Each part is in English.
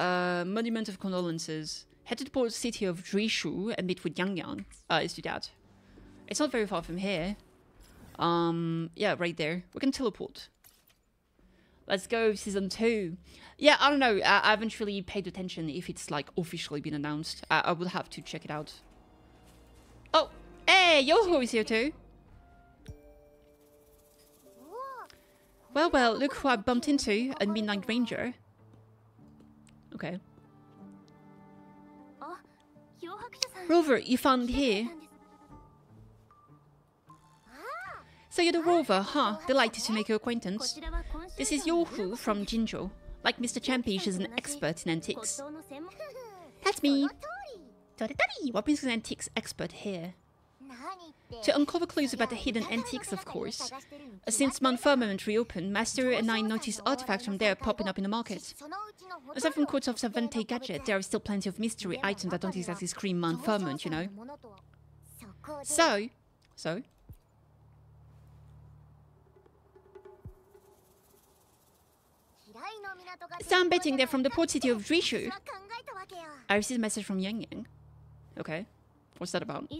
Uh, Monument of Condolences. Head to the city of Guixu and meet with Yang Yang. Uh, let's do that. It's not very far from here. Um, yeah, right there. We can teleport. Let's go, season two. Yeah, I don't know. I, I haven't really paid attention if it's like officially been announced. I, I have to check it out. Oh, hey, Youhu is here too. Well, well, look who I bumped into, a Midnight Ranger. Okay. Oh, rover, you found here. So you're the rover, huh? Delighted to make your acquaintance. This is Youhu from Jinzhou. Like Mr. Champish is an expert in antiques. That's me. Toritori, what brings an antiques expert here? To uncover clues about the hidden antiques, of course. Since Mount Firmament reopened, Master and I noticed artifacts from there popping up in the market. Aside from quotes of Savante Gadget, there are still plenty of mystery items that don't exactly scream Mount Firmament, you know? So, so, So I'm betting they're from the port city of Guixu. I received a message from Yang Yang. Okay. What's that about?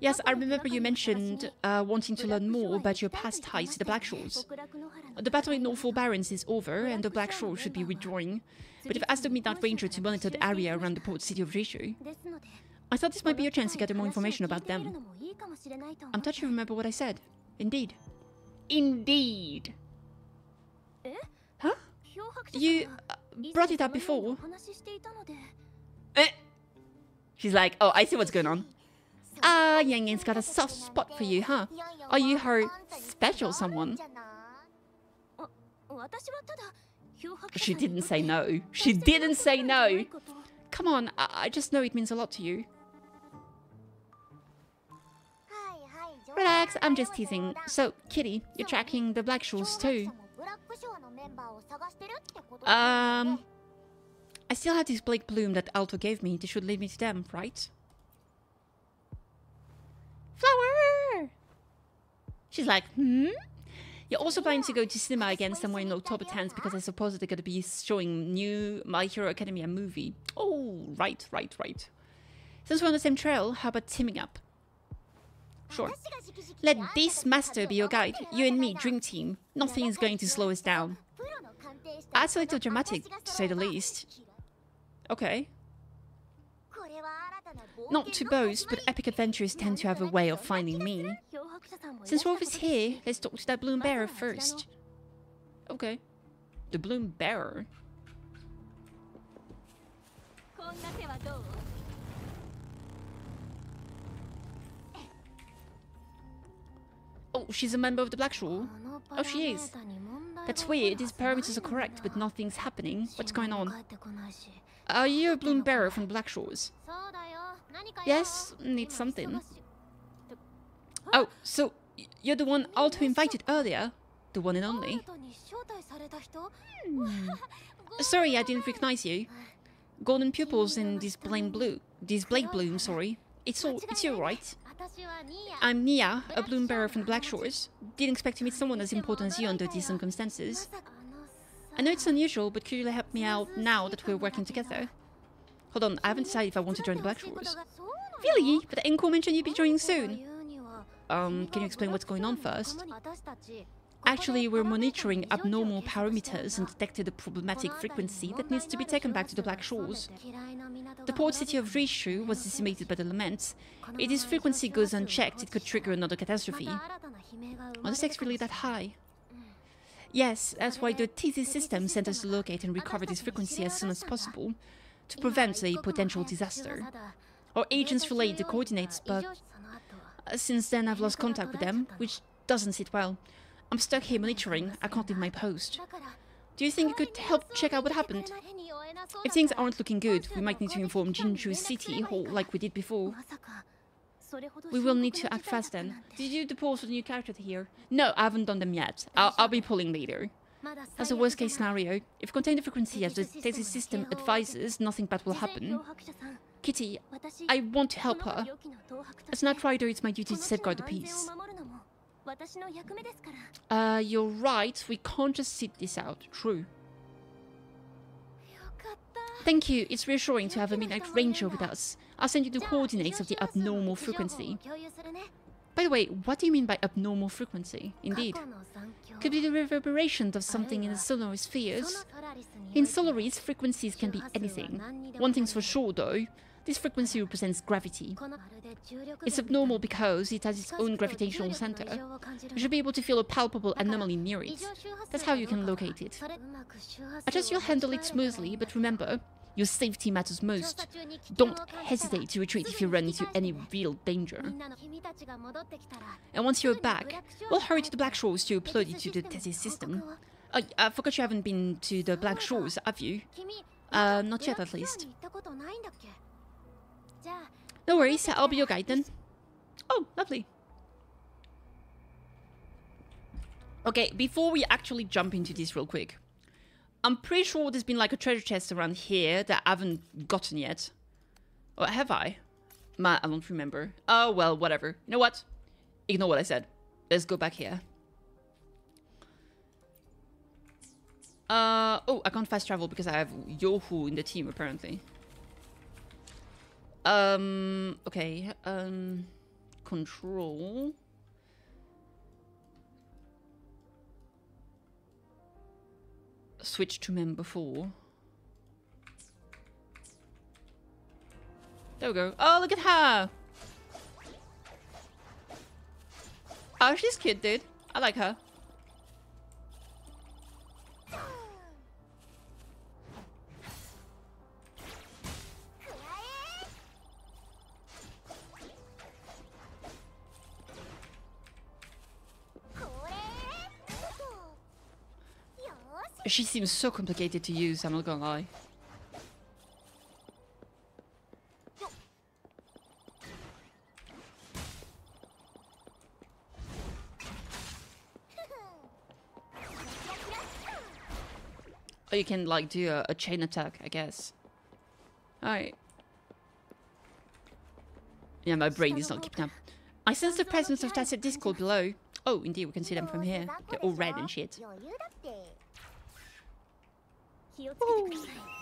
Yes, I remember you mentioned uh, wanting to learn more about your past ties to the Black Shores. The battle in Norfall Barrens is over, and the Black Shores should be withdrawing. But I've asked the Midnight Ranger to monitor the area around the port city of Guixu. I thought this might be your chance to gather more information about them. I'm touched you remember what I said. Indeed. Indeed. Huh? You uh, brought it up before. Eh? She's like, oh, I see what's going on. Ah, Yang Yang's got a soft spot for you, huh? Are you her special someone? She didn't say no. She didn't say no. Come on, I, I just know it means a lot to you. Relax, I'm just teasing. So, Kitty, you're tracking the Black Shoes too. Um, I still have this Blake Bloom that Alto gave me. This should lead me to them, right? Flower! She's like, hmm? You're also planning to go to cinema again somewhere in October 10th because I suppose they're going to be showing new My Hero Academia movie. Oh, right, right, right. Since we're on the same trail, how about teaming up? Sure. Let this master be your guide. You and me, dream team. Nothing is going to slow us down. That's a little dramatic, to say the least. Okay. Not to boast, but epic adventurers tend to have a way of finding me. Since Rolf is here, let's talk to that Bloom Bearer first. Okay. The Bloom Bearer? Oh, she's a member of the Black Shore? Oh, she is. That's weird. These parameters are correct, but nothing's happening. What's going on? Are you a Bloom Bearer from Black Shores? Yes, need something. Oh, so you're the one Alto invited earlier? The one and only? Hmm. Sorry, I didn't recognize you. Golden pupils in this blame blue. This Blake Bloom, sorry. It's all, it's you, right? I'm Nia, a bloom bearer from the Black Shores. Didn't expect to meet someone as important as you under these circumstances. I know it's unusual, but could you help me out now that we're working together? Hold on, I haven't decided if I want to join the Black Shores. Really? But Encore mentioned you'd be joining soon. Um, can you explain what's going on first? Actually, we're monitoring abnormal parameters and detected a problematic frequency that needs to be taken back to the Black Shores. The port city of Guixu was decimated by the laments. If this frequency goes unchecked, it could trigger another catastrophe. Are the stakes really that high? Yes, that's why the TZ system sent us to locate and recover this frequency as soon as possible, to prevent a potential disaster. Our agents relayed the coordinates, but uh, since then I've lost contact with them, which doesn't sit well. I'm stuck here monitoring, I can't leave my post. Do you think you could help check out what happened? If things aren't looking good, we might need to inform Jinzhou City Hall like we did before. We will need to act fast then. Did you depose the new character here? No, I haven't done them yet. I'll, I'll be pulling later. As a worst case scenario, if contain the frequency as the Daisy system advises, nothing bad will happen. Kitty, I want to help her. As an outrider, it's my duty to safeguard the peace. Uh, you're right, we can't just sit this out. True. Thank you. It's reassuring to have a midnight ranger with us. I'll send you the coordinates of the abnormal frequency. By the way, what do you mean by abnormal frequency? Indeed. Could be the reverberation of something in the solar spheres. In Solaris, frequencies can be anything. One thing's for sure, though. This frequency represents gravity. It's abnormal because it has its own gravitational center. You should be able to feel a palpable anomaly near it. That's how you can locate it. I trust you'll handle it smoothly, but remember, your safety matters most. Don't hesitate to retreat if you run into any real danger. And once you're back, we'll hurry to the Black Shores to upload you to the Tethys system. Uh, I forgot you haven't been to the Black Shores, have you? Uh, not yet at least. No worries, I'll be your guide then. Oh, lovely. Okay, before we actually jump into this real quick, I'm pretty sure there's been like a treasure chest around here that I haven't gotten yet. Or have I? Ma, I don't remember. Oh, well, whatever. You know what? Ignore what I said. Let's go back here. Uh, oh, I can't fast travel because I have Youhu in the team, apparently. Um, okay. Um, control. Switch to member 4. There we go. Oh, look at her! Oh, she's cute, dude. I like her. She seems so complicated to use, I'm not gonna lie. Oh, you can like do a, a chain attack, I guess. Alright. Yeah, my brain is not keeping up. I sense the presence of Tacet Discord below. Oh, indeed, we can see them from here. They're all red and shit. 気をつけてください。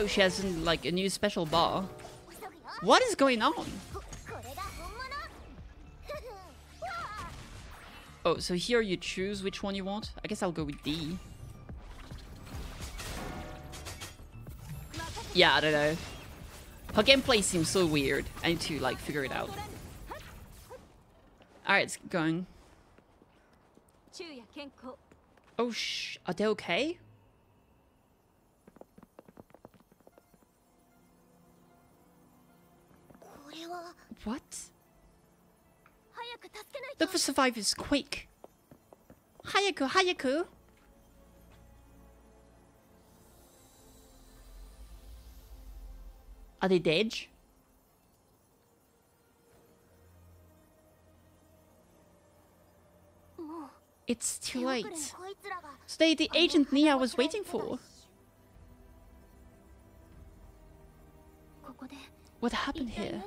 Oh, she has like a new special bar. What is going on? Oh, so here you choose which one you want? I guess I'll go with D. Yeah, I don't know. Her gameplay seems so weird. I need to like figure it out. Alright, it's going. Oh, sh are they okay? What? Look for survivors, quick! Hayaku, Hayaku! Are they dead? It's too late. Stay the agent Nia was waiting for. What happened here?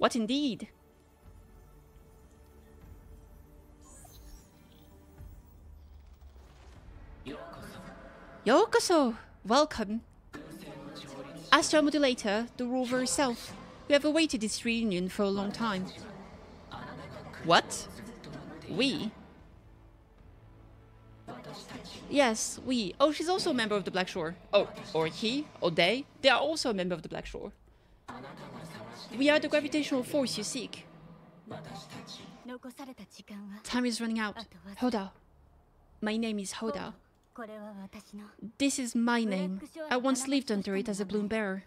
What indeed? Yokoso! Welcome! Astral Modulator, the rover herself. We have awaited this reunion for a long time. What? We? Yes, we. Oh, she's also a member of the Black Shore. Oh, or he, or they. They are also a member of the Black Shore. We are the gravitational force you seek. Time is running out. Hoda. My name is Hoda. This is my name. I once lived under it as a bloom bearer.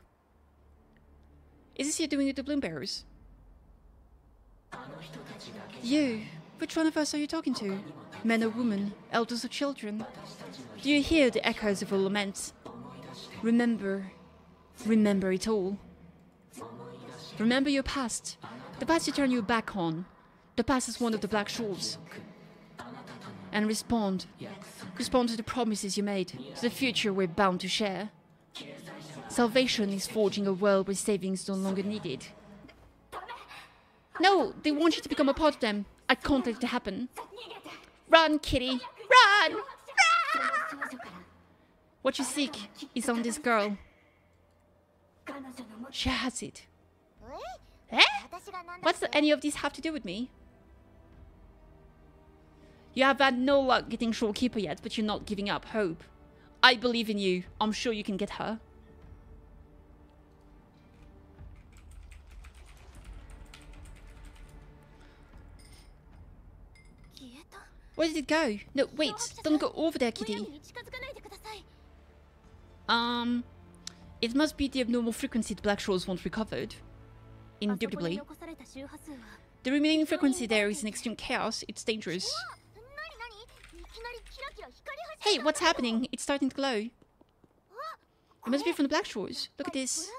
Is this you doing with the bloom bearers? You. Which one of us are you talking to? Men or women? Elders or children? Do you hear the echoes of a lament? Remember, Remember it all. Remember your past. The past you turn your back on. The past is one of the black shores. And respond. Respond to the promises you made, to the future we're bound to share. Salvation is forging a world where savings no longer needed. No, they want you to become a part of them. I can't let it happen. Run, kitty! Run! What you seek is on this girl. She has it. Eh? What's any of this have to do with me? You have had no luck getting Shorekeeper yet, but you're not giving up hope. I believe in you. I'm sure you can get her. Where did it go? No, wait. Don't go over there, kitty. Um, it must be the abnormal frequency the Black Shores want recovered. Indubitably. The remaining frequency there is in extreme chaos. It's dangerous. Hey, what's happening? It's starting to glow. It must be from the Black Shores. Look at this.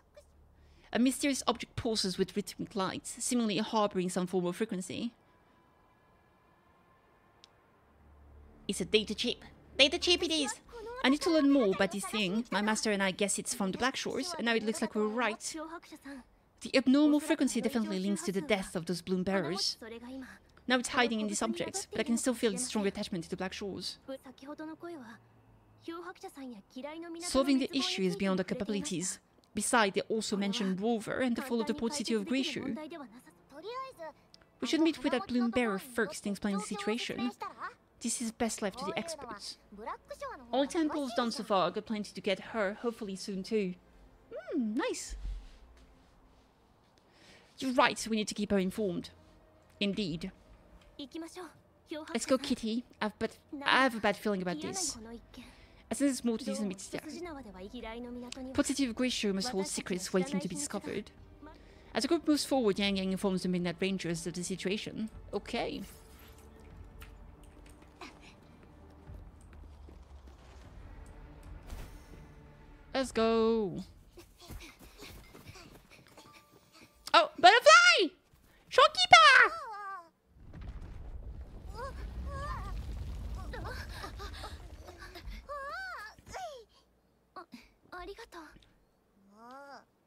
A mysterious object pulses with rhythmic lights, seemingly harboring some form of frequency. It's a data chip. Data chip it is! I need to learn more about this thing. My master and I guess it's from the Black Shores, and now it looks like we're right. The abnormal frequency definitely links to the death of those bloom bearers. Now it's hiding in these objects, but I can still feel its strong attachment to the Black Shores. Solving the issue is beyond our capabilities. Besides, they also mentioned Rover and the fall of the port city of Guixu. We should meet with that bloom bearer first and explain the situation. This is best left to the experts. All temples done so far, got plenty to get her, hopefully soon too. Hmm, nice. You're right, we need to keep her informed. Indeed. Let's go, Kitty. I've but I have a bad feeling about this. I think there's more to this than meets the eye. Positive Guixu must hold secrets waiting to be discovered. As the group moves forward, Yang Yang informs the Midnight Rangers of the situation. Okay. Let's go. Butterfly! Shorekeeper!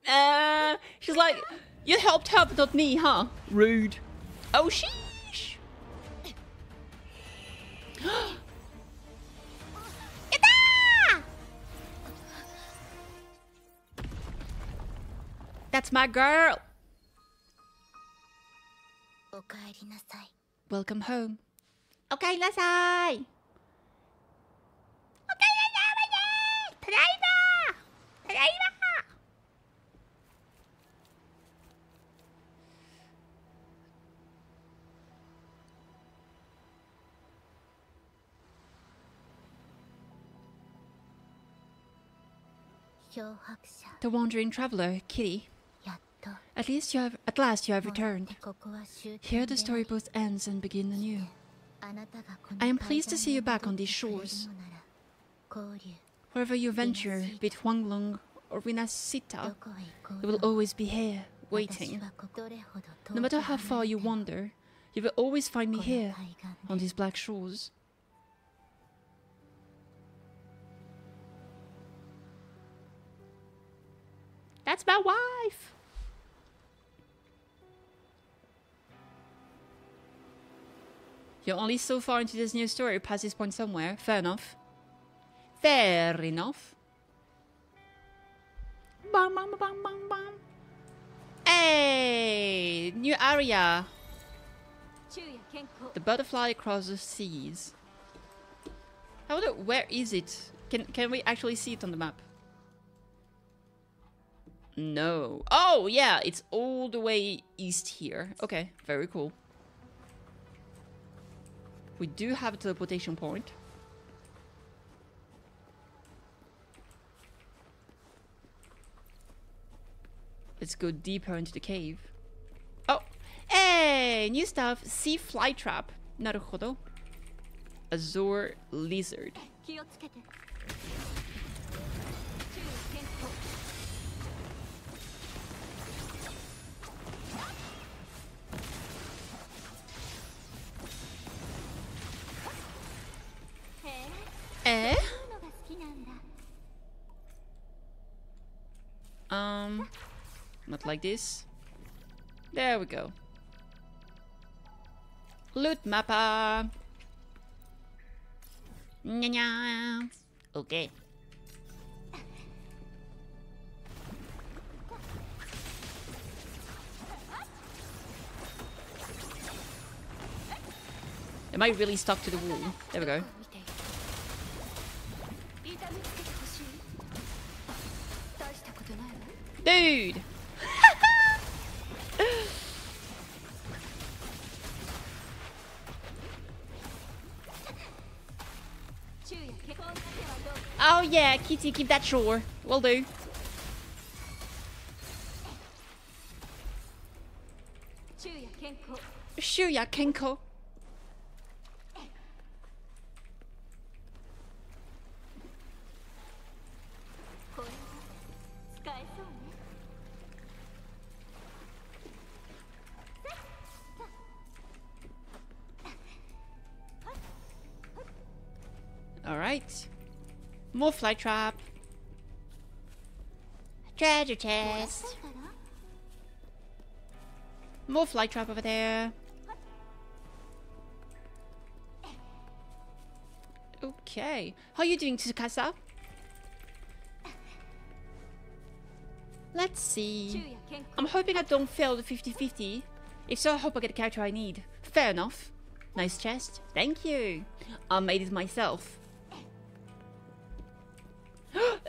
Uh, she's like, you helped her, but not me, huh? Rude. Oh, sheesh. That's my girl. Welcome home. Okay, nasai. Okay, nasai. Tadaima. Tadaima. The wandering traveler, Kitty. At least you have at last you have returned. Here the story both ends and begins anew. I am pleased to see you back on these shores. Wherever you venture, be it Huanglong or Rinascita, you will always be here, waiting. No matter how far you wander, you will always find me here, on these black shores. That's my wife! You're only so far into this new story past this point somewhere. Fair enough. Fair enough. Bam, bam, bam, bam, bam. Hey! New area! The butterfly across the seas. I wonder, where is it? Can, can we actually see it on the map? No. Oh, yeah, it's all the way east here. Okay, very cool. We do have a teleportation point. Let's go deeper into the cave. Oh, hey, new stuff. Sea fly trap. Naruhodo. Azure lizard. Eh? Um, not like this. There we go. Loot mappa! Nya -nya. Okay. Am I really stuck to the wall? There we go. Dude! oh yeah, Kitty, keep that sure. Will do. Shuya Kenko. More fly trap. Treasure chest. More fly trap over there. Okay. How are you doing, Tsukasa? Let's see. I'm hoping I don't fail the 50-50. If so, I hope I get the character I need. Fair enough. Nice chest. Thank you. I made it myself.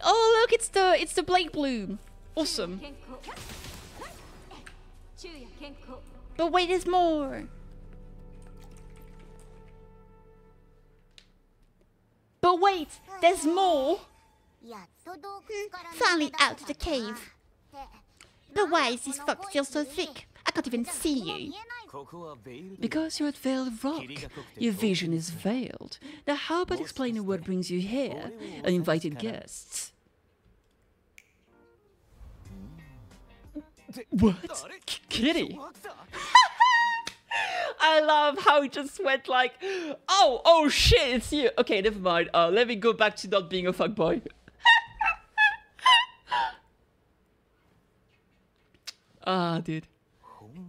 Oh look, it's the it's the Blake Bloom. Awesome. But wait, there's more. But wait, there's more. Hmm, finally out of the cave. But why is this fox still so thick? cannot even see you. Because you're at Veiled Rock, your vision is veiled. Now how about explaining what brings you here, uninvited guests? What? Kitty? I love how it just went like, oh, oh shit, it's you. Okay, never mind. Uh, let me go back to not being a fuckboy. ah, dude.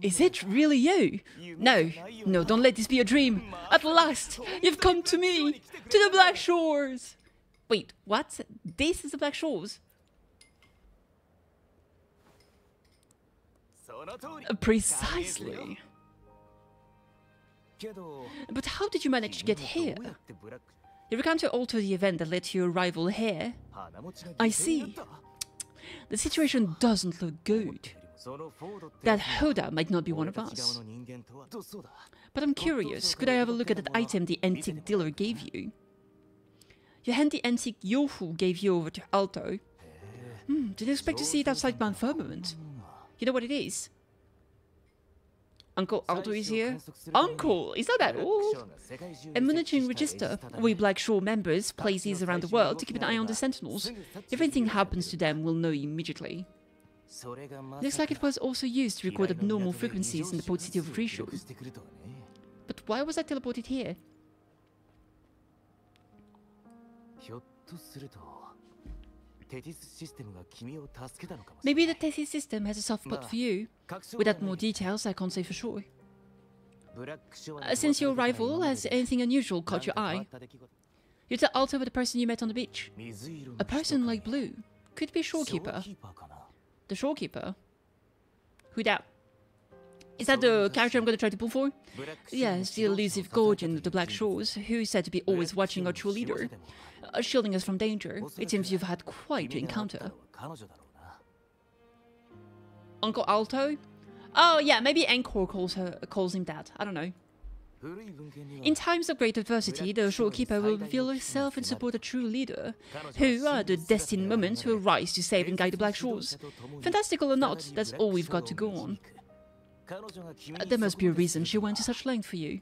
Is it really you? No, no, don't let this be a dream. At last, you've come to me, to the Black Shores. Wait, what? This is the Black Shores? Uh, Precisely. But how did you manage to get here? You recount to alter the event that led to your arrival here. I see. The situation doesn't look good. That Hoda might not be one of us. But I'm curious, could I have a look at that item the antique dealer gave you? Your handy antique Youhu gave you over to Alto. Hmm, didn't expect to see it outside Mount Firmament. You know what it is? Uncle Alto is here. Uncle, is that that old? A monitoring register We Black Shore members place these around the world to keep an eye on the sentinels. If anything happens to them, we'll know immediately. Looks like it was also used to record abnormal frequencies in the port city of Guixu. But why was I teleported here? Maybe the Tethys system has a soft spot for you. Without more details, I can't say for sure. Uh, since your arrival, has anything unusual caught your eye? You tell Alto about the person you met on the beach. A person like Blue. Could be a shorekeeper. The shorekeeper? Who that? Is that the character I'm going to try to pull for? Yes, the elusive guardian of the Black Shores, who is said to be always watching our true leader, uh, shielding us from danger. It seems you've had quite an encounter. Uncle Alto? Oh yeah, maybe Encore calls her calls him that. I don't know. In times of great adversity, the shorekeeper will reveal herself and support a true leader, who are the destined moments who will rise to save and guide the Black Shores. Fantastical or not, that's all we've got to go on. There must be a reason she went to such length for you.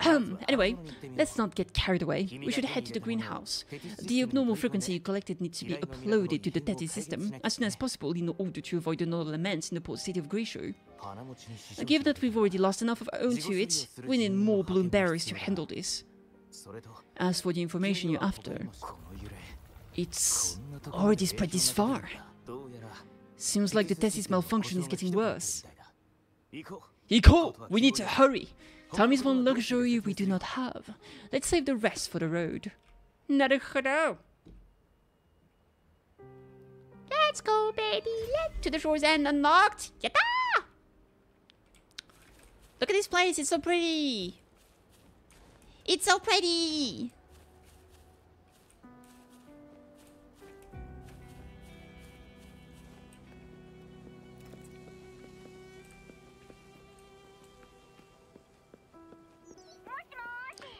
Anyway, let's not get carried away. We should head to the greenhouse. The abnormal frequency you collected needs to be uploaded to the Tethys system as soon as possible in order to avoid another lament in the port city of Guixu. Given that we've already lost enough of our own to it, we need more bloom bearers to handle this. As for the information you're after, it's already spread this far. Seems like the Tethys malfunction is getting worse. 行こ Iko, we need to hurry. Time is one luxury we do not have. Let's save the rest for the road. Naruhodo. Let's go, baby. Let to the shore's end unlocked. Yatta! Look at this place. It's so pretty. It's so pretty.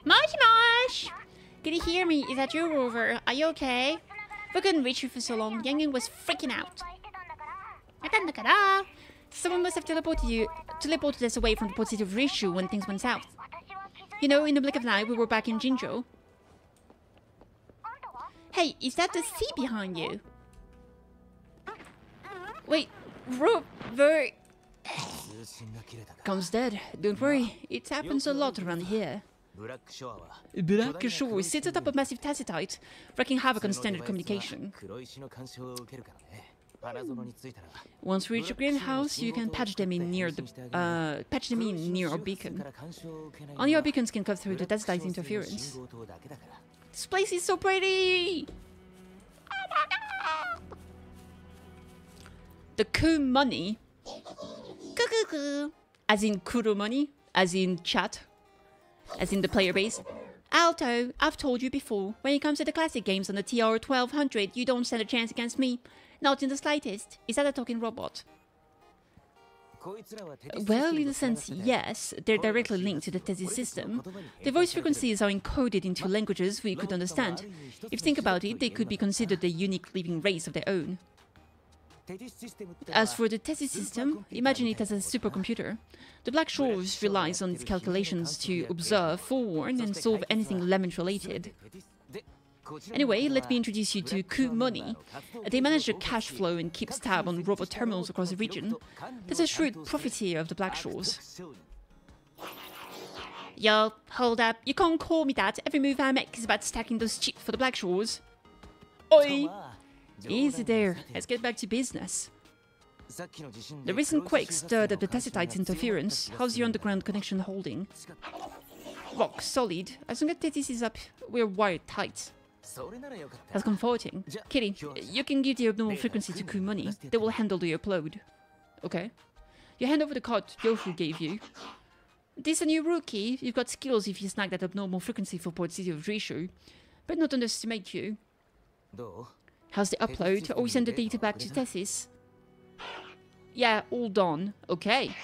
Moshi Mosh! Can you hear me? Is that you, Rover? Are you okay? We couldn't reach you for so long. Yang Yang was freaking out. Someone must have teleported you, teleported us away from the port city of Guixu when things went south. You know, in the blink of an eye, we were back in Jinzhou. Hey, is that the sea behind you? Wait, Rover... Comes dead. Don't worry, it happens a lot around here. ブラックショアは Black Shore sits atop a massive tacitite, wreaking havoc on standard communication. 黒石の干渉を受けるからね花園に着いたら Once we reach a greenhouse, you can patch them in near the uh patch them in near our beacon. Only our beacons can cut through the Desdite interference. This place is so pretty! Oh my god! The Ku money. Kukuku. As in Kuro money, as in chat, as in the player base. Alto, I've told you before, when it comes to the classic games on the TR 1200, you don't stand a chance against me. Not in the slightest. Is that a talking robot? Well, in a sense, yes. They're directly linked to the Tethys system. The voice frequencies are encoded into languages we could understand. If you think about it, they could be considered a unique living race of their own. As for the Tethys system, imagine it as a supercomputer. The Black Shores relies on its calculations to observe, forewarn, and solve anything Lemon related. Anyway, let me introduce you to Ku Money. They manage the cash flow and keep tab on robot terminals across the region. That's a shrewd profiteer of the Black Shores. Yo, hold up. You can't call me that. Every move I make is about stacking those chips for the Black Shores. Oi! Easy there. Let's get back to business. The recent quake stirred up the Tacitite interference. How's your underground connection holding? Rock solid. As long as Tethys is up, we're wired tight. That's comforting. Kitty, you can give the abnormal frequency to Ku Money. They will handle the upload. Okay. You hand over the card Youhu gave you. This is a new rookie. You've got skills if you snag that abnormal frequency for Port City of Guixu. But not underestimate you. How's the upload? Oh, we send the data back to Tethys. Yeah, all done. Okay.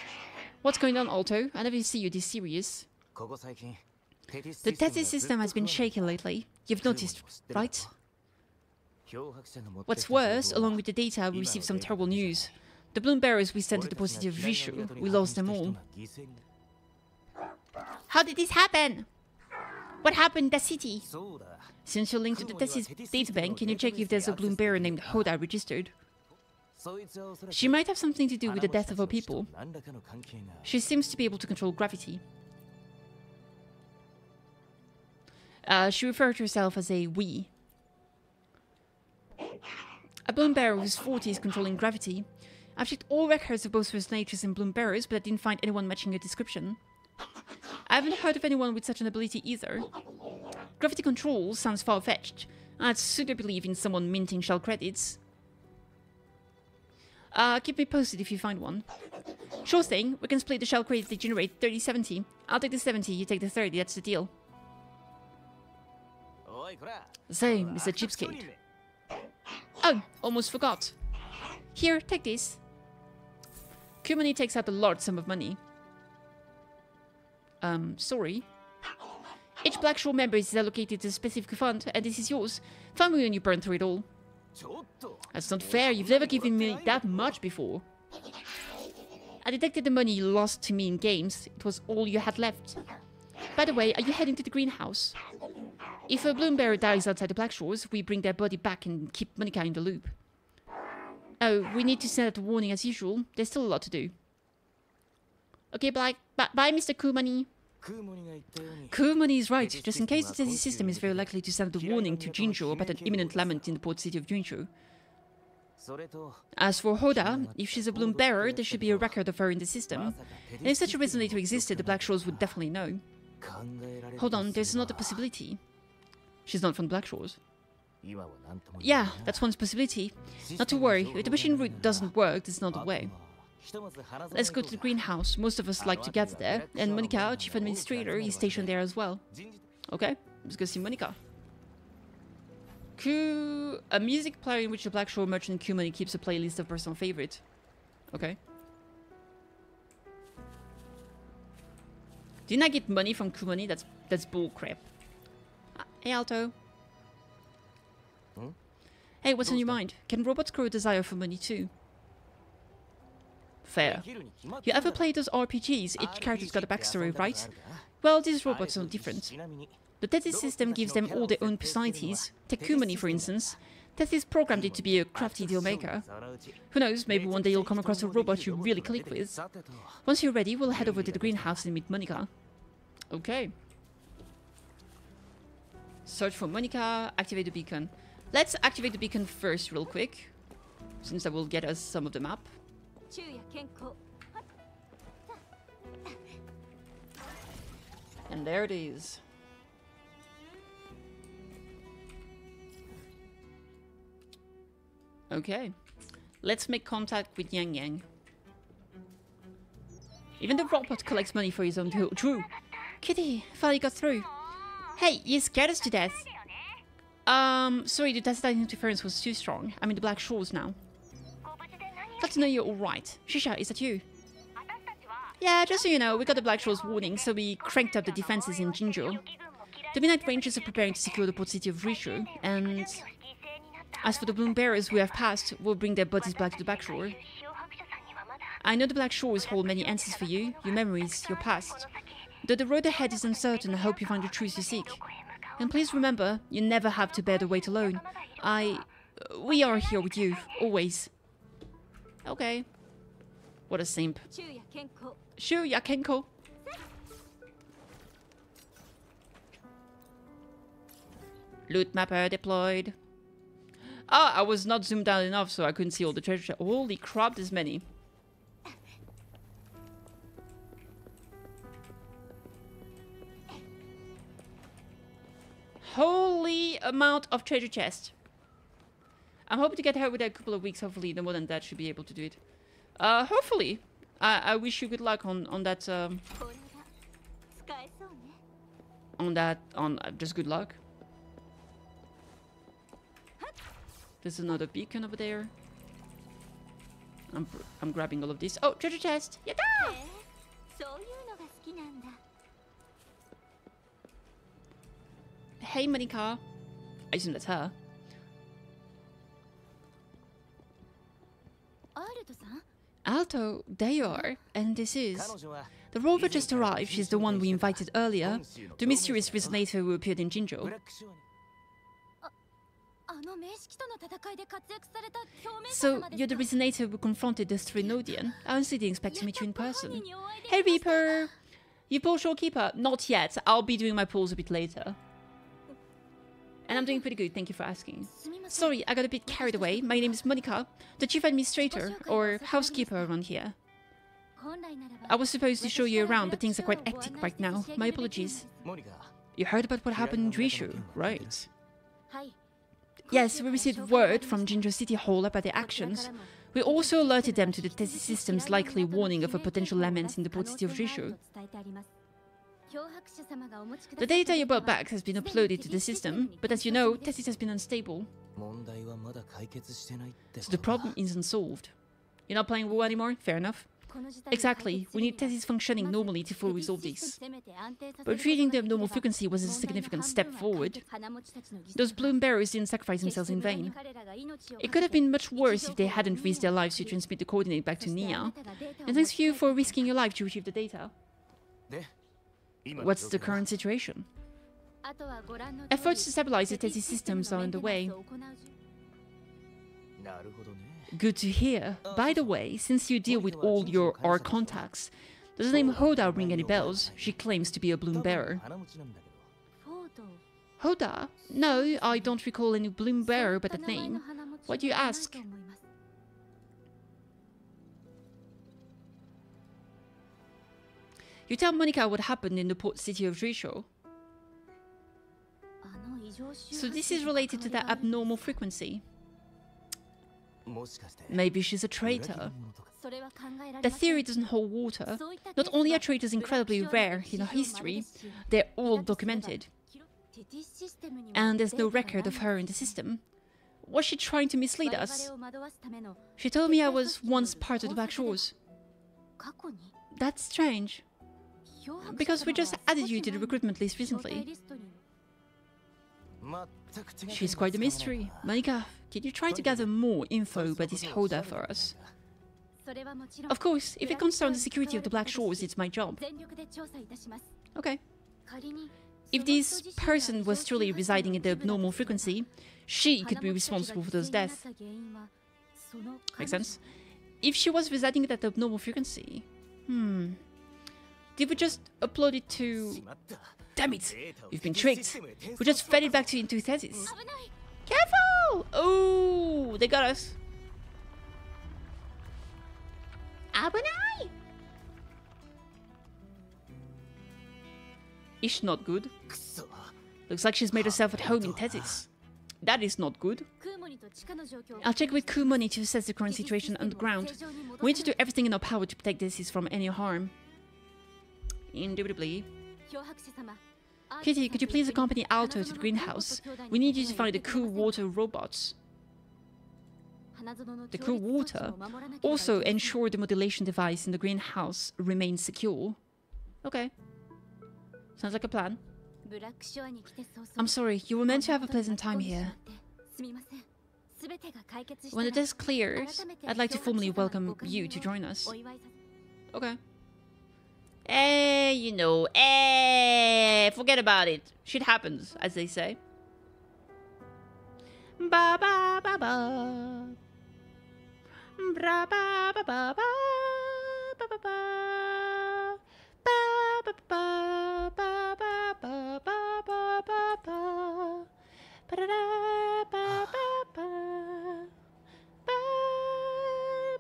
What's going on, Alto? I never see you this serious. The Tethys system has been shaky lately. You've noticed, right? What's worse, along with the data, we received some terrible news. The bloom bearers we sent to the positive Guixu, we lost them all. How did this happen? What happened in the city? Since you're linked to the data bank, can you check if there's a blue bearer named Hoda registered? She might have something to do with the death of her people. She seems to be able to control gravity. Uh, she referred to herself as a we. A bloom bearer who's 40 is controlling gravity. I've checked all records of both first natures and bloom bearers, but I didn't find anyone matching her description. I haven't heard of anyone with such an ability either. Gravity control sounds far-fetched. I'd sooner believe in someone minting shell credits. Uh, keep me posted if you find one. Sure thing, we can split the shell credits they generate thirty seventy. I'll take the 70, you take the 30, that's the deal. Say, Mr. Chipskate. Oh, almost forgot. Here, take this. Kumani takes out a large sum of money. Um, sorry. Each Black Shore member is allocated a specific fund, and this is yours. Five million you burn through it all. That's not fair, you've never given me that much before. I detected the money you lost to me in games. It was all you had left. By the way, are you heading to the greenhouse? If a Bloom Bearer dies outside the Black Shores, we bring their body back and keep Monica in the loop. Oh, we need to send out a warning as usual. There's still a lot to do. Okay, Black. Bye, Mr. Kumani. Kumani is right. Just in case, the system is very likely to send a warning to Jinzhou about an imminent lament in the port city of Jinzhou. As for Hoda, if she's a bloom bearer, there should be a record of her in the system. And if such a resonator existed, the Black Shores would definitely know. Hold on, there's not a possibility. She's not from Black Shores. Yeah, that's one possibility. Not to worry, if the machine route doesn't work, there's not a way. Let's go to the greenhouse. Most of us like to get there. And Monica, our chief administrator, is stationed there as well. Okay, let's go see Monica. Q... A music player in which the Black Shore merchant Q Money keeps a playlist of personal favorite. Okay. Didn't I get money from Q Money? That's, that's bullcrap. Ah, hey, Alto. Hmm? Hey, what's on your mind? Can robots grow a desire for money too? Fair. You ever played those RPGs? Each character's got a backstory, right? Well, these robots are different. The Tethys system gives them all their own personalities. Take for instance. Tethys programmed it to be a crafty dealmaker. Who knows, maybe one day you'll come across a robot you really click with. Once you're ready, we'll head over to the greenhouse and meet Monica. Okay. Search for Monica, activate the beacon. Let's activate the beacon first real quick, since that will get us some of the map. And there it is. Okay. Let's make contact with Yang Yang. Even the robot collects money for his own Drew. Kitty, finally got through. Hey, you scared us to death. Um, sorry, the Tessellite interference was too strong. I'm in the Black Shores now. Glad to know you're alright. Chixia, is that you? Yeah, just so you know, we got the Black Shore's warning, so we cranked up the defenses in Jinzhou. The Midnight Rangers are preparing to secure the port city of Guixu, and... As for the Bloom Bearers we have passed, we'll bring their bodies back to the Black Shore. I know the Black Shores hold many answers for you, your memories, your past. Though the road ahead is uncertain, I hope you find the truth you seek. And please remember, you never have to bear the weight alone. I... we are here with you, always. Okay. What a simp. Shuya Kenko. Loot mapper uh, deployed. Ah, I was not zoomed out enough, so I couldn't see all the treasure. Holy crap, there's many. Holy amount of treasure chest. I'm hoping to get her within a couple of weeks, hopefully. No more than that, should be able to do it. Uh, hopefully. I, I wish you good luck on, on that... Um, on that... on uh, Just good luck. There's another beacon over there. I'm, I'm grabbing all of this. Oh, treasure chest! Yada! Hey, Monika. I assume that's her. Alto, there you are. And this is... The rover just arrived, she's the one we invited earlier. The mysterious resonator who appeared in Jinzhou. So, you're the resonator who confronted the Threnodian. I honestly didn't expect to meet you in person. Hey Reaper! You pull shorekeeper? Not yet. I'll be doing my pulls a bit later and I'm doing pretty good, thank you for asking. Sorry, I got a bit carried away. My name is Monica, the chief administrator or housekeeper around here. I was supposed to show you around, but things are quite hectic right now. My apologies. You heard about what happened in Guixu, right? Yes, we received word from Jinzhou City Hall about the actions. We also alerted them to the Tethys system's likely warning of a potential lament in the port city of Guixu. The data you brought back has been uploaded to the system, but as you know, Tethys has been unstable. So the problem is unsolved. You're not playing WoW anymore? Fair enough. Exactly. We need Tethys functioning normally to fully resolve this. But reading the abnormal frequency was a significant step forward. Those Bloom Bearers didn't sacrifice themselves in vain. It could have been much worse if they hadn't risked their lives to transmit the coordinate back to Nia. And thanks to you for risking your life to retrieve the data. What's the current situation? Efforts to stabilize the Tethys systems are underway. Good to hear. By the way, since you deal with all your R contacts, does the name Hoda ring any bells? She claims to be a bloom bearer. Hoda? No, I don't recall any bloom bearer but that name. What do you ask? You tell Monica what happened in the port city of Risho. So this is related to that abnormal frequency. Maybe she's a traitor. The theory doesn't hold water. Not only are traitors incredibly rare in our history, they're all documented. And there's no record of her in the system. Was she trying to mislead us? She told me I was once part of the Black Shores. That's strange. Because we just added you to the recruitment list recently. She's quite a mystery. Monica, did you try to gather more info about this Hoda for us? Of course, if it concerns the security of the Black Shores, it's my job. Okay. If this person was truly residing at the abnormal frequency, she could be responsible for those deaths. Makes sense? If she was residing at the abnormal frequency... Hmm... Did we just upload it to... Damn it! We've been tricked! We just fed it back to you into Tethys. Careful! Oh, they got us. Abonai! Ish not good. Looks like she's made herself at home in Tethys. That is not good. I'll check with Kumoni to assess the current situation on the ground. We need to do everything in our power to protect Tethys from any harm indubitably. Kitty, could you please accompany Aalto to the greenhouse? We need you to find the cool water robots. The cool water. Also ensure the modulation device in the greenhouse remains secure. Okay. Sounds like a plan. I'm sorry, you were meant to have a pleasant time here. When the desk clears, I'd like to formally welcome you to join us. Okay. Eh, you know, eh, forget about it. Shit happens, as they say. Ba ba ba ba. Bra ba ba ba ba. Ba ba ba. Ba ba ba ba ba ba ba ba ba ba. Ba da da ba ba ba. Ba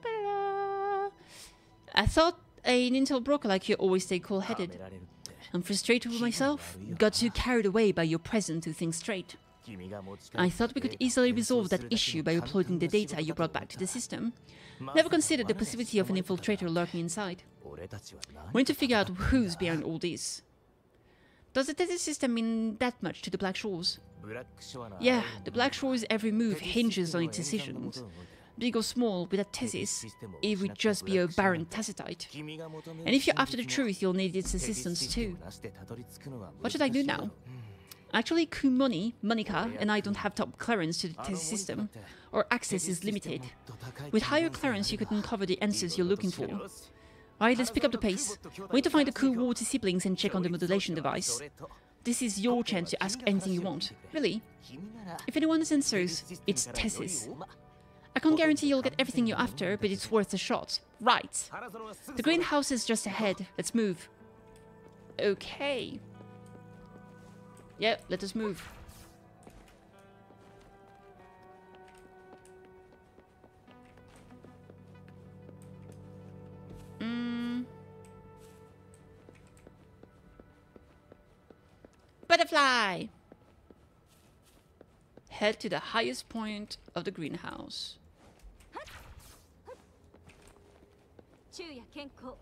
ba da. I thought an intel broker like you always stay cool headed. I'm frustrated with myself, got too carried away by your presence to think straight. I thought we could easily resolve that issue by uploading the data you brought back to the system. Never considered the possibility of an infiltrator lurking inside. We need to figure out who's behind all this. Does the data system mean that much to the Black Shores? Yeah, the Black Shores' every move hinges on its decisions. Big or small, with a Tethys, it would just be a barren Tacitite. And if you're after the truth, you'll need its assistance too. What should I do now? Actually, Kumoni, Monica, and I don't have top clearance to the Tethys system. Our access is limited. With higher clearance, you could uncover the answers you're looking for. Alright, let's pick up the pace. We need to find the cool water siblings and check on the modulation device. This is your chance to ask anything you want. Really? If anyone has answers, it's Tethys. I can't guarantee you'll get everything you're after, but it's worth a shot. Right. The greenhouse is just ahead. Let's move. Okay. Yeah, let us move. Mm. Butterfly! Head to the highest point of the greenhouse. 昼夜健康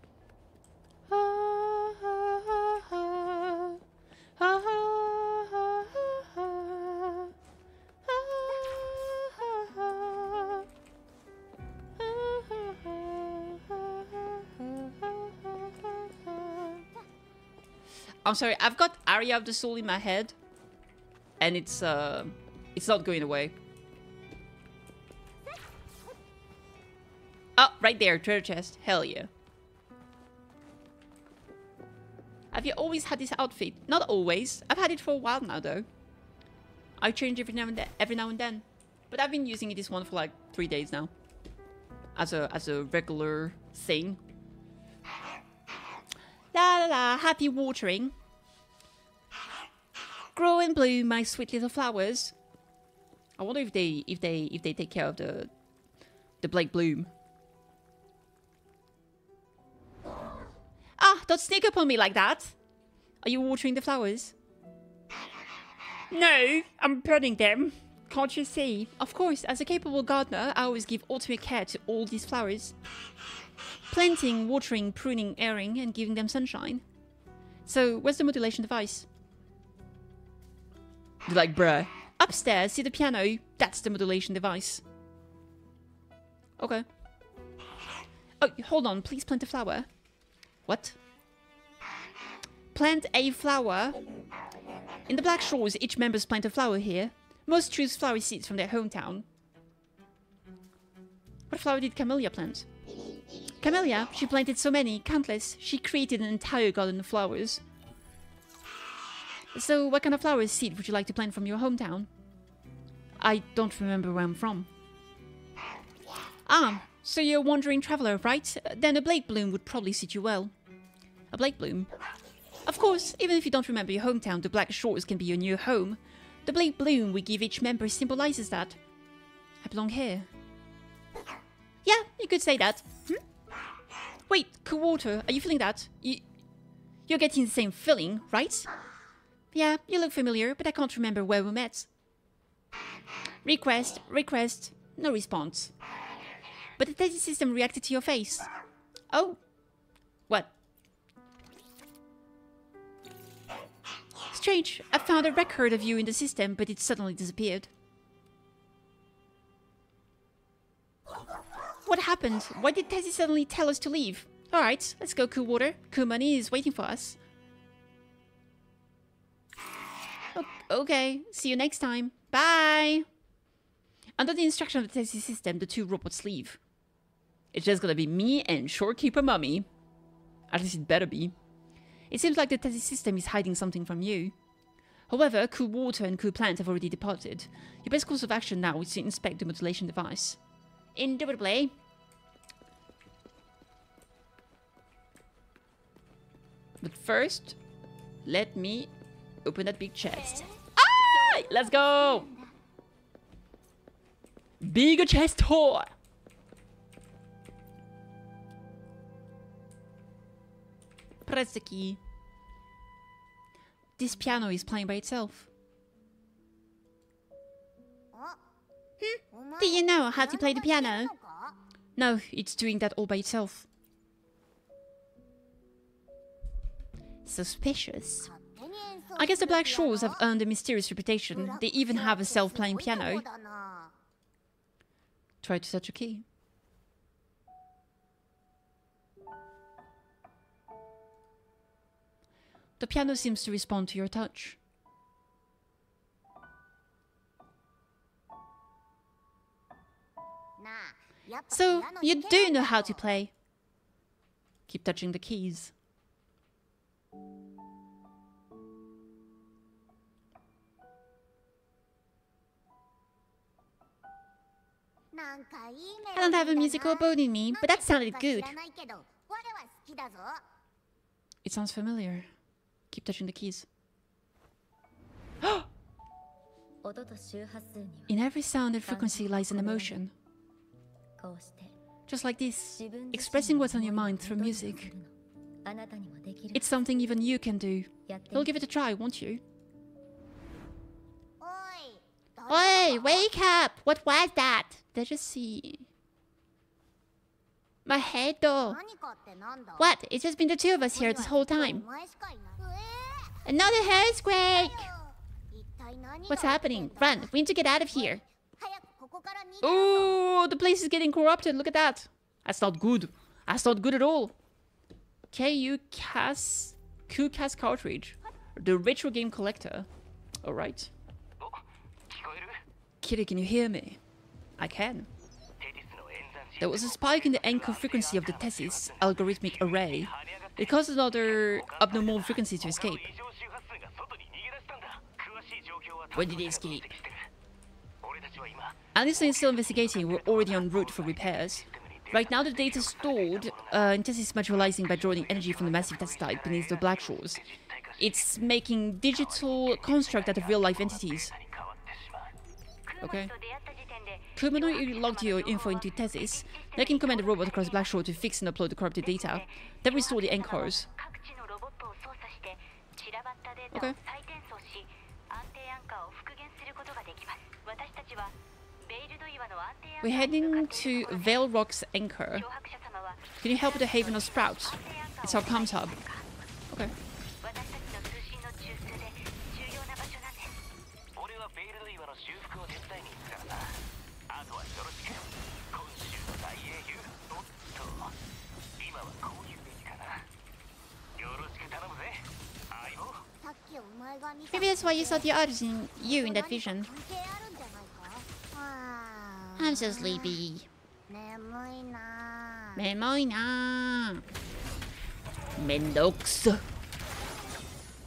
I'm sorry, I've got Aria of the Soul in my head, and it's uh, it's not going away. Oh, right there, treasure chest. Hell yeah. Have you always had this outfit? Not always. I've had it for a while now, though. I change every now and then. Every now and then, but I've been using this one for like three days now, as a as a regular thing. La la la, happy watering. Grow and bloom, my sweet little flowers. I wonder if they if they if they take care of the the Blake Bloom. Don't sneak up on me like that. Are you watering the flowers? No, I'm pruning them. Can't you see? Of course, as a capable gardener, I always give ultimate care to all these flowers. Planting, watering, pruning, airing, and giving them sunshine. So, where's the modulation device? You're like, bruh. Upstairs, see the piano? That's the modulation device. Okay. Oh, hold on. Please plant a flower. What? Plant a flower. In the Black Shores, each members plant a flower here. Most choose flower seeds from their hometown. What flower did Camellya plant? Camellya, she planted so many, countless. She created an entire garden of flowers. So, what kind of flower seed would you like to plant from your hometown? I don't remember where I'm from. Ah, so you're a wandering traveler, right? Then a Blade Bloom would probably suit you well. A Blade Bloom? Of course, even if you don't remember your hometown, the Black Shores can be your new home. The Blade Bloom we give each member symbolizes that. I belong here. Yeah, you could say that. Hmm? Wait, cool water, are you feeling that? You, you're getting the same feeling, right? Yeah, you look familiar, but I can't remember where we met. Request, request, no response. But the Tethys system reacted to your face. Oh. What? Strange. I found a record of you in the system, but it suddenly disappeared. What happened? Why did Tethys suddenly tell us to leave? Alright, let's go, Cool Water. Cool Money is waiting for us. Okay, see you next time. Bye! Under the instruction of the Tethys system, the two robots leave. It's just gonna be me and Shorekeeper Mummy. At least it better be. It seems like the Tethys system is hiding something from you. However, Cool Water and Cool Plant have already departed. Your best course of action now is to inspect the modulation device. Indubitably. But first, let me open that big chest. Ah! Let's go! Bigger chest whore! Press the key. This piano is playing by itself. Hmm? Do you know how to play the piano? No, it's doing that all by itself. Suspicious. I guess the Black Shores have earned a mysterious reputation. They even have a self-playing piano. Try to touch a key. The piano seems to respond to your touch. So, you do know how to play. Keep touching the keys. I don't have a musical bone in me, but that sounded good. It sounds familiar. Keep touching the keys. In every sound and frequency lies an emotion. Just like this, expressing what's on your mind through music. It's something even you can do. You'll give it a try, won't you? Oi, wake up! What was that? Did just see... My head though. What? It's just been the two of us here this whole time. Another earthquake! What's happening? Run, we need to get out of here. Oh, the place is getting corrupted. Look at that. That's not good. That's not good at all. KU Cas QCAS cartridge. The retro game collector. Alright. Kitty, can you hear me? I can. There was a spike in the anchor frequency of the Tethys algorithmic array. It caused another abnormal frequency to escape. When did they escape? Anderson is still investigating. We're already en route for repairs. Right now, the data stored uh, in Tethys is materializing by drawing energy from the massive test site beneath the black shores. It's making digital construct out of real-life entities. Okay. Kumano logged your info into Tethys. They can command the robot across Black Shore to fix and upload the corrupted data, then restore the anchors. Okay. We're heading to Vale Rock's Anchor. Can you help the Haven of Sprouts? It's our comms hub. Okay. Maybe that's why you saw the others in you in that vision. I'm so sleepy. Memoina. Mendox.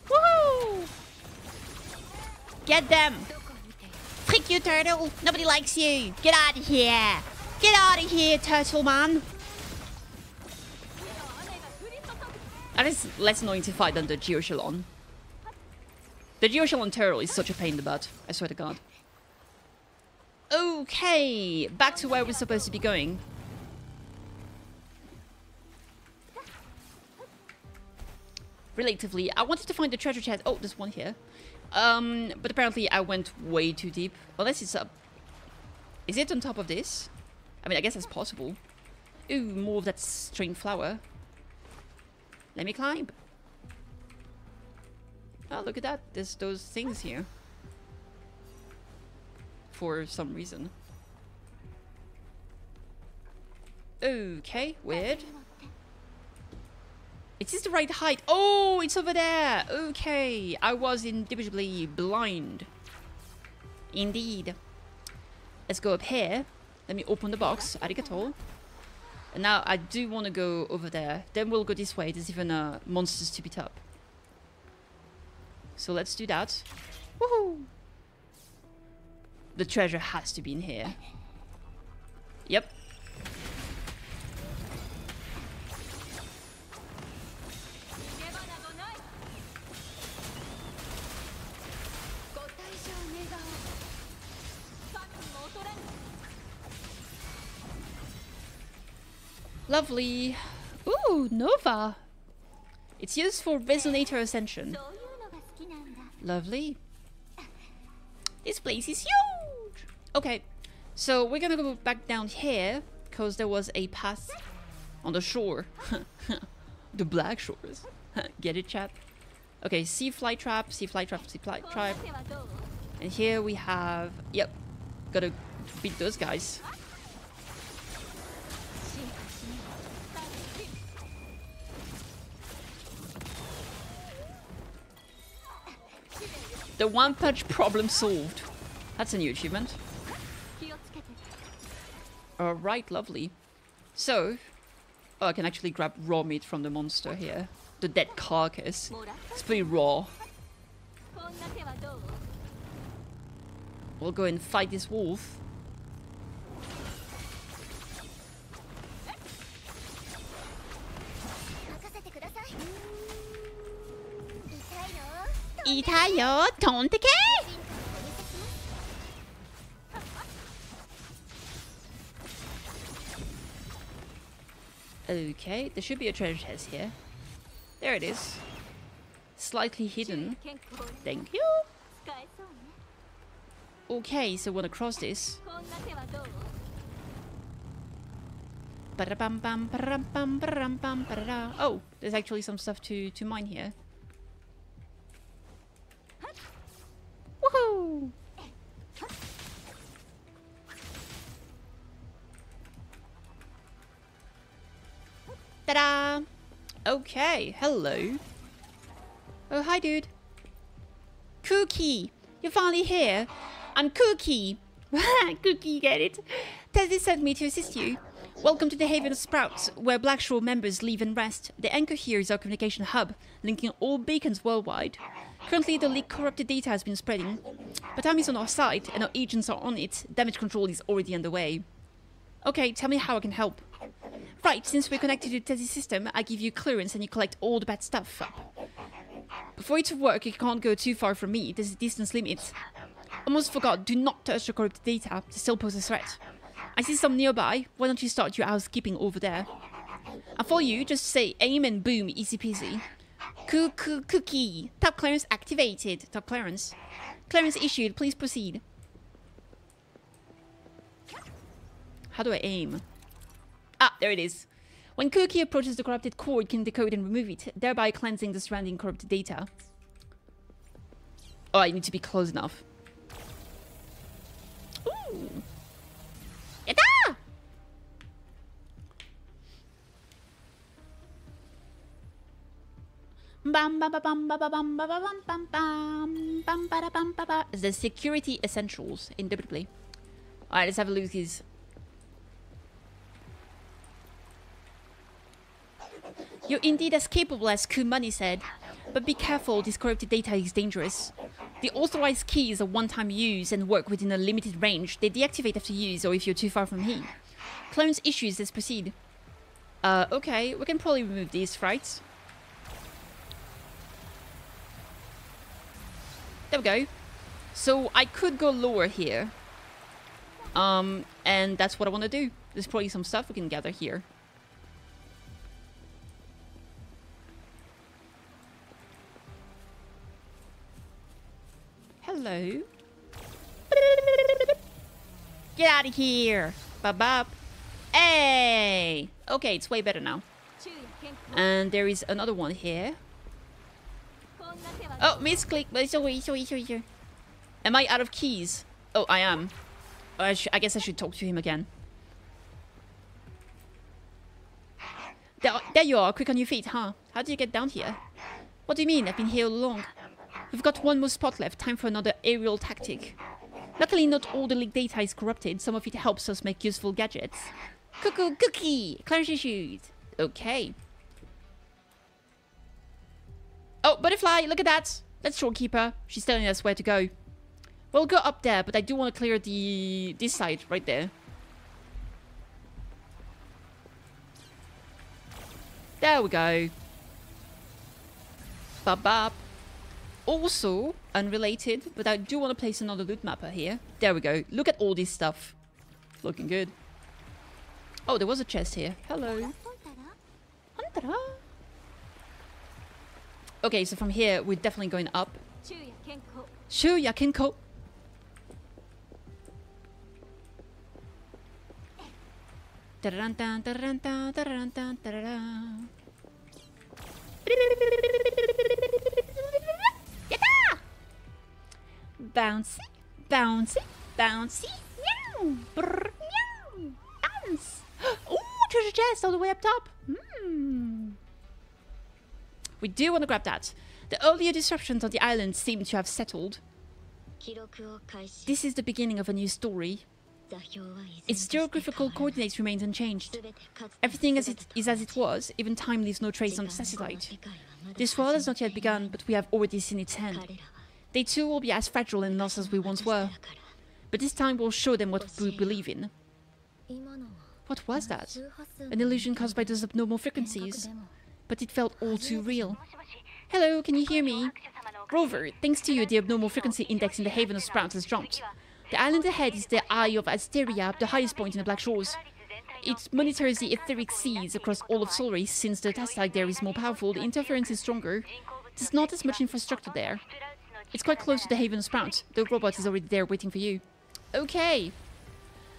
Woohoo! Get them! Trick you, turtle! Nobody likes you! Get out of here! Get out of here, turtle man! That is less annoying to fight than the Geochelone. The Geochelone turtle is such a pain in the butt, I swear to god. Okay, back to where we're supposed to be going. Relatively, I wanted to find the treasure chest. Oh, there's one here. Um, but apparently I went way too deep. Unless it's up. Is it on top of this? I mean, I guess that's possible. Ooh, more of that string flower. Let me climb. Oh, look at that. There's those things here. For some reason. Okay, weird. It is the right height? Oh, it's over there. Okay, I was indubitably blind. Indeed. Let's go up here. Let me open the box. Arigato. And now I do want to go over there. Then we'll go this way. There's even uh, monsters to beat up. So let's do that. Woohoo! The treasure has to be in here. Yep. Lovely. Ooh, Nova. It's used for resonator ascension. Lovely. This place is huge! Okay, so we're gonna go back down here, because there was a path on the shore. the black shores. Get it, chat? Okay, sea fly trap, sea fly trap, sea fly trap. And here we have... Yep, gotta beat those guys. The one punch problem solved. That's a new achievement. All right, lovely. So, oh, I can actually grab raw meat from the monster here. The dead carcass. It's pretty raw. We'll go and fight this wolf. Itayo, tonteke? Okay, there should be a treasure chest here. There it is. Slightly hidden. Thank you. Okay, so when I cross this... Oh, there's actually some stuff to, to mine here. Woohoo! Ta-da! Okay, hello. Oh, hi, dude. Cookie! You're finally here. I'm Cookie. Cookie, get it? Tethys sent me to assist you. Welcome to the Haven of Sprouts, where Blackshore members live and rest. The anchor here is our communication hub, linking all beacons worldwide. Currently, the leak corrupted data has been spreading, but time is on our side and our agents are on it. Damage control is already underway. Okay, tell me how I can help. Right, since we're connected to Tethys's system, I give you clearance and you collect all the bad stuff. For it to work, you can't go too far from me. There's a distance limit. Almost forgot, do not touch the corrupted data. They still pose a threat. I see some nearby. Why don't you start your housekeeping over there? And for you, just say aim and boom, easy peasy. Coo coo cookie. Top clearance activated. Top clearance. Clearance issued. Please proceed. How do I aim? Ah, there it is. When Cookie approaches the corrupted core, it can decode and remove it, thereby cleansing the surrounding corrupted data. Oh, I need to be close enough. Ooh. Yatta! The security essentials, indubitably. Alright, let's have a look at these. You're indeed as capable as Kumani said, but be careful, this corrupted data is dangerous. The authorized keys are one-time use and work within a limited range. They deactivate after use or if you're too far from here. Clones issues, let's proceed. Uh, okay, we can probably remove these, right? There we go. So I could go lower here. Um, and that's what I want to do. There's probably some stuff we can gather here. Hello. Get out of here. Bop bop. Hey. Okay, it's way better now. And there is another one here. Oh, misclick. Sorry, sorry, sorry, sorry. Am I out of keys? Oh, I am. Oh, I, I guess I should talk to him again. There, there you are, quick on your feet, huh? How did you get down here? What do you mean? I've been here all along. We've got one more spot left. Time for another aerial tactic. Luckily, not all the leaked data is corrupted. Some of it helps us make useful gadgets. Cuckoo cookie! Cleanse shoot. Okay. Oh, butterfly, look at that. That's Shorekeeper. She's telling us where to go. We'll go up there, but I do want to clear the this side right there. There we go. Bop bop also unrelated, but I do want to place another loot mapper here. There we go. Look at all this stuff. Looking good. Oh, there was a chest here. Hello. Okay, so from here, we're definitely going up. Shuya Kenko. Bouncy, bouncy, bouncy. Meow, brr, meow. Bounce. Ooh, treasure chest all the way up top. Hmm. We do want to grab that. The earlier disruptions on the island seem to have settled. This is the beginning of a new story. Its geographical coordinates remains unchanged. Everything as it is as it was, even time leaves no trace on the satellite. This world has not yet begun, but we have already seen its hand. They too will be as fragile in us as we once were. But this time we'll show them what we believe in. What was that? An illusion caused by those abnormal frequencies. But it felt all too real. Hello, can you hear me? Rover, thanks to you, the abnormal frequency index in the Haven of Sprouts has dropped. The island ahead is the Eye of Asteria, the highest point in the Black Shores. It monitors the etheric seas across all of Solaris since the test site there is more powerful, the interference is stronger. There's not as much infrastructure there. It's quite close to the Haven Sprout. The robot is already there waiting for you. Okay.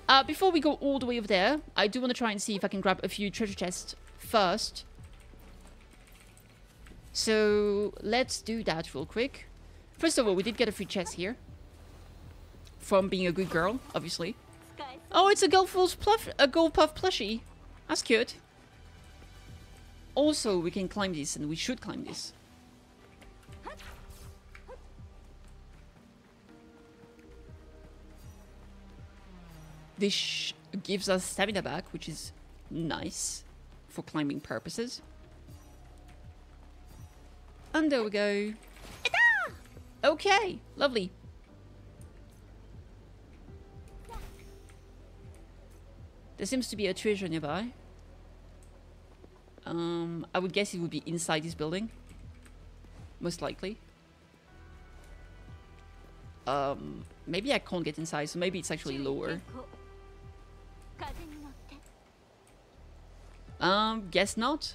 Uh, before we go all the way over there, I do want to try and see if I can grab a few treasure chests first. So let's do that real quick. First of all, we did get a free chest here. From being a good girl, obviously. Oh, it's a Gulpuff pluff, a Gulpuff plushie. That's cute. Also, we can climb this, and we should climb this. This gives us stamina back, which is nice for climbing purposes. And there we go. Okay, lovely. There seems to be a treasure nearby. Um, I would guess it would be inside this building. Most likely. Um, maybe I can't get inside, so maybe it's actually lower. Um, guess not.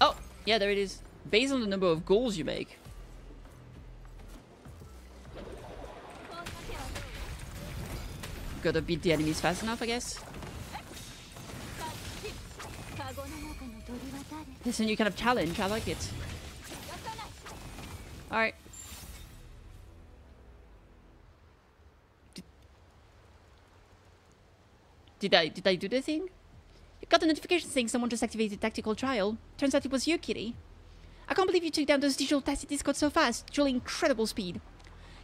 Oh, yeah, there it is. Based on the number of goals you make. Gotta beat the enemies fast enough, I guess. This is a new kind of challenge. I like it. Alright. Did I did I do the thing? You got a notification saying someone just activated tactical trial. Turns out it was you, Kitty. I can't believe you took down those digital Tacet discords so fast. Truly incredible speed.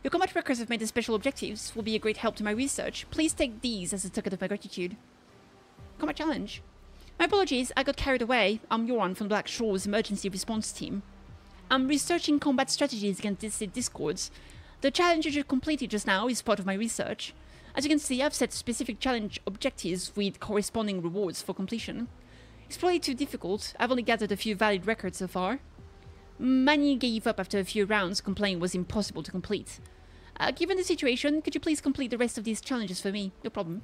Your combat records have made the special objectives will be a great help to my research. Please take these as a token of my gratitude. Combat challenge. My apologies, I got carried away. I'm Yoran from Black Shore's emergency response team. I'm researching combat strategies against these discords. The challenge you completed just now is part of my research. As you can see, I've set specific challenge objectives with corresponding rewards for completion. It's probably too difficult. I've only gathered a few valid records so far. Many gave up after a few rounds, complaining it was impossible to complete. Uh, given the situation, could you please complete the rest of these challenges for me? No problem.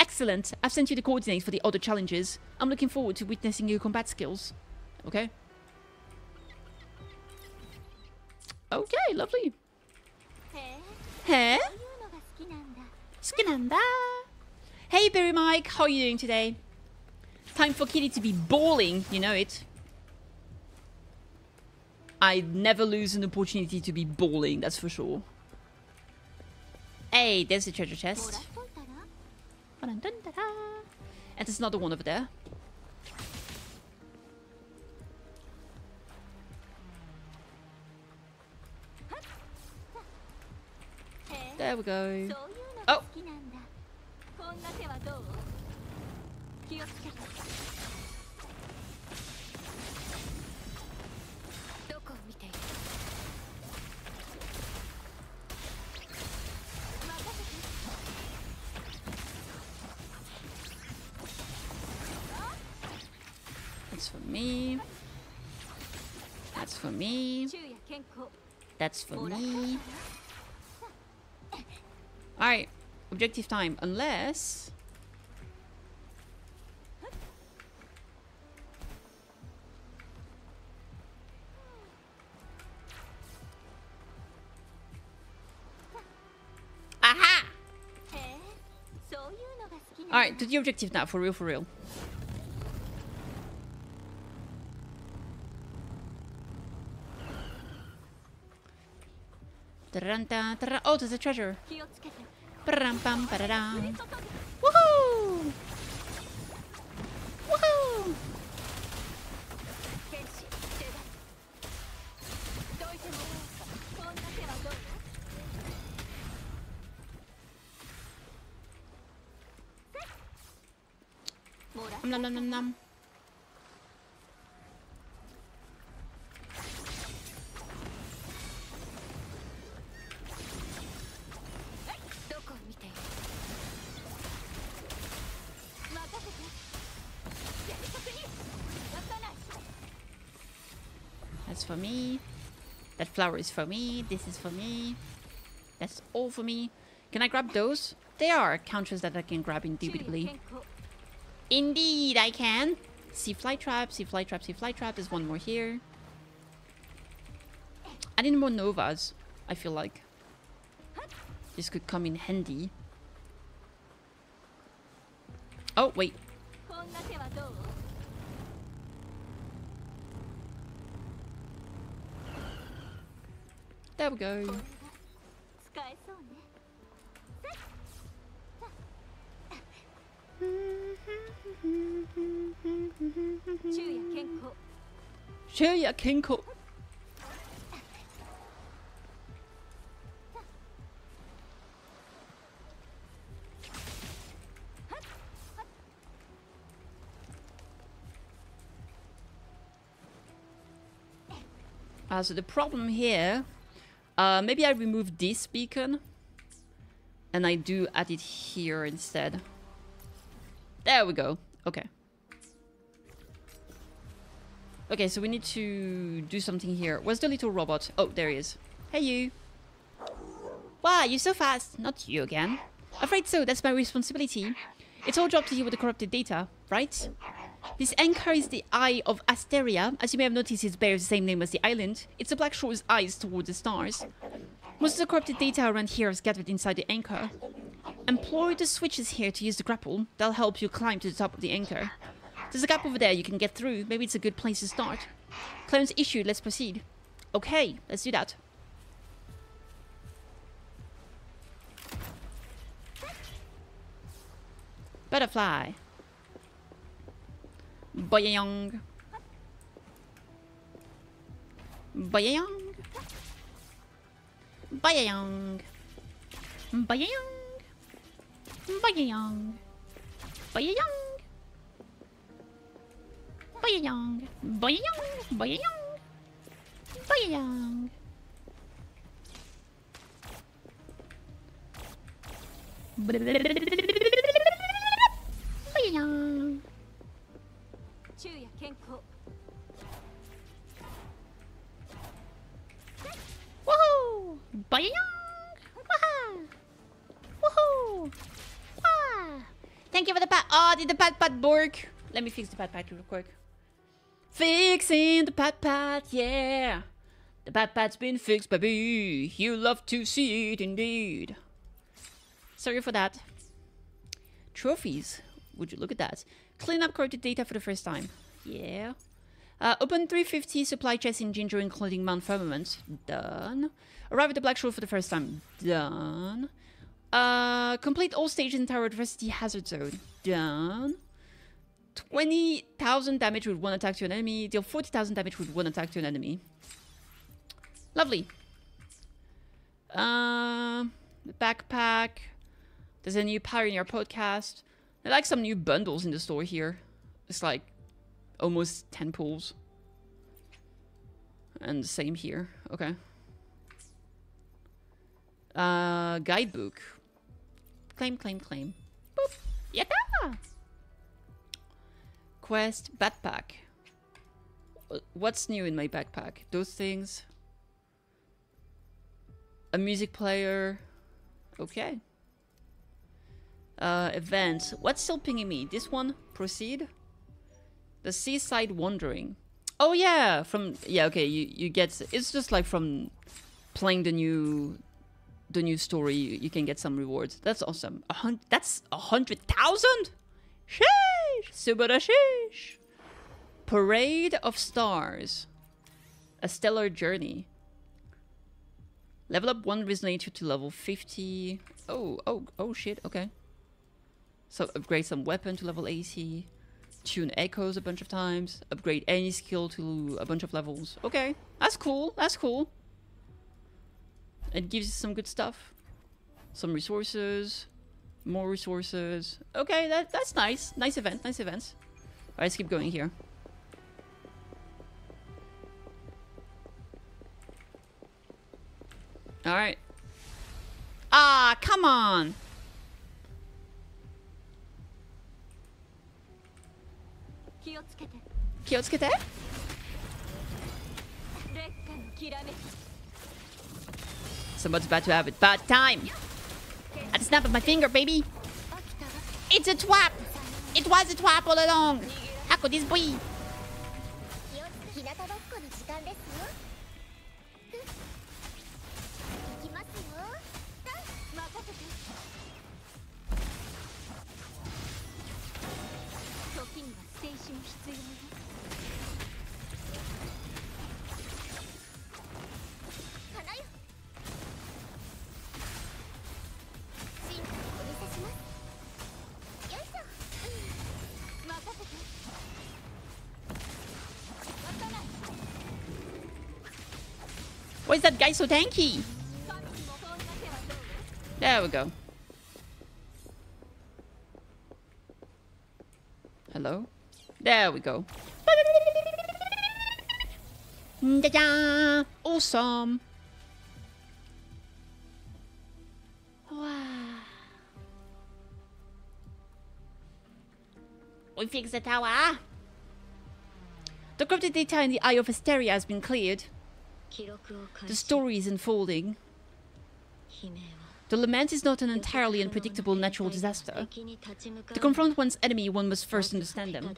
Excellent. I've sent you the coordinates for the other challenges. I'm looking forward to witnessing your combat skills. Okay. Okay, lovely. へえ Hey, Skinanda! Hey Berry Mike, how are you doing today? Time for Kitty to be bawling, you know it. I never lose an opportunity to be bawling, that's for sure. Hey, there's the treasure chest. And there's another one over there. There we go. Oh. That's for me. That's for me. That's for me. Alright objective time, unless... Aha! Alright, do the objective now, for real, for real. Oh, there's a treasure. Pram pam. flower is for me. This is for me. That's all for me. Can I grab those? They are counters that I can grab indubitably. Indeed, I can. See fly trap, see fly trap, see fly trap. There's one more here. I need more novas, I feel like. This could come in handy. Oh, wait. There we go. Shuya Kinko. Uh, ah, so the problem here uh, maybe I remove this beacon and I do add it here instead. There we go. Okay. Okay, so we need to do something here. Where's the little robot? Oh, there he is. Hey, you. Wow, you're so fast. Not you again. Afraid so, that's my responsibility. It's all dropped to you with the corrupted data, right? This anchor is the Eye of Asteria. As you may have noticed, it bears the same name as the island. It's a Black Shore's eyes toward the stars. Most of the corrupted data around here is gathered inside the anchor. Employ the switches here to use the grapple. They'll help you climb to the top of the anchor. There's a gap over there you can get through. Maybe it's a good place to start. Clearance issued. Let's proceed. Okay, let's do that. Butterfly. Boyang. Boyang. Boyang. Boyang. Boyang. Boyang. Boyang. Boyang. Boyang. Boyang. Boyang. Boyang! Wah! Woohoo! Thank you for the pat. Oh, did the pat pat work? Let me fix the pat pat real quick. Fixing the pat pat, yeah. The pat pat's been fixed, baby. You love to see it indeed. Sorry for that. Trophies. Would you look at that? Clean up corrupted data for the first time. Yeah. Uh, open 350 supply chests in Jinzhou, including Mount Firmament. Done. Arrive at the Black Shore for the first time. Done. Uh, complete all stages in Tower Adversity Hazard Zone. Done. 20,000 damage with one attack to an enemy. Deal 40,000 damage with one attack to an enemy. Lovely. Uh, backpack. There's a new Pioneer podcast. I like some new bundles in the store here. It's like almost 10 pulls. And same here. Okay. Uh, guidebook. Claim, claim, claim. Boop. Yatta! Quest backpack. What's new in my backpack? Those things. A music player. Okay. Uh, event. What's still pinging me? This one? Proceed? The Seaside Wandering. Oh yeah, from yeah, okay, you you get it's just like from playing the new the new story, you, you can get some rewards. That's awesome. A hun- that's a hundred thousand? Sheesh! Subara sheesh! Parade of Stars. A Stellar Journey. Level up one resonator to level 50. Oh, oh, oh shit, okay. So upgrade some weapon to level 80. Tune echoes a bunch of times. Upgrade any skill to a bunch of levels. Okay, that's cool. That's cool. It gives you some good stuff. Some resources. More resources. Okay, that that's nice. Nice event. Nice events. Alright, let's keep going here. Alright. Ah, come on! Kiyotsukete? Someone's about to have it bad time. At the snap of my finger, baby. It's a twap. It was a twap all along. How could this be? guy's so tanky. There we go. Hello? There we go. Awesome. Wow. We fixed the tower. The corrupted data in the Eye of Asteria has been cleared. The story is unfolding. The lament is not an entirely unpredictable natural disaster. To confront one's enemy, one must first understand them.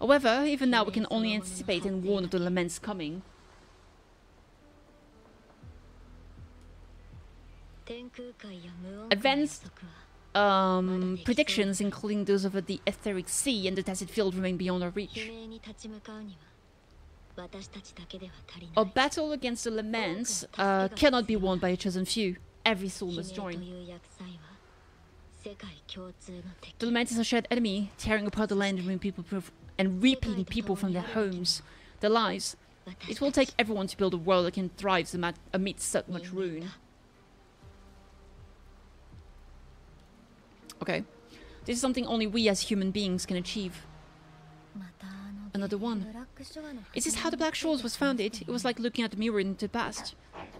However, even now we can only anticipate and warn of the laments coming. Advanced um, predictions, including those of the etheric sea and the Tacet field, remain beyond our reach. A battle against the laments uh, cannot be won by a chosen few. Every soul must join. The lament is a shared enemy, tearing apart the land and, people and reaping people from their homes, their lives. It will take everyone to build a world that can thrive amidst such much ruin. Okay. This is something only we as human beings can achieve another one. Is this how the Black Shoals was founded? It was like looking at the mirror into the past.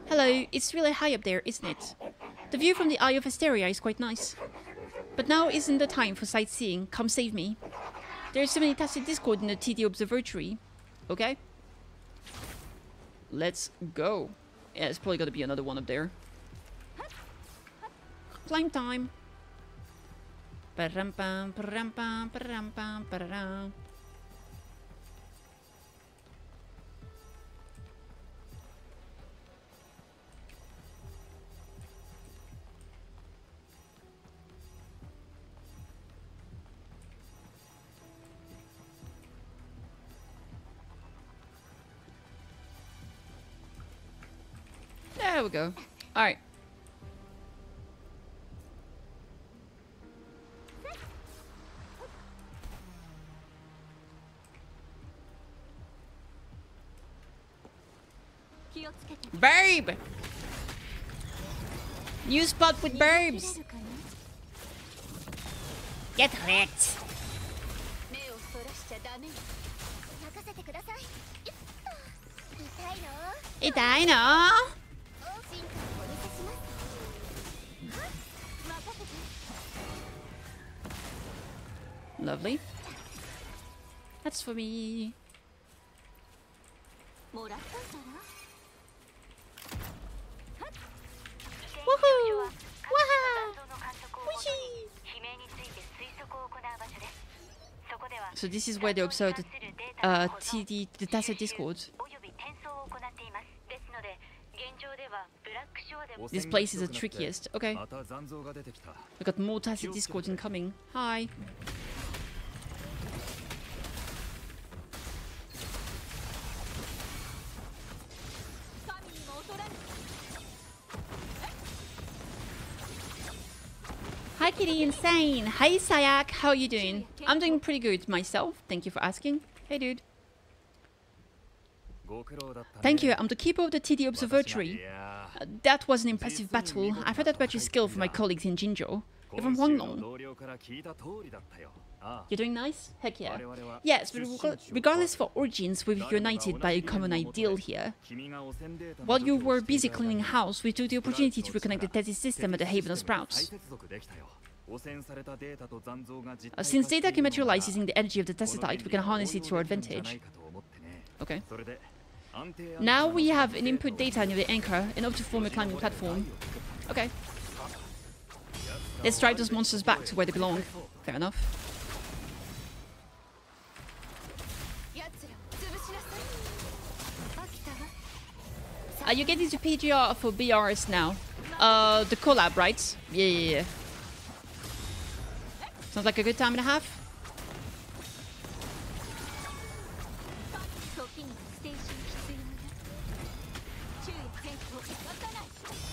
Hello, it's really high up there, isn't it? The view from the Eye of Asteria is quite nice. But now isn't the time for sightseeing, come save me. There's so many Tacet Discord in the TD Observatory. Okay. Let's go. Yeah, it's probably gonna be another one up there. Climb time! There we go. Alright. Babe! New spot with babes! Get wrecked! 目を Lovely. That's for me. Woohoo! Waha! Wishy! So this is where they observe the uh, TD, the Tacet Discord. This place is the trickiest. Okay. We got more Tacet Discord incoming. Hi. Insane. Hey, Sayak. How are you doing? I'm doing pretty good myself. Thank you for asking. Hey, dude. Thank you. I'm the keeper of the TD Observatory. Uh, that was an impressive battle. I've heard about your skill from my colleagues in Jinzhou. You're from Huanglong. You're doing nice? Heck yeah. Yes, regardless of our origins, we've united by a common ideal here. While you were busy cleaning house, we took the opportunity to reconnect the Tethys system at the Haven of Sprouts. Since data can materialize using the energy of the Tacetite, we can harness it to our advantage. Okay. Now we have an input data near the anchor enough to form a climbing platform. Okay. Let's drive those monsters back to where they belong. Fair enough. Are you getting to PGR for BRS now? Uh, the collab, right? Yeah, yeah, yeah. Sounds like a good time and a half.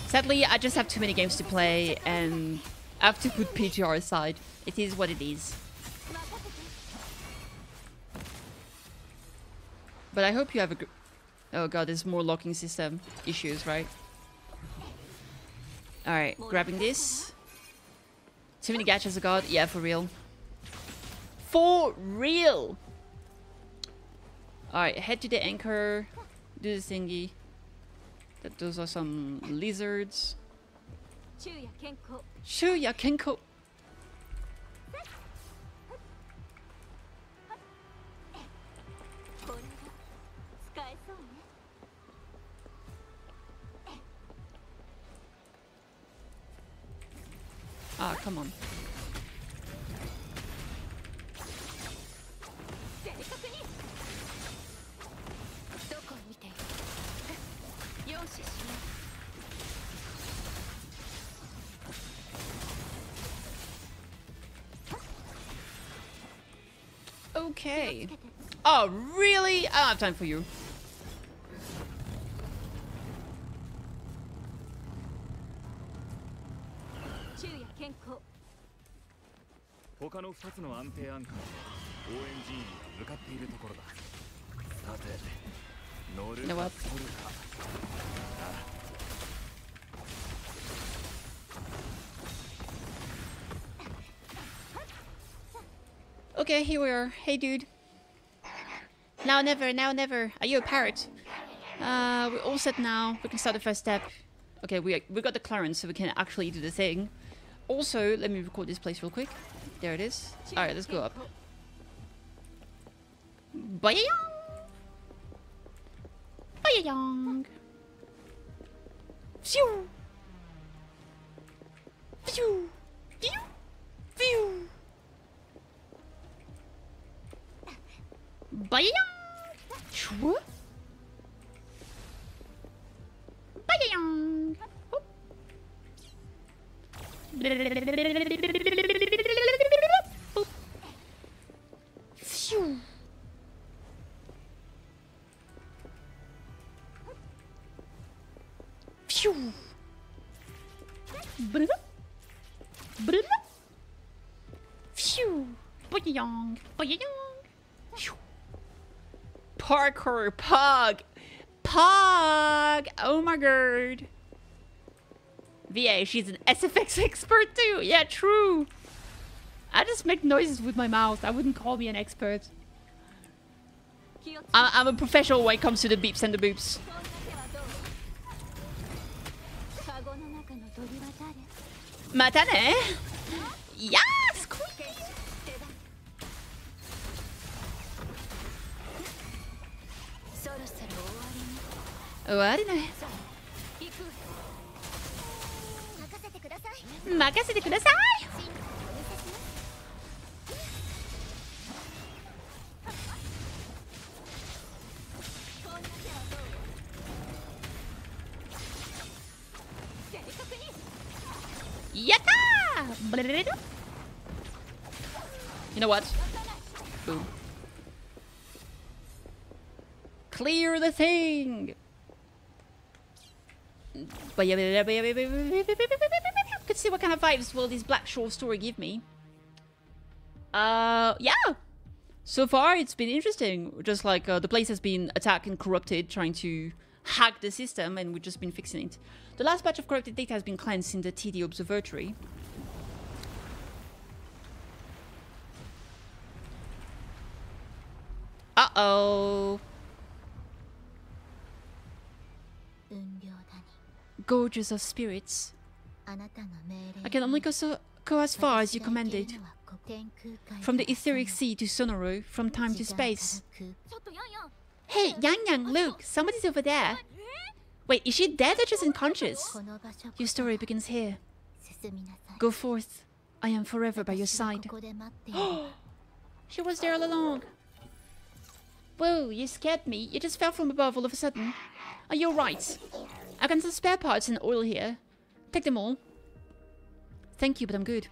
Sadly, I just have too many games to play and I have to put PTR aside. It is what it is. But I hope you have a Oh god, there's more locking system issues, right? Alright, grabbing this. Too many gachas god? Yeah, for real. For real! Alright, head to the anchor. Do the thingy. That those are some lizards. Shuya Kenko. Shuya Kenko. Come on. Okay. Oh, really? I don't have time for you. の2つの安定アンカーは応援陣営が向かっているところださて乗る You know か what? 取るか Okay, here we are. Hey, dude. Now, never. Now, never. Are you a parrot? Uh, we're all set now. We can start the first step. Okay, we we got the clearance, so we can actually do the thing. Also, let me record this place real quick. There it is. All right, let's go up. Bayang. Phew. Phew. Pog. Pog! Oh my god. VA, she's an SFX expert too. Yeah, true. I just make noises with my mouth. I wouldn't call me an expert. I I'm a professional when it comes to the beeps and the boops. Matane? Yeah! をお見せしますこんな手はどう正確に Yatta! Blurrrr. You know what? Boom. Clear the thing. Could see what kind of vibes will this Black Shore story give me. Uh, yeah. So far, it's been interesting. Just like uh, the place has been attacked and corrupted, trying to hack the system, and we've just been fixing it. The last batch of corrupted data has been cleansed in the TD Observatory. Uh gorgeous of spirits. I can only go, so, go as far as you commanded. From the etheric sea to Sonoro, from time to space. Hey, Yang Yang, look, somebody's over there. Wait, is she dead or just unconscious? Your story begins here. Go forth. I am forever by your side. she was there all along. Whoa, you scared me. You just fell from above all of a sudden. Are you alright? I got some spare parts and oil here. Take them all. Thank you, but I'm good.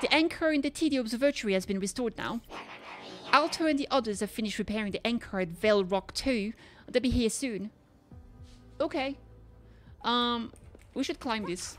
The anchor in the TD Observatory has been restored now. Aalto and the others have finished repairing the anchor at Vale Rock 2. They'll be here soon. Okay. Um, we should climb this.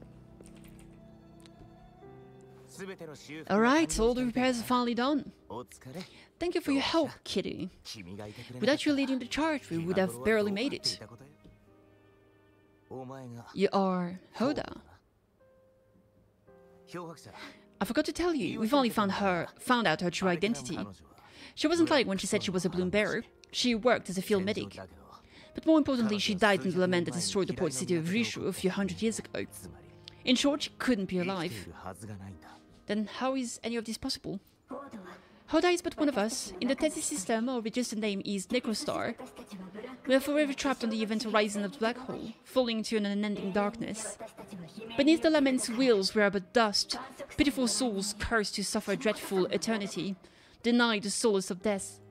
All right, all the repairs are finally done. Thank you for your help, Kitty. Without you leading the charge, we would have barely made it. You are Hoda. I forgot to tell you, we've only found her found out her true identity. She wasn't lying when she said she was a Bloom bearer. She worked as a field medic. But more importantly, she died in the land that destroyed the port city of Rishu a few hundred years ago. In short, she couldn't be alive. Then how is any of this possible? Hoda is but one of us. In the Tethys system, our registered name is Necrostar. We are forever trapped on the event horizon of the black hole, falling into an unending darkness. Beneath the lament's wheels we are but dust, pitiful souls cursed to suffer dreadful eternity, denied the solace of death.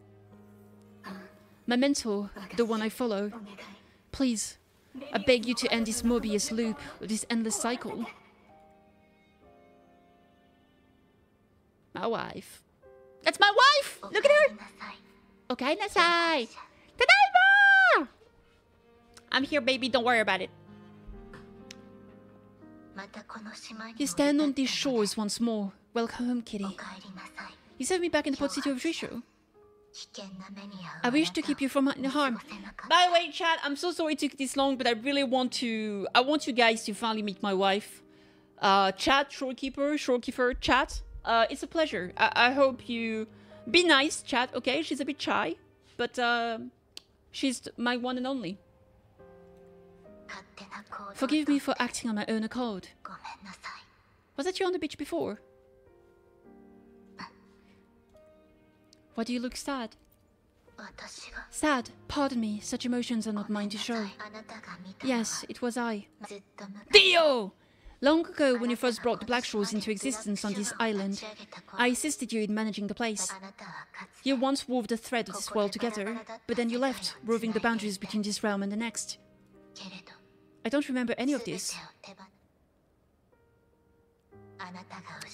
My mentor, the one I follow, please, I beg you to end this Mobius loop, this endless cycle. My wife. That's my wife! Look at her! Okay, Nasai! Tadaima! I'm here, baby. Don't worry about it. You stand on these shores once more. Welcome home, kitty. You sent me back in the port city of Rishu. I wish to keep you from harm. By the way, Chad, I'm so sorry it took this long, but I really want to... I want you guys to finally meet my wife. Uh, Chad, shorekeeper, shorekeeper, Chat. Uh, it's a pleasure. I, I hope you... Be nice, chat, okay? She's a bit shy, but uh, she's my one and only. Forgive me for acting on my own accord. Was that you on the beach before? Why do you look sad? Sad. Pardon me, such emotions are not mine to show. Yes, it was I. Dio! Long ago, when you first brought the Black Shores into existence on this island, I assisted you in managing the place. You once wove the thread of this world together, but then you left, roving the boundaries between this realm and the next. I don't remember any of this.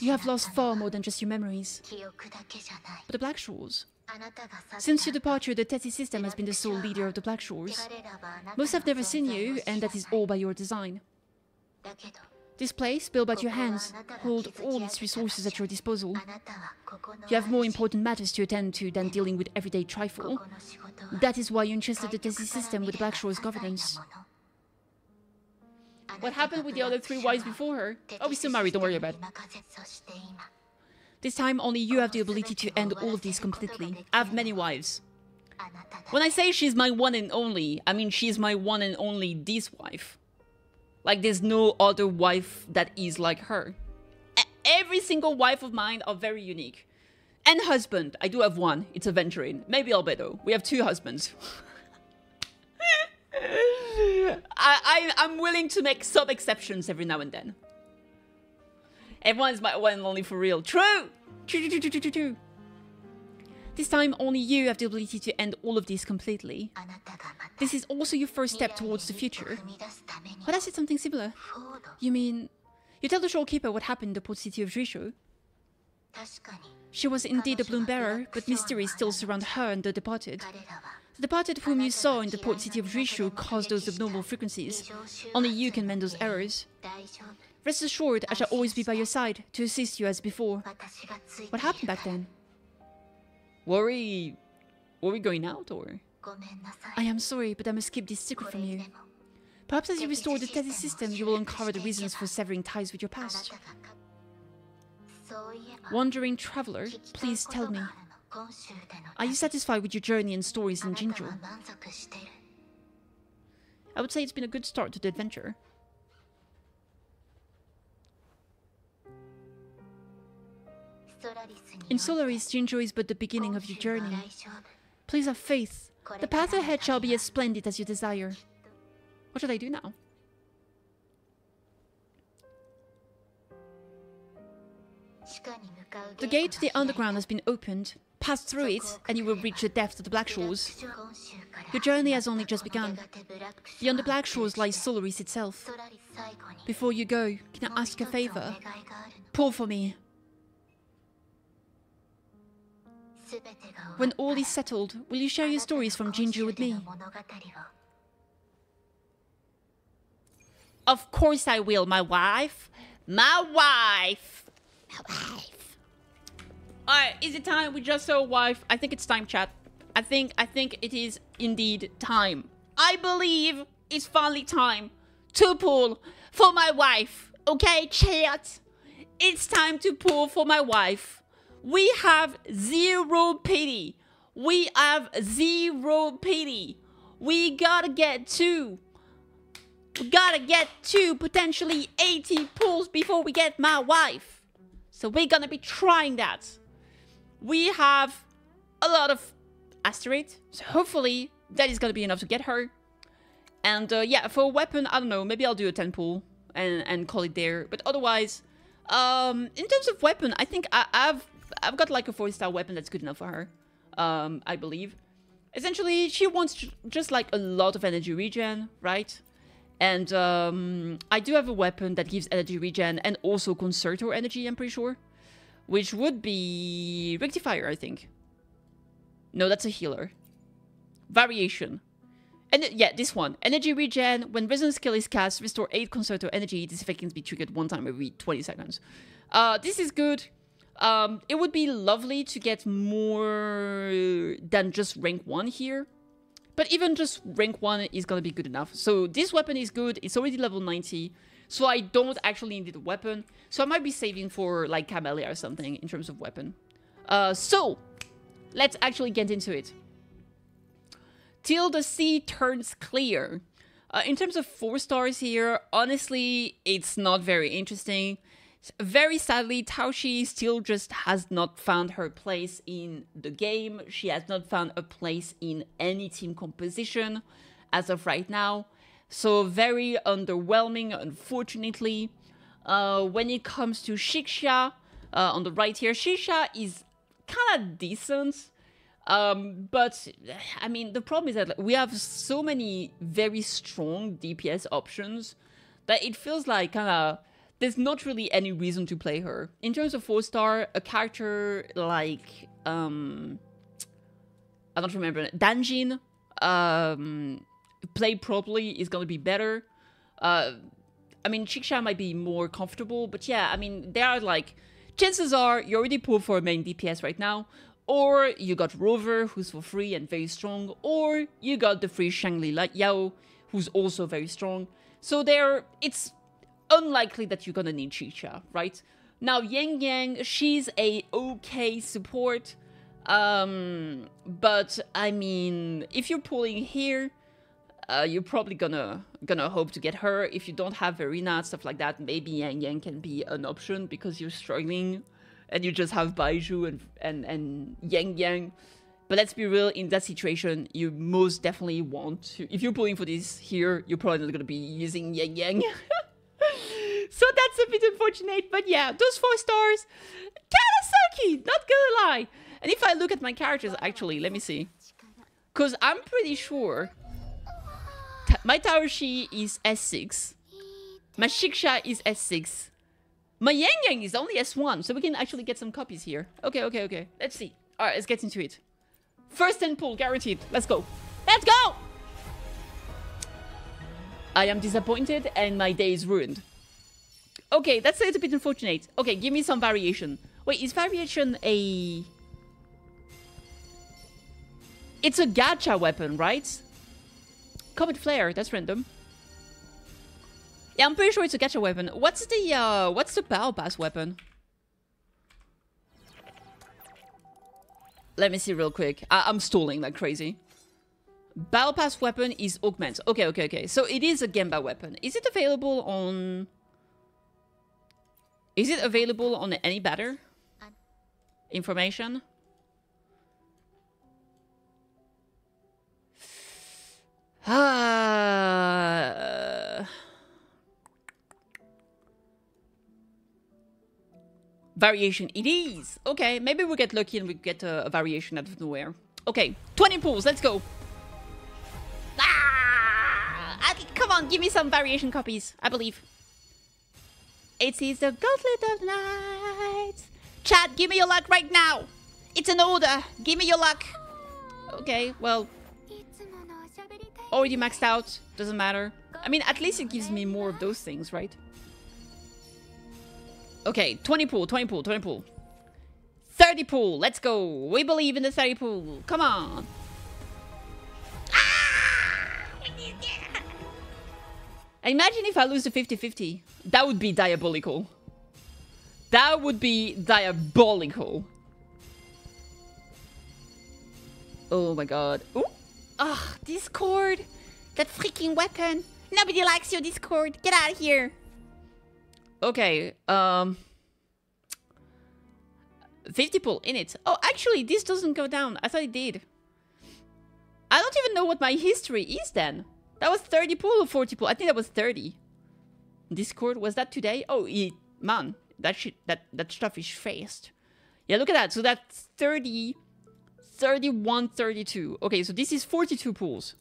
You have lost far more than just your memories, but the Black Shores. Since your departure, the Tethys system has been the sole leader of the Black Shores. Most have never seen you, and that is all by your design. This place, built by your hands, hold all its resources at your disposal. You have more important matters to attend to than dealing with everyday trifle. That is why you entrusted the Tethys system with Blackshore's governance. What happened with the other three wives before her? Oh, we still married, don't worry about it. This time, only you have the ability to end all of this completely. I have many wives. When I say she's my one and only, I mean she's my one and only this wife. Like there's no other wife that is like her. E- every single wife of mine are very unique. And husband, I do have one. It's Aventurine. Maybe Albedo. We have two husbands. I, I I'm willing to make some exceptions every now and then. Everyone's my one and only for real. True. True. True. True. True. True. True. This time, only you have the ability to end all of this completely. This is also your first step towards the future. But I said something similar. You mean, you tell the Shorekeeper what happened in the port city of Risho? She was indeed a bloom bearer, but mysteries still surround her and the departed. The departed whom you saw in the port city of Rishu caused those abnormal frequencies. Only you can mend those errors. Rest assured, I shall always be by your side to assist you as before. What happened back then? Were we... Were we going out, or...? I am sorry, but I must keep this secret from you. Perhaps as you restore the Tethys system, you will uncover the reasons for severing ties with your past. Wandering traveler, please tell me, are you satisfied with your journey and stories in Jinzhou? I would say it's been a good start to the adventure. In Solaris, Jinzhou is but the beginning of your journey. Please have faith. The path ahead shall be as splendid as you desire. What should I do now? The gate to the underground has been opened. Pass through it, and you will reach the depths of the Black Shores. Your journey has only just begun. Beyond the Black Shores lies Solaris itself. Before you go, can I ask a favor? Pull for me. When all is settled, will you share your stories from Jinzhou with me? Of course I will, my wife. My wife. My wife. Alright, is it time we just saw wife? I think it's time, chat. I think I think it is indeed time. I believe it's finally time to pull for my wife. Okay, chat? It's time to pull for my wife. We have zero pity. We have zero pity. We gotta get two. We gotta get two, potentially 80 pulls before we get my wife. So we're gonna be trying that. We have a lot of Astrite, so hopefully that is gonna be enough to get her. And uh, yeah, for a weapon, I don't know, maybe I'll do a 10 pull and, and call it there. But otherwise, um, in terms of weapon, I think I, I've I've got like a 4 star weapon that's good enough for her. Um, I believe. Essentially, she wants just like a lot of energy regen, right? And um, I do have a weapon that gives energy regen and also concerto energy, I'm pretty sure. Which would be Rectifier, I think. No, that's a healer. Variation. And yeah, this one. Energy regen. When resonance skill is cast, restore 8 concerto energy. This effect can be triggered one time every 20 seconds. Uh, this is good. Um, it would be lovely to get more than just rank 1 here. But even just rank 1 is gonna be good enough. So this weapon is good. It's already level 90. So I don't actually need a weapon. So I might be saving for like Camellya or something in terms of weapon. Uh, so, let's actually get into it. Till the sea turns clear. Uh, in terms of 4 stars here, honestly, it's not very interesting. Very sadly, Taoqi still just has not found her place in the game. She has not found a place in any team composition as of right now. So very underwhelming, unfortunately. Uh, when it comes to Chixia, uh, on the right here, Chixia is kind of decent. Um, but I mean, the problem is that we have so many very strong DPS options that it feels like kind of there's not really any reason to play her. In terms of four star, a character like um I don't remember Danjin um played properly is gonna be better. Uh I mean Chixia might be more comfortable, but yeah, I mean there are like chances are you're already pulled for a main DPS right now, or you got Rover who's for free and very strong, or you got the free Shangli like Yao who's also very strong. So there it's unlikely that you're gonna need Chixia, right? Now Yang Yang, she's a okay support. Um, but I mean, if you're pulling here, uh, you're probably gonna gonna hope to get her. If you don't have Verina stuff like that, maybe Yang Yang can be an option because you're struggling, and you just have Baizhi and and and Yang Yang. But let's be real, in that situation, you most definitely want to. If you're pulling for this here, you're probably not gonna be using Yang Yang. so that's a bit unfortunate, but yeah, those four stars, kinda sucky, not gonna lie. And if I look at my characters, actually, let me see. Because I'm pretty sure my Taoqi is S6, my Chixia is S6, my Yang Yang is only S1, so we can actually get some copies here. Okay, okay, okay. Let's see. Alright, let's get into it. First 10 pull, guaranteed. Let's go. Let's go! I am disappointed and my day is ruined. Okay, that's a little bit unfortunate. Okay, give me some variation. Wait, is variation a... It's a gacha weapon, right? Comet Flare, that's random. Yeah, I'm pretty sure it's a gacha weapon. What's the, uh, what's the Battle Pass weapon? Let me see real quick. I I'm stalling like crazy. Battle Pass weapon is Augment. Okay, okay, okay. So it is a Gemba weapon. Is it available on... Is it available on any better information? Ah. variation it is. Okay, maybe we get lucky and we get a, a variation out of nowhere. Okay, 20 pools, let's go. Ah! Okay, come on, give me some variation copies, I believe. It is the gauntlet of knights. Chad, give me your luck right now. It's an order. Give me your luck. Okay, well. Already maxed out. Doesn't matter. I mean, at least it gives me more of those things, right? Okay, 20 pool, 20 pool, 20 pool. 30 pool, let's go. We believe in the 30 pool. Come on. Imagine if I lose the 50-50. That would be diabolical. That would be diabolical. Oh my god. Ooh. Ugh, Discord. That freaking weapon. Nobody likes your Discord. Get out of here. Okay, um... 50 pull in it. Oh, actually, this doesn't go down. I thought it did. I don't even know what my history is then. That was 30 pool or 40 pool? I think that was 30. Discord, was that today? Oh, man, that shit, that, that stuff is fast. Yeah, look at that. So that's 30, 31, 32. Okay, so this is 42 pools.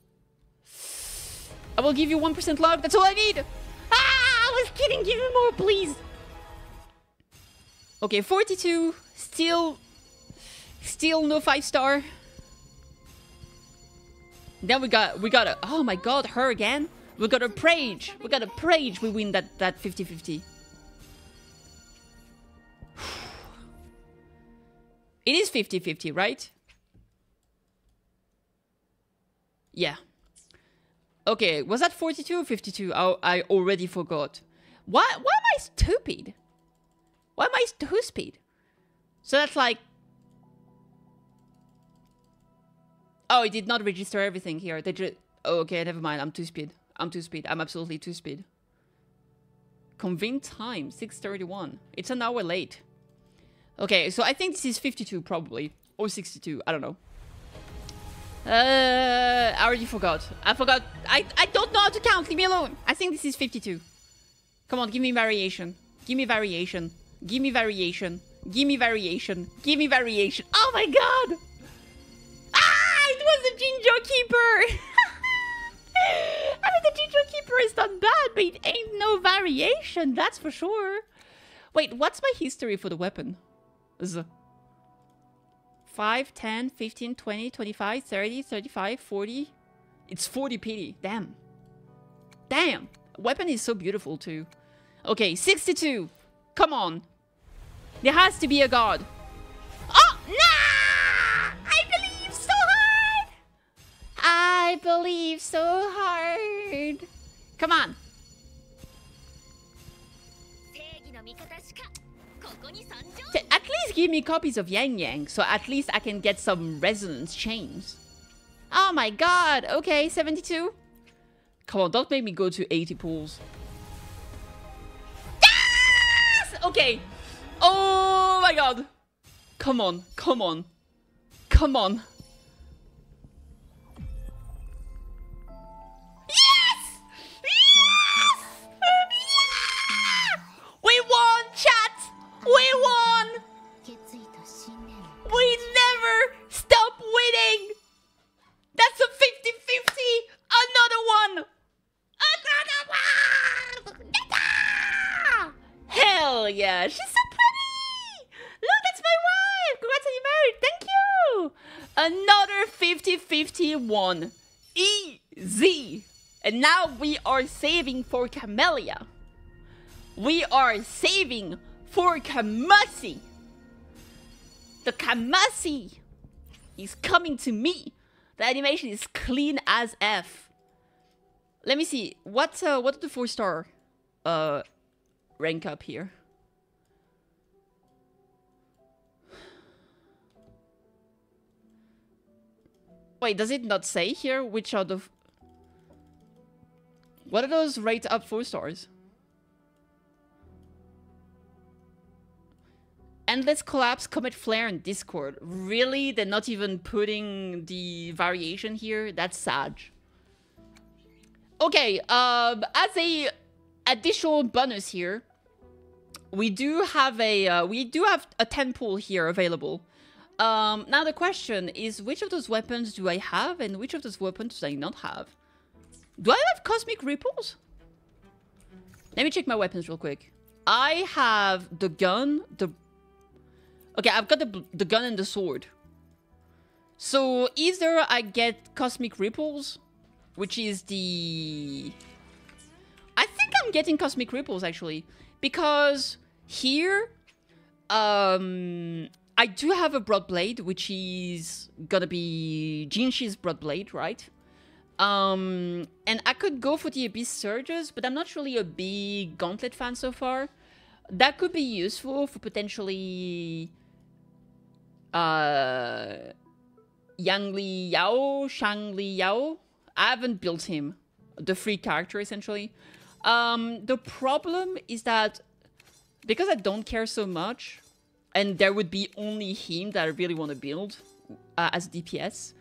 I will give you 1% luck. That's all I need. Ah, I was kidding. Give me more, please. Okay, 42. Still, still no five star. Then we got, we got a, oh my god, her again. We got a Prage. We got a Prage. We win that, that 50-50. It is 50-50, right? Yeah. Okay, was that 42 or 52? I, I already forgot. Why, why am I stupid? Why am I stupid? So that's like... Oh, it did not register everything here. They just... Oh, okay, never mind. I'm too speed. I'm too speed. I'm absolutely too speed. Convene time, 6.31. It's an hour late. Okay, so I think this is 52 probably. Or 62, I don't know. Uh, I already forgot. I forgot. I, I don't know how to count. Leave me alone. I think this is 52. Come on, give me variation. Give me variation. Give me variation. Give me variation. Give me variation. Oh my god! Was the Jinzhou Keeper! I mean, uh, the Jinzhou Keeper is not bad, but it ain't no variation, that's for sure. Wait, what's my history for the weapon? Z 5, 10, 15, 20, 25, 30, 35, 40. It's 40 PD. Damn. Damn. Weapon is so beautiful too. Okay, 62. Come on. There has to be a god. I believe so hard. Come on. At least give me copies of Yang Yang, so at least I can get some resonance chains. Oh my god, okay, 72. Come on, don't make me go to 80 pools. Yes! Okay. Oh my god. Come on, come on. Come on. Hell yeah! She's so pretty! Look, that's my wife! Congrats on you married! Thank you! Another 50-50 one. Easy! And now we are saving for Camellya. We are saving for Kamasi. The Kamasi is coming to me. The animation is clean as F. Let me see. What uh, what the four star uh rank up here? Wait, does it not say here which are the What are those rate up four stars? Endless Collapse Comet Flare and Discord. Really? They're not even putting the variation here? That's sad. Okay, um, as a additional bonus here, we do have a uh, we do have a 10 pool here available. Um, now the question is which of those weapons do I have and which of those weapons do I not have? Do I have Cosmic Ripples? Let me check my weapons real quick. I have the gun, the Okay, I've got the, the gun and the sword. So either I get Cosmic Ripples, which is the... I think I'm getting Cosmic Ripples, actually. Because here, um, I do have a broad blade, which is gonna be Jinhsi's broad blade, right? Um, and I could go for the Abyss Surges, but I'm not really a big Gauntlet fan so far. That could be useful for potentially uh, Yang Li Yao, Shang Li Yao. I haven't built him, the free character essentially. Um, the problem is that because I don't care so much, and there would be only him that I really want to build uh, as DPS,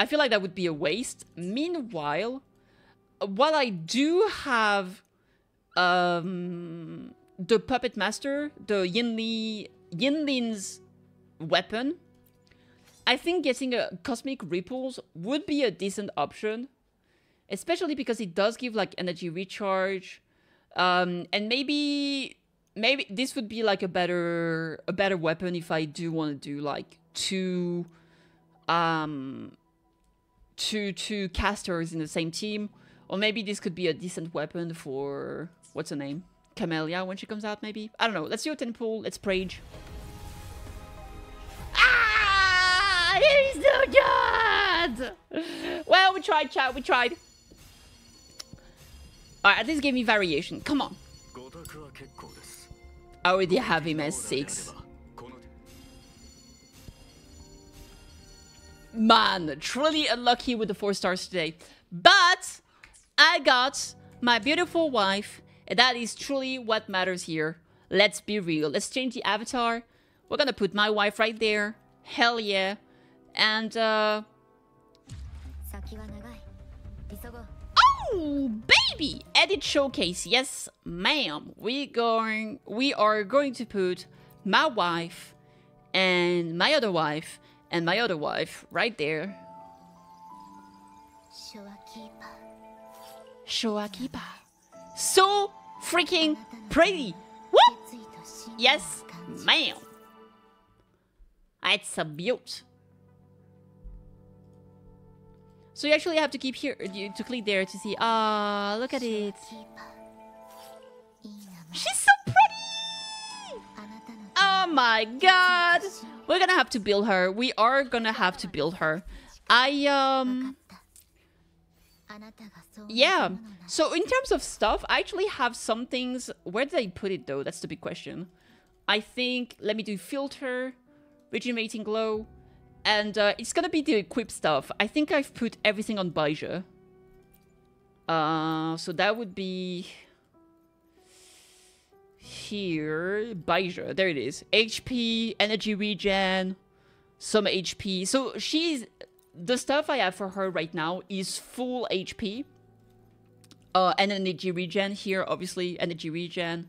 I feel like that would be a waste. Meanwhile, while I do have um, the Puppet Master, the Yinli, Yinlin's weapon, I think getting a Cosmic Ripples would be a decent option. Especially because it does give like energy recharge. Um, and maybe maybe this would be like a better a better weapon if I do want to do like two um two two casters in the same team. Or maybe this could be a decent weapon for what's her name? Camellya when she comes out, maybe? I don't know. Let's do a 10 pool. Let's Prage. Ah! It is so good! Well, we tried, chat. We tried. Alright, at least give me variation. Come on. I already have him as 6. Man, truly unlucky with the 4 stars today. But I got my beautiful wife. And that is truly what matters here. Let's be real. Let's change the avatar. We're gonna put my wife right there. Hell yeah. And, uh... Baby! Edit showcase. Yes, ma'am. We going. We are going to put my wife and my other wife and my other wife right there. Shoakiba. Shoakiba. So freaking pretty. What? Yes, ma'am. It's a beaut. So you actually have to keep here to click there to see. Ah, look at it. She's so pretty! Oh my god! We're gonna have to build her. We are gonna have to build her. I, um... Yeah. So in terms of stuff, I actually have some things... Where did I put it, though? That's the big question. I think... Let me do filter. Rejuvenating glow and uh, it's gonna be the equip stuff. I think I've put everything on Baizhi. Uh, so that would be here, Baizhi. There it is. HP, energy regen, some HP. So she's the stuff I have for her right now is full HP. Uh, and energy regen here, obviously energy regen.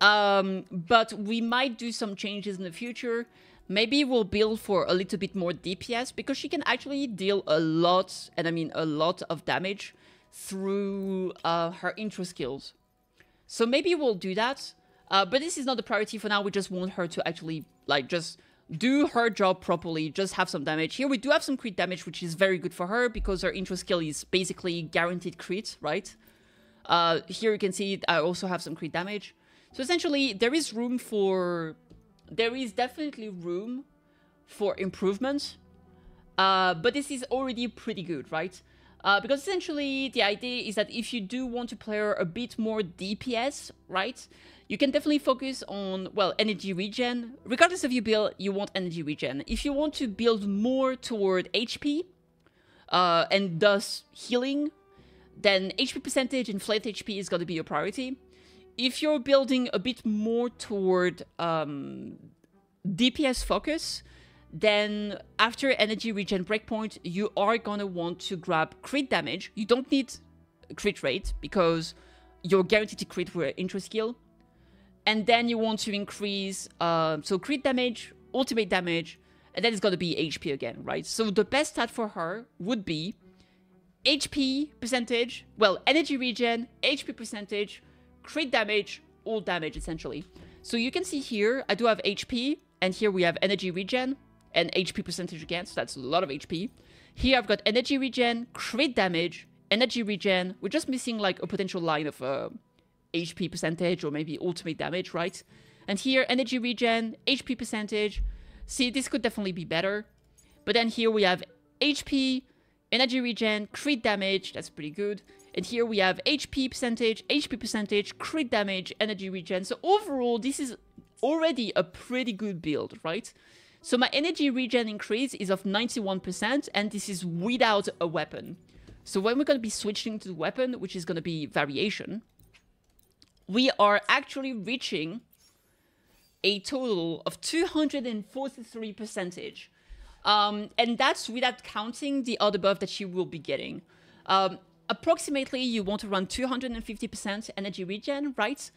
Um, but we might do some changes in the future. Maybe we'll build for a little bit more DPS because she can actually deal a lot, and I mean a lot of damage through uh, her intro skills. So maybe we'll do that. Uh, but this is not the priority for now. We just want her to actually like just do her job properly, just have some damage. Here we do have some crit damage, which is very good for her because her intro skill is basically guaranteed crit, right? Uh, here you can see I also have some crit damage. So essentially, there is room for, there is definitely room for improvement. Uh, but this is already pretty good, right? Uh, because essentially, the idea is that if you do want to play a bit more DPS, right? You can definitely focus on, well, energy regen. Regardless of your build, you want energy regen. If you want to build more toward HP, uh, and thus healing, then HP percentage and flat HP is going to be your priority. If you're building a bit more toward um, DPS focus, then after energy regen breakpoint, you are gonna want to grab crit damage. You don't need crit rate because you're guaranteed to crit with intro skill. And then you want to increase uh, so crit damage, ultimate damage, and then it's gonna be HP again, right? So the best stat for her would be HP percentage, well, energy regen, HP percentage, crit damage, all damage essentially. So you can see here, I do have HP, and here we have energy regen and HP percentage again, so that's a lot of HP. Here I've got energy regen, crit damage, energy regen. We're just missing like a potential line of uh, HP percentage or maybe ultimate damage, right? And here, energy regen, HP percentage. See, this could definitely be better. But then here we have HP, energy regen, crit damage. That's pretty good. And here we have HP percentage, HP percentage, crit damage, energy regen. So overall, this is already a pretty good build, right? So my energy regen increase is of 91%, and this is without a weapon. So when we're going to be switching to the weapon, which is going to be variation, we are actually reaching a total of 243 percentage. Um, and that's without counting the other buff that she will be getting. Um, approximately, you want to run 250% energy regen, right?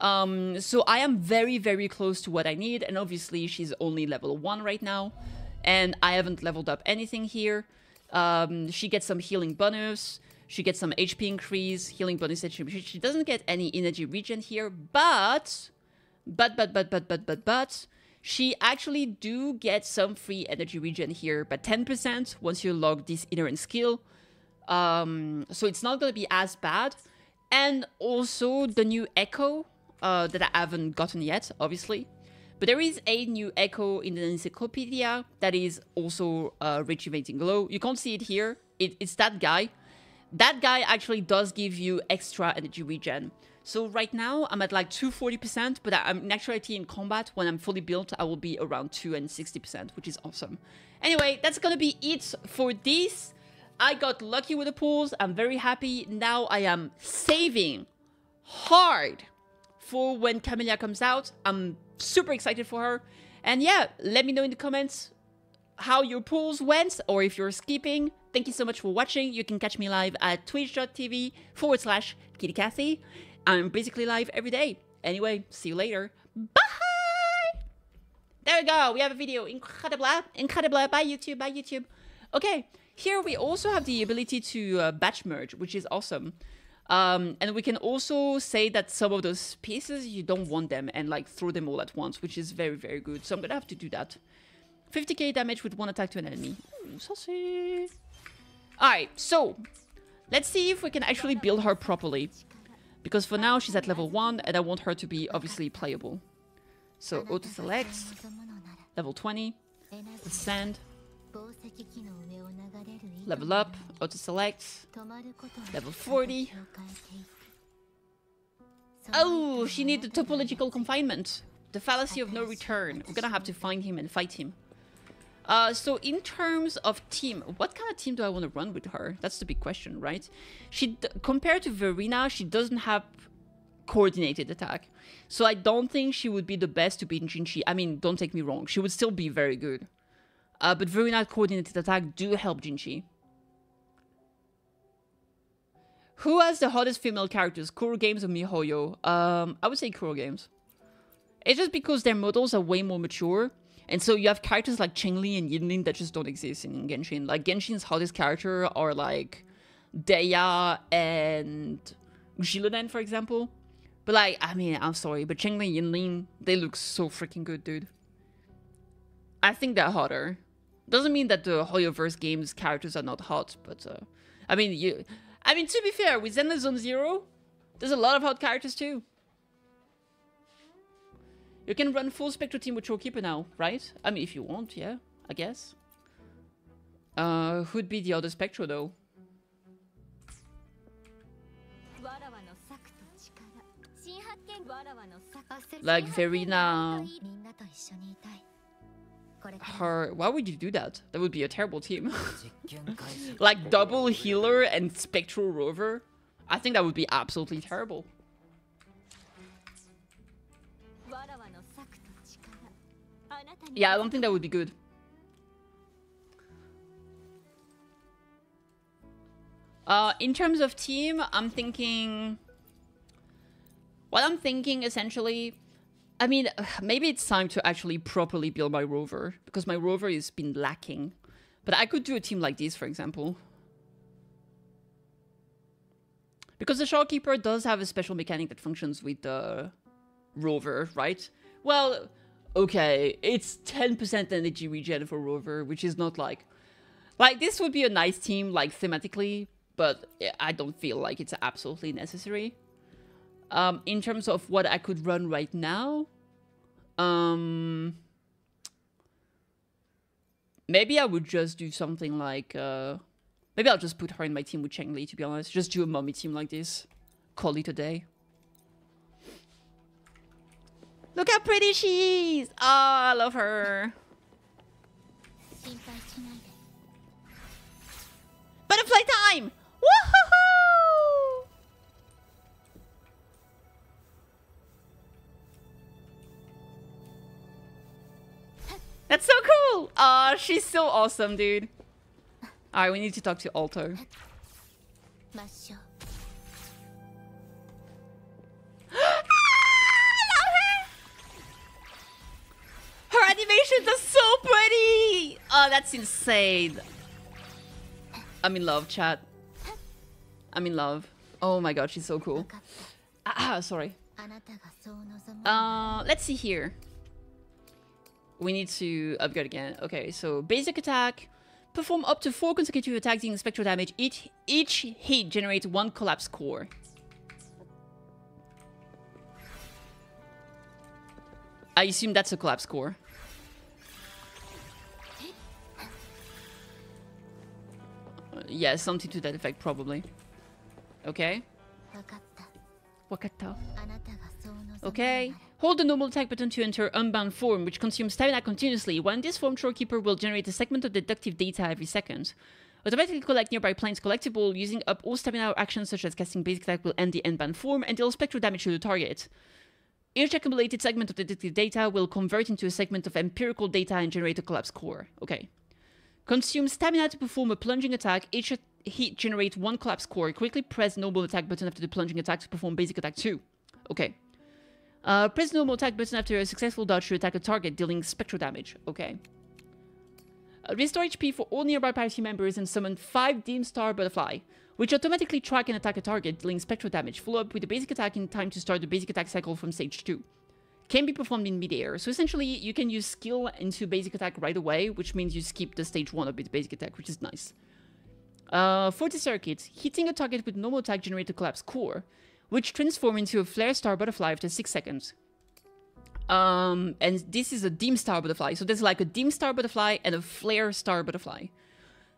Um, so I am very, very close to what I need. And obviously, she's only level 1 right now. And I haven't leveled up anything here. Um, she gets some healing bonus. She gets some HP increase, healing bonus. She doesn't get any energy regen here, but, but, but, but, but, but, but, but, she actually do get some free energy regen here, but 10% once you log this inherent skill. Um, so it's not going to be as bad. And also the new Echo uh, that I haven't gotten yet, obviously. But there is a new Echo in the encyclopedia that is also uh, rejuvenating glow. You can't see it here. It, it's that guy. That guy actually does give you extra energy regen. So right now I'm at like 240%, but I'm in actuality in combat when I'm fully built, I will be around 2 and 60%, which is awesome. Anyway, that's gonna be it for this. I got lucky with the pools. I'm very happy. Now I am saving hard for when Camellya comes out. I'm super excited for her. And yeah, let me know in the comments how your pools went or if you're skipping. Thank you so much for watching. You can catch me live at twitch.tv forward slash Kitty. I'm basically live every day. Anyway, see you later. Bye! There we go. We have a video. Incredible. Incredible. Bye, YouTube. Bye, YouTube. Okay. Here we also have the ability to uh, batch merge, which is awesome. Um, and we can also say that some of those pieces, you don't want them and like throw them all at once, which is very, very good. So I'm to have to do that. 50k damage with one attack to an enemy. Ooh, saucy. Alright, so let's see if we can actually build her properly. Because for now, she's at level 1 and I want her to be obviously playable. So auto select, level 20, ascend, level up, auto select, level 40. Oh, she needs the topological confinement. The fallacy of no return. We're gonna have to find him and fight him. Uh, so in terms of team, what kind of team do I want to run with her? That's the big question, right? She compared to Verina, she doesn't have coordinated attack. So I don't think she would be the best to beat Jinhsi. I mean, don't take me wrong, she would still be very good. Uh, but Verina coordinated attack do help Jinhsi. Who has the hottest female characters, Kuro Games or MiHoYo? Um, I would say Kuro Games. It's just because their models are way more mature and so you have characters like Changli and Yinlin that just don't exist in Genshin. Like Genshin's hottest character are like Dehya and Gillidan, for example. But like, I mean, I'm sorry, but Changli and Yinlin, they look so freaking good, dude. I think they're hotter. Doesn't mean that the HoYoverse games characters are not hot, but uh, I mean, you. I mean, to be fair, with Zenless Zone Zero, there's a lot of hot characters too. You can run full Spectral team with Shorekeeper now, right? I mean, if you want, yeah, I guess. Uh, who'd be the other Spectral though? Like Verina. Her. Why would you do that? That would be a terrible team. like double healer and Spectral Rover. I think that would be absolutely terrible. Yeah, I don't think that would be good. Uh, in terms of team, I'm thinking... What I'm thinking, essentially... I mean, maybe it's time to actually properly build my rover. Because my rover has been lacking. But I could do a team like this, for example. Because the Shorekeeper does have a special mechanic that functions with the rover, right? Well, okay, it's 10% energy regen for Rover, which is not like... Like, this would be a nice team, like, thematically, but I don't feel like it's absolutely necessary. Um, in terms of what I could run right now, um, maybe I would just do something like, uh, maybe I'll just put her in my team with Changli, to be honest. Just do a mommy team like this. Call it a day. Look how pretty she is! Oh, I love her. Butterfly time! Woohoo! That's so cool! Aw, she's so awesome, dude. Alright, we need to talk to Aalto. Her animations are so pretty! Oh, that's insane. I'm in love, chat. I'm in love. Oh my god, she's so cool. Ah, ah sorry. Uh, let's see here we need to upgrade again. Okay, so basic attack. Perform up to four consecutive attacks dealing spectral damage. Each, each hit generates one collapse core. I assume that's a collapse core. Uh, yeah, something to that effect, probably. Okay. Okay. Hold the normal attack button to enter unbound form, which consumes stamina continuously. When this form, Shorekeeper will generate a segment of deductive data every second. Automatically collect nearby planes collectible. Using up all stamina actions such as casting basic attack will end the unbound form and deal spectral damage to the target. Each accumulated segment of deductive data will convert into a segment of empirical data and generate a collapse core. Okay. Consume stamina to perform a plunging attack. Each hit generates one collapse core. Quickly press normal attack button after the plunging attack to perform basic attack 2. Okay. Uh, press normal attack button after a successful dodge to attack a target, dealing spectral damage. Okay. Uh, restore HP for all nearby party members and summon 5 Dim Star Butterfly, which automatically track and attack a target, dealing spectral damage. Follow up with a basic attack in time to start the basic attack cycle from stage 2. Can be performed in midair. So essentially, you can use skill into basic attack right away, which means you skip the stage 1 of its basic attack, which is nice. Uh, Forte circuits. Hitting a target with normal attack generates a collapse core, which transform into a flare star butterfly after 6 seconds. Um, and this is a dim star butterfly. So there's like a dim star butterfly and a flare star butterfly.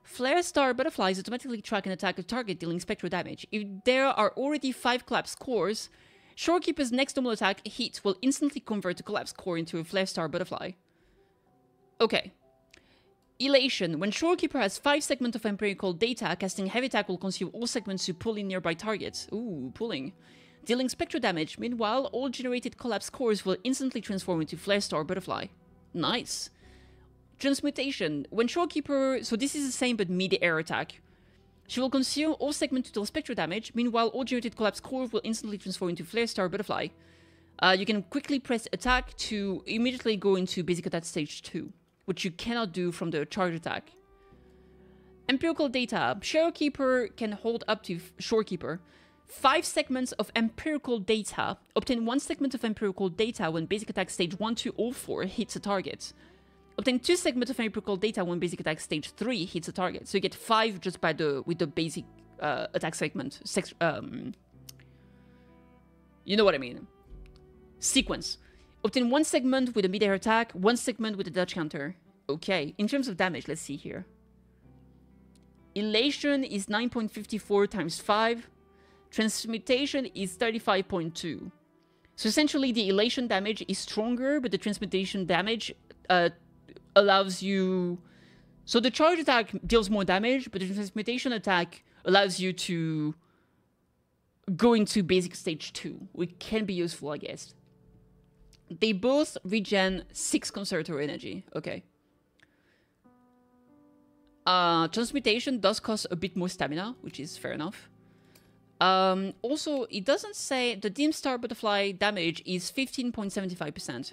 Flare star butterflies automatically track and attack a target dealing spectral damage. If there are already 5 collapse cores, Shorekeeper's next normal attack hit will instantly convert a collapse core into a flare star butterfly. Okay. Elation. When Shorekeeper has 5 segments of empirical data, casting heavy attack will consume all segments to pull in nearby targets. Ooh, pulling. Dealing spectral damage. Meanwhile, all generated collapse cores will instantly transform into Flare Star Butterfly. Nice. Transmutation. When Shorekeeper... So this is the same but mid-air attack. She will consume all segments to deal spectral damage. Meanwhile, all generated collapse cores will instantly transform into Flare Star Butterfly. Uh, you can quickly press attack to immediately go into basic attack stage 2, which you cannot do from the charge attack. Empirical data. Sharekeeper can hold up to Shorekeeper. Five segments of empirical data. Obtain one segment of empirical data when basic attack stage 1, 2, or 4 hits a target. Obtain two segments of empirical data when basic attack stage 3 hits a target. So you get five just by the with the basic uh, attack segment. Sex, um, you know what I mean. Sequence. Obtain one segment with a mid-air attack, one segment with a dodge counter. Okay, in terms of damage, let's see here. Elation is 9.54 times 5. Transmutation is 35.2. So essentially, the elation damage is stronger, but the transmutation damage uh, allows you. So the charge attack deals more damage, but the transmutation attack allows you to go into basic stage 2, which can be useful, I guess. They both regen 6 Concerto energy. Okay. Uh, transmutation does cost a bit more stamina, which is fair enough. Um, also, it doesn't say the Dim Star Butterfly damage is 15.75%.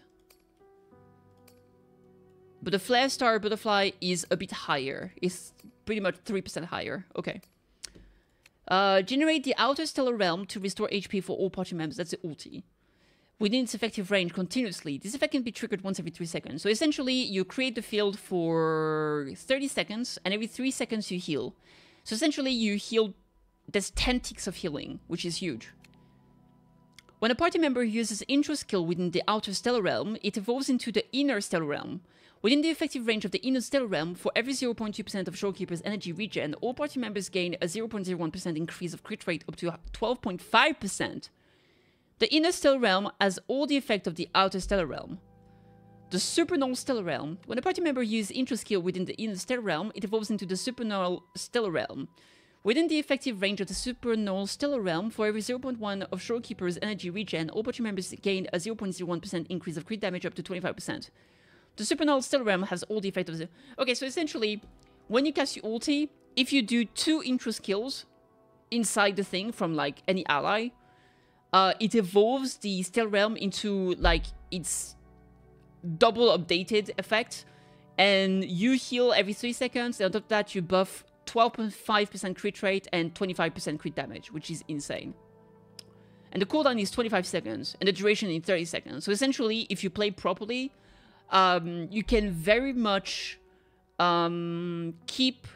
But the Flare Star Butterfly is a bit higher. It's pretty much 3% higher. Okay. Uh, generate the Outer Stellar Realm to restore HP for all party members. That's the ulti. Within its effective range continuously. This effect can be triggered once every 3 seconds. So essentially, you create the field for 30 seconds, and every 3 seconds you heal. So essentially, you heal there's 10 ticks of healing, which is huge. When a party member uses intro skill within the outer stellar realm, it evolves into the inner stellar realm. Within the effective range of the inner stellar realm, for every 0.2% of Shorekeeper's energy regen, all party members gain a 0.01% increase of crit rate up to 12.5%. The inner stellar realm has all the effect of the outer stellar realm. The supernal stellar realm. When a party member uses intro skill within the inner stellar realm, it evolves into the supernal stellar realm. Within the effective range of the supernal stellar realm, for every 0.1 of Shorekeeper's energy regen, all party members gain a 0.01% increase of crit damage up to 25%. The supernal stellar realm has all the effect of the... Okay, so essentially, when you cast your ulti, if you do two intro skills inside the thing from, like, any ally, uh, it evolves the Steel realm into, like, its double updated effect. And you heal every 3 seconds, and on top of that, you buff 12.5% crit rate and 25% crit damage, which is insane. And the cooldown is 25 seconds, and the duration is 30 seconds. So essentially, if you play properly, um, you can very much um, keep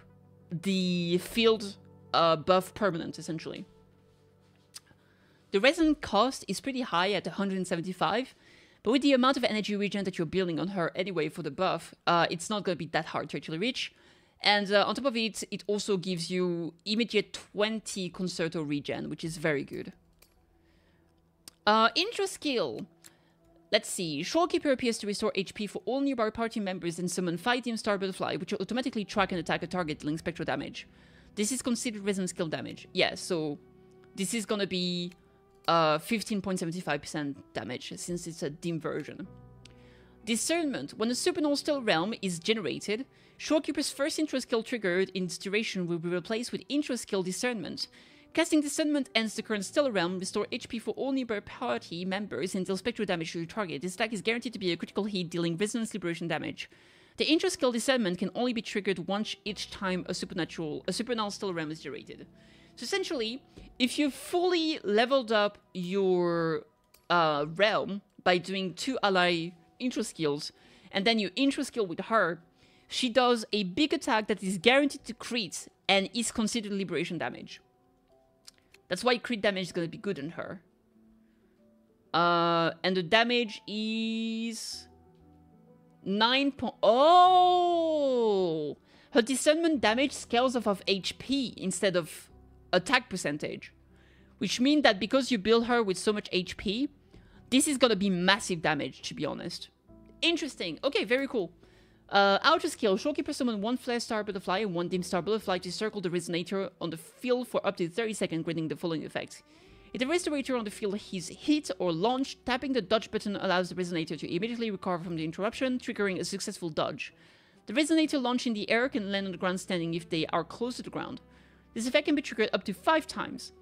the field uh, buff permanent, essentially. The resonant cost is pretty high at 175, but with the amount of energy regen that you're building on her anyway for the buff, uh, it's not going to be that hard to actually reach. And uh, on top of it, it also gives you immediate 20 Concerto regen, which is very good. Uh, intro skill. Let's see. Shorekeeper appears to restore HP for all nearby party members and summon 5 Dim Star Butterfly, which will automatically track and attack a target dealing spectral damage. This is considered resonant skill damage. Yeah, so this is gonna be 15.75% uh, damage since it's a dim version. Discernment. When a supernal realm is generated, Shorekeeper's first intro skill triggered in its duration will be replaced with intro skill Discernment. Casting Discernment ends the current stellar realm, restore HP for all nearby party members and deal spectral damage to the target. This attack is guaranteed to be a critical hit, dealing resonance liberation damage. The intro skill Discernment can only be triggered once each time a supernatural, a supernal stellar realm is generated. So essentially, if you fully leveled up your uh, realm by doing two ally intro skills, and then you intro skill with her, she does a big attack that is guaranteed to crit and is considered liberation damage. That's why crit damage is going to be good on her. Uh, and the damage is... 9 point... Oh! Her discernment damage scales off of HP instead of attack percentage. Which means that because you build her with so much HP, this is to be massive damage, to be honest. Interesting. Okay, very cool. Uh, Outro skill, Shorekeeper summon one Flare Star Butterfly and one Dim Star Butterfly to circle the Resonator on the field for up to 30 seconds, granting the following effects. If the Resonator on the field is hit or launched, tapping the dodge button allows the Resonator to immediately recover from the interruption, triggering a successful dodge. The Resonator launched in the air can land on the ground standing if they are close to the ground. This effect can be triggered up to 5 times.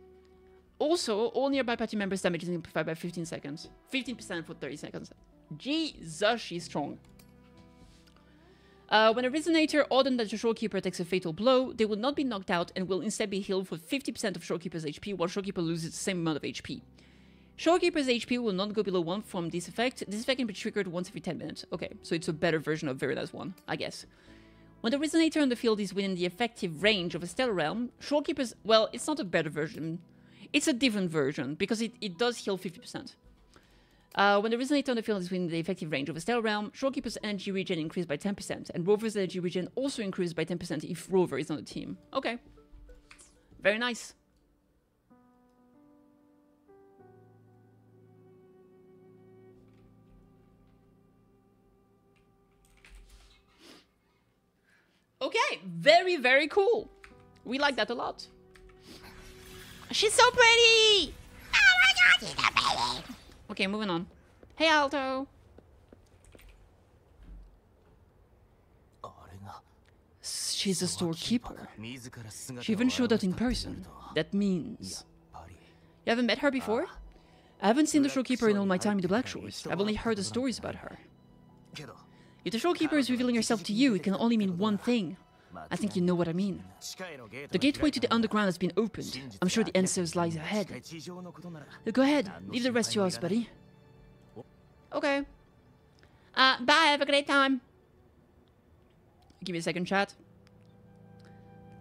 Also, all nearby party members' damage is amplified by 15 seconds. 15% for 30 seconds. Jesus, she's strong. Uh, when a Resonator or the Shorekeeper takes a fatal blow, they will not be knocked out and will instead be healed for 50% of Shorekeeper's HP, while Shorekeeper loses the same amount of HP. Shorekeeper's HP will not go below 1 from this effect. This effect can be triggered once every 10 minutes. Okay, so it's a better version of Nice 1, I guess. When the Resonator on the field is within the effective range of a Stellar Realm, Shorekeeper's... Well, it's not a better version. It's a different version, because it, it does heal 50%. Uh, when the Resonator on the field is within the effective range of a Stellar Realm, Shorekeeper's energy regen increased by 10%, and Rover's energy regen also increased by 10% if Rover is on the team. Okay. Very nice. Okay, very, very cool. We like that a lot. She's so pretty! Oh my god, she's so pretty! Okay, moving on. Hey, Aalto! She's a Shorekeeper. She even showed up in person. That means... You haven't met her before? I haven't seen the Shorekeeper in all my time in the Black Shores. I've only heard the stories about her. If the Shorekeeper is revealing herself to you, it can only mean one thing. I think you know what I mean. The gateway to the underground has been opened. I'm sure the answers lies ahead. Go ahead, leave the rest to us, buddy. Okay. Uh, bye, have a great time. Give me a second, chat.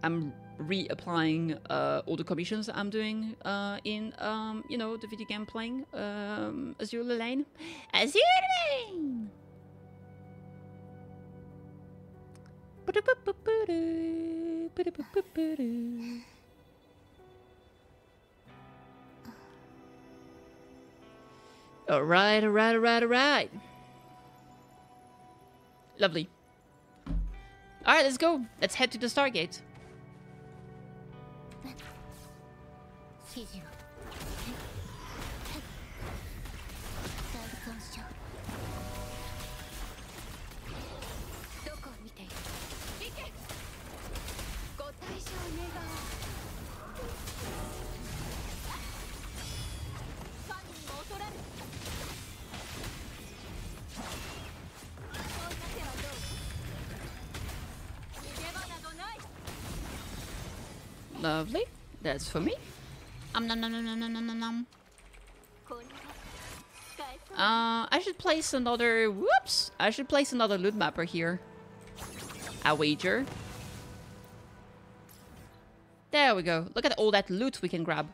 I'm reapplying uh, all the commissions I'm doing uh, in, um, you know, the video game playing um, Azur Lane. Azur Lane! All right, all right, all right, all right. Lovely. All right, let's go. Let's head to the Stargate. Lovely. That's for me. Um, nom, nom, nom, nom, nom, nom. Uh, I should place another... Whoops! I should place another loot mapper here. I wager. There we go. Look at all that loot we can grab.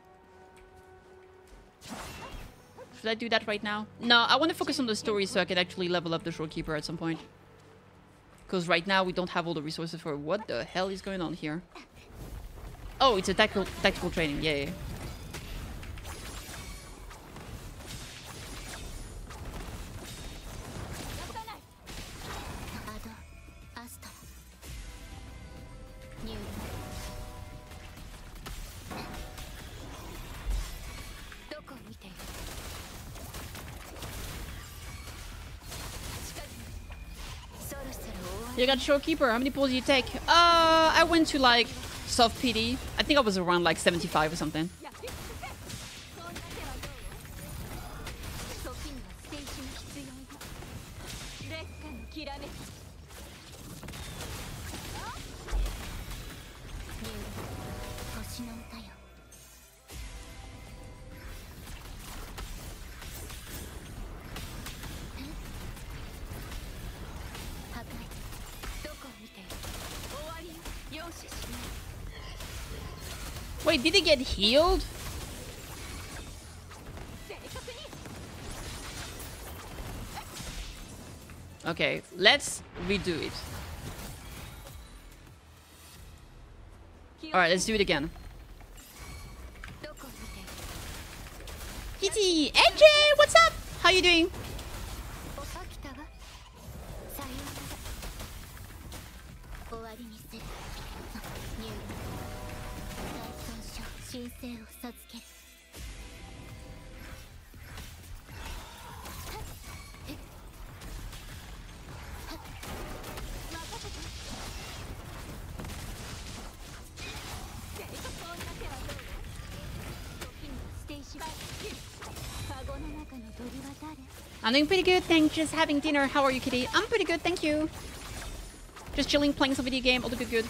Should I do that right now? No, I want to focus on the story so I can actually level up the Shorekeeper at some point. Because right now we don't have all the resources for... What the hell is going on here? Oh, it's a tactical, tactical training. Yeah, yeah. You got Shorekeeper. How many pulls do you take? Uh, I went to like soft pity. I think I was around like 75 or something. healed? Okay, let's redo it. Alright, let's do it again. Kitty! AJ, What's up? How you doing? I'm doing pretty good, thanks. Just having dinner. How are you, Kitty? I'm pretty good, thank you. Just chilling, playing some video game. All the good, good.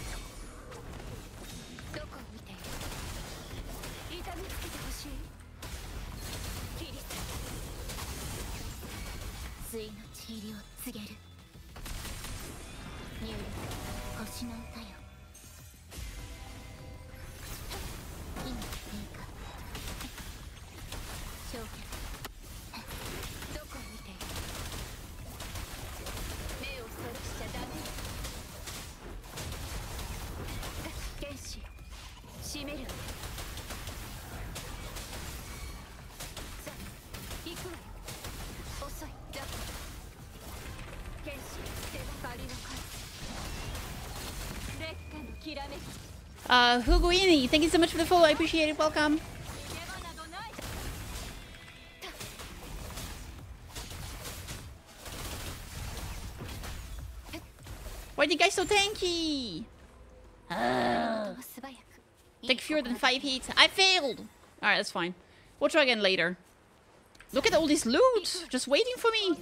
Uh, Huguini, thank you so much for the follow. I appreciate it. Welcome. Why are you guys so tanky? Take fewer than five hits. I failed! Alright, that's fine. We'll try again later. Look at all this loot! Just waiting for me!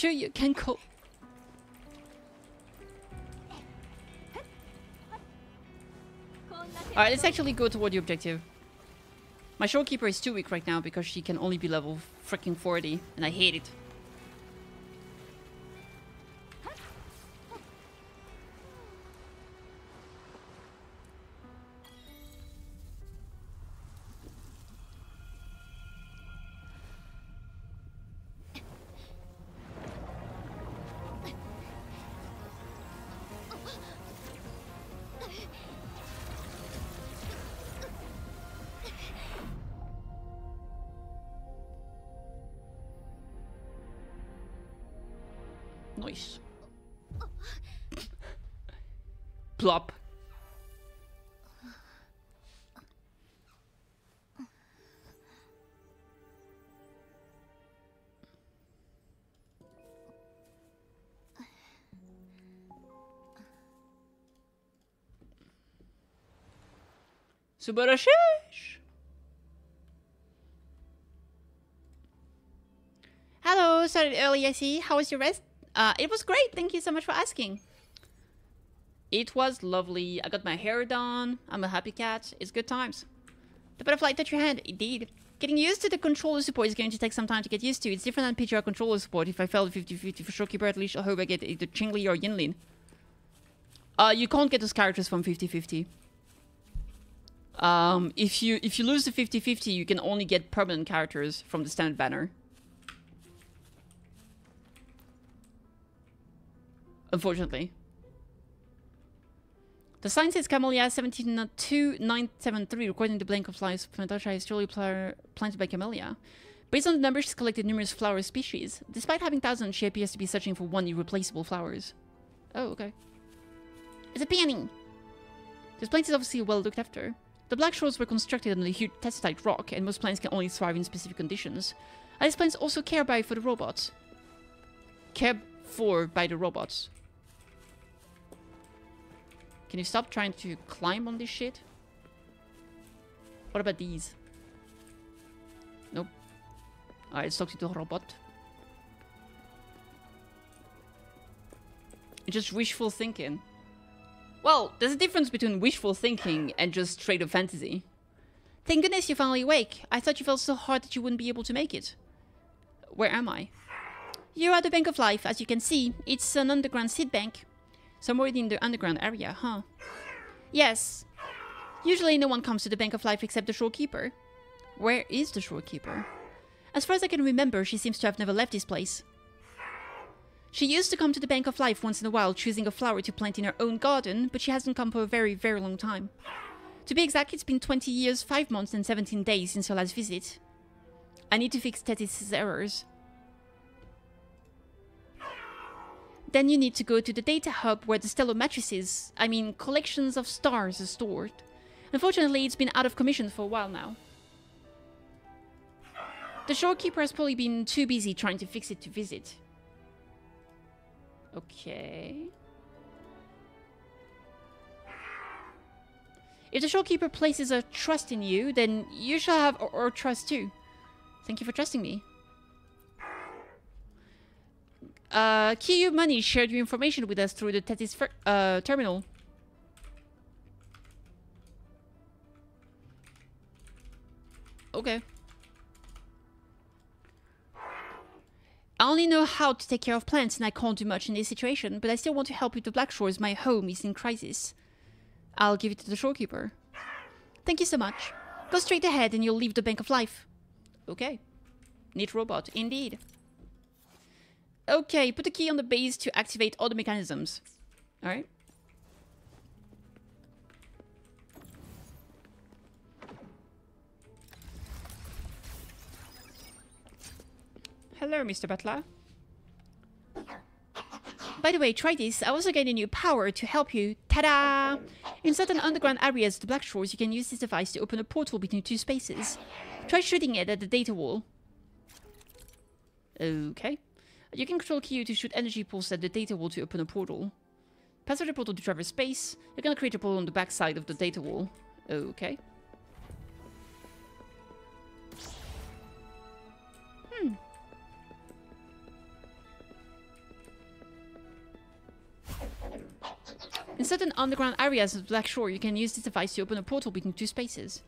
Sure you can go. Alright, let's actually go toward the objective. My Shorekeeper is too weak right now because she can only be level freaking 40, and I hate it. Subarashish! Hello, started early, I see. How was your rest? Uh, it was great. Thank you so much for asking. It was lovely. I got my hair done. I'm a happy cat. It's good times. The butterfly touch your hand. Indeed. Getting used to the controller support is going to take some time to get used to. It's different than PTR controller support. If I fail 50-50 for Shorekeeper, at least I hope I get either Changli or Yinlin. Uh, you can't get those characters from 50-50. Um, if you if you lose the 50-50, you can only get permanent characters from the standard banner. Unfortunately. The sign says Camellya 172973, recording the blank of lives. Natasha is pla- planted by Camellya. Based on the numbers, she's collected numerous flower species. Despite having thousands, she appears to be searching for one irreplaceable flowers. Oh, okay. It's a peony! This plant is obviously well looked after. The black shores were constructed on a huge Tacetite rock, and most plants can only thrive in specific conditions. And these plants also care by for the robots. Care for by the robots. Can you stop trying to climb on this shit? What about these? Nope. Alright, let's talk to the robot. Just wishful thinking. Well, there's a difference between wishful thinking and just straight up fantasy. Thank goodness you're finally awake. I thought you felt so hard that you wouldn't be able to make it. Where am I? You're at the Bank of Life, as you can see. It's an underground seed bank. Somewhere in the underground area, huh? Yes. Usually no one comes to the Bank of Life except the shorekeeper. Where is the shorekeeper? As far as I can remember, she seems to have never left this place. She used to come to the Bank of Life once in a while, choosing a flower to plant in her own garden, but she hasn't come for a very, very long time. To be exact, it's been 20 years, 5 months, and 17 days since her last visit. I need to fix Tethys' errors. Then you need to go to the data hub where the stellar matrices, I mean collections of stars, are stored. Unfortunately, it's been out of commission for a while now. The shorekeeper has probably been too busy trying to fix it to visit. Okay. If the shorekeeper places a trust in you, then you shall have our, trust too. Thank you for trusting me. Uh, KU Money shared your information with us through the Tethys uh, terminal. Okay. I only know how to take care of plants and I can't do much in this situation, but I still want to help with the Black Shores. My home is in crisis. I'll give it to the shorekeeper. Thank you so much. Go straight ahead and you'll leave the Bank of Life. Okay. Neat robot, indeed. Okay, put the key on the base to activate all the mechanisms. Alright. Hello, Mr. Butler. By the way, try this. I also gained a new power to help you. Ta-da! In certain underground areas of the Black Shores, you can use this device to open a portal between two spaces. Try shooting it at the data wall. Okay. You can control Q to shoot energy pulse at the data wall to open a portal. Pass through the portal to traverse space. You're gonna create a portal on the back side of the data wall. Okay. In certain underground areas of Black Shore, you can use this device to open a portal between two spaces.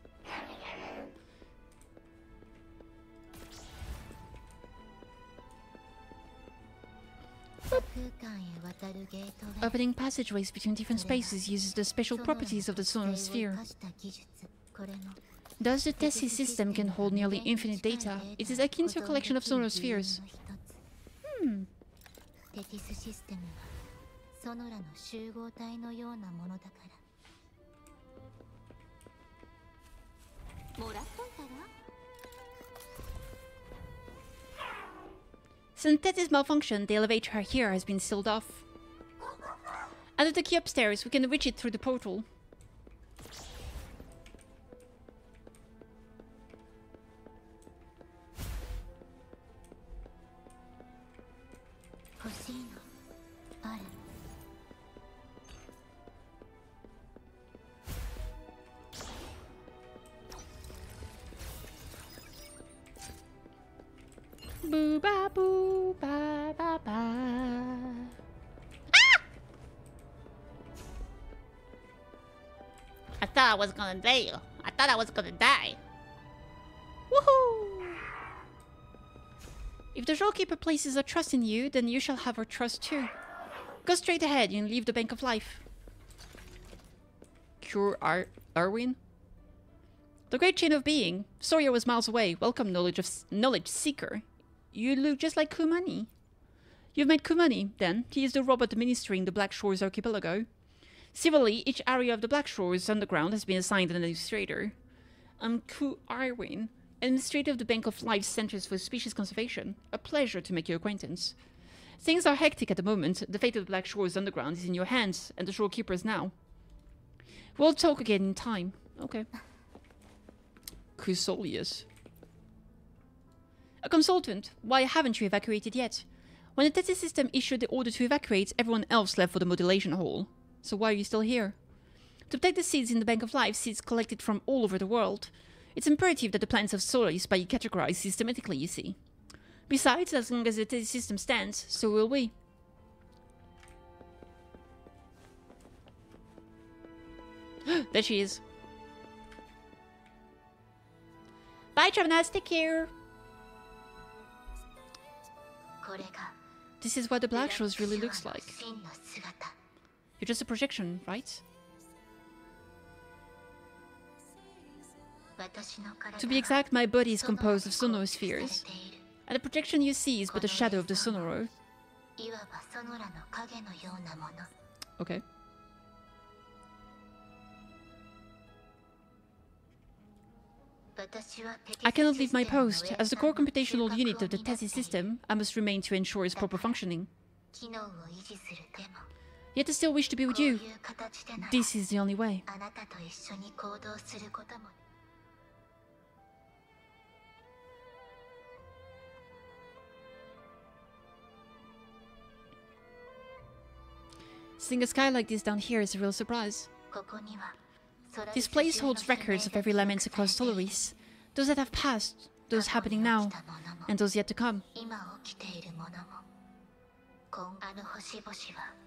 Opening passageways between different spaces uses the special properties of the sonosphere. Thus, the Tethys system can hold nearly infinite data. It is akin to a collection of sonospheres. Hmm. ソノラの集合体のようなものだからもらっといたら Since TESI's malfunction, the elevator here has been sealed off. Under the key upstairs, we can reach it through the portal. Boo ba ba ba ah! ba. I thought I was gonna die. I thought I was gonna die. Woohoo! If the Shorekeeper places a trust in you, then you shall have her trust too. Go straight ahead and leave the Bank of Life. Cure Ar Arwin? The great chain of being. Sawyer was miles away. Welcome, knowledge of s- knowledge seeker. You look just like Kumani. You've met Kumani, then. He is the robot administering the Black Shores archipelago. Civilly, each area of the Black Shores underground has been assigned an administrator. I'm Ku Irwin, administrator of the Bank of Life Centers for Species Conservation. A pleasure to make your acquaintance. Things are hectic at the moment. The fate of the Black Shores underground is in your hands, and the shorekeepers now. We'll talk again in time. Okay. Chrysolius. A consultant. Why haven't you evacuated yet? When the Tethys system issued the order to evacuate, everyone else left for the modulation hall. So why are you still here? To protect the seeds in the Bank of Life, seeds collected from all over the world. It's imperative that the plants of Solaris be categorized systematically, you see. Besides, as long as the Tethys system stands, so will we. there she is. Bye, Travenas. Take care. This is what the Black Rose really looks like. You're just a projection, right? To be exact, my body is composed of sonospheres. And the projection you see is but a shadow of the sonoro. Okay. I cannot leave my post. As the core computational unit of the Tethys system, I must remain to ensure its proper functioning. Yet I still wish to be with you. This is the only way. Seeing a sky like this down here is a real surprise. This place holds records of every lament across Solaris, those that have passed, those happening now, and those yet to come.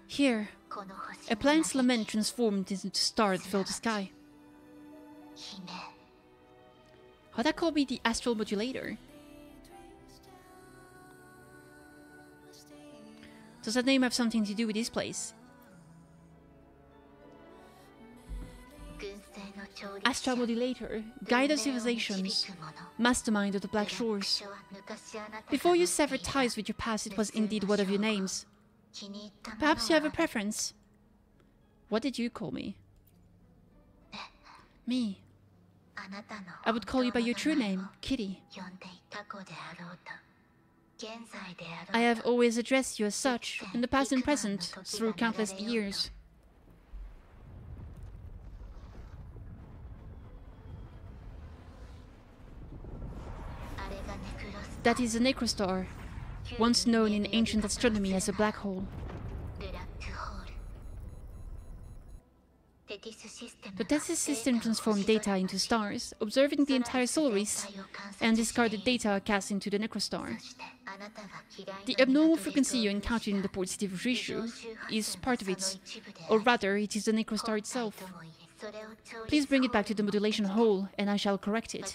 Here, a planet's lament transformed into a star oh, that filled the sky. Hodako be the astral modulator. Does that name have something to do with this place? Astral modulator, guide of civilizations, mastermind of the Black Shores. Before you severed ties with your past, it was indeed one of your names. Perhaps you have a preference. What did you call me? Me. I would call you by your true name, Kitty. I have always addressed you as such, in the past and present, through countless years. That is a necrostar, once known in ancient astronomy as a black hole. The Tethys system transformed data into stars, observing the entire Solaris, and discarded data cast into the necrostar. The abnormal frequency you encountered in the positive ratio is part of it, or rather, it is the necrostar itself. Please bring it back to the modulation hole, and I shall correct it.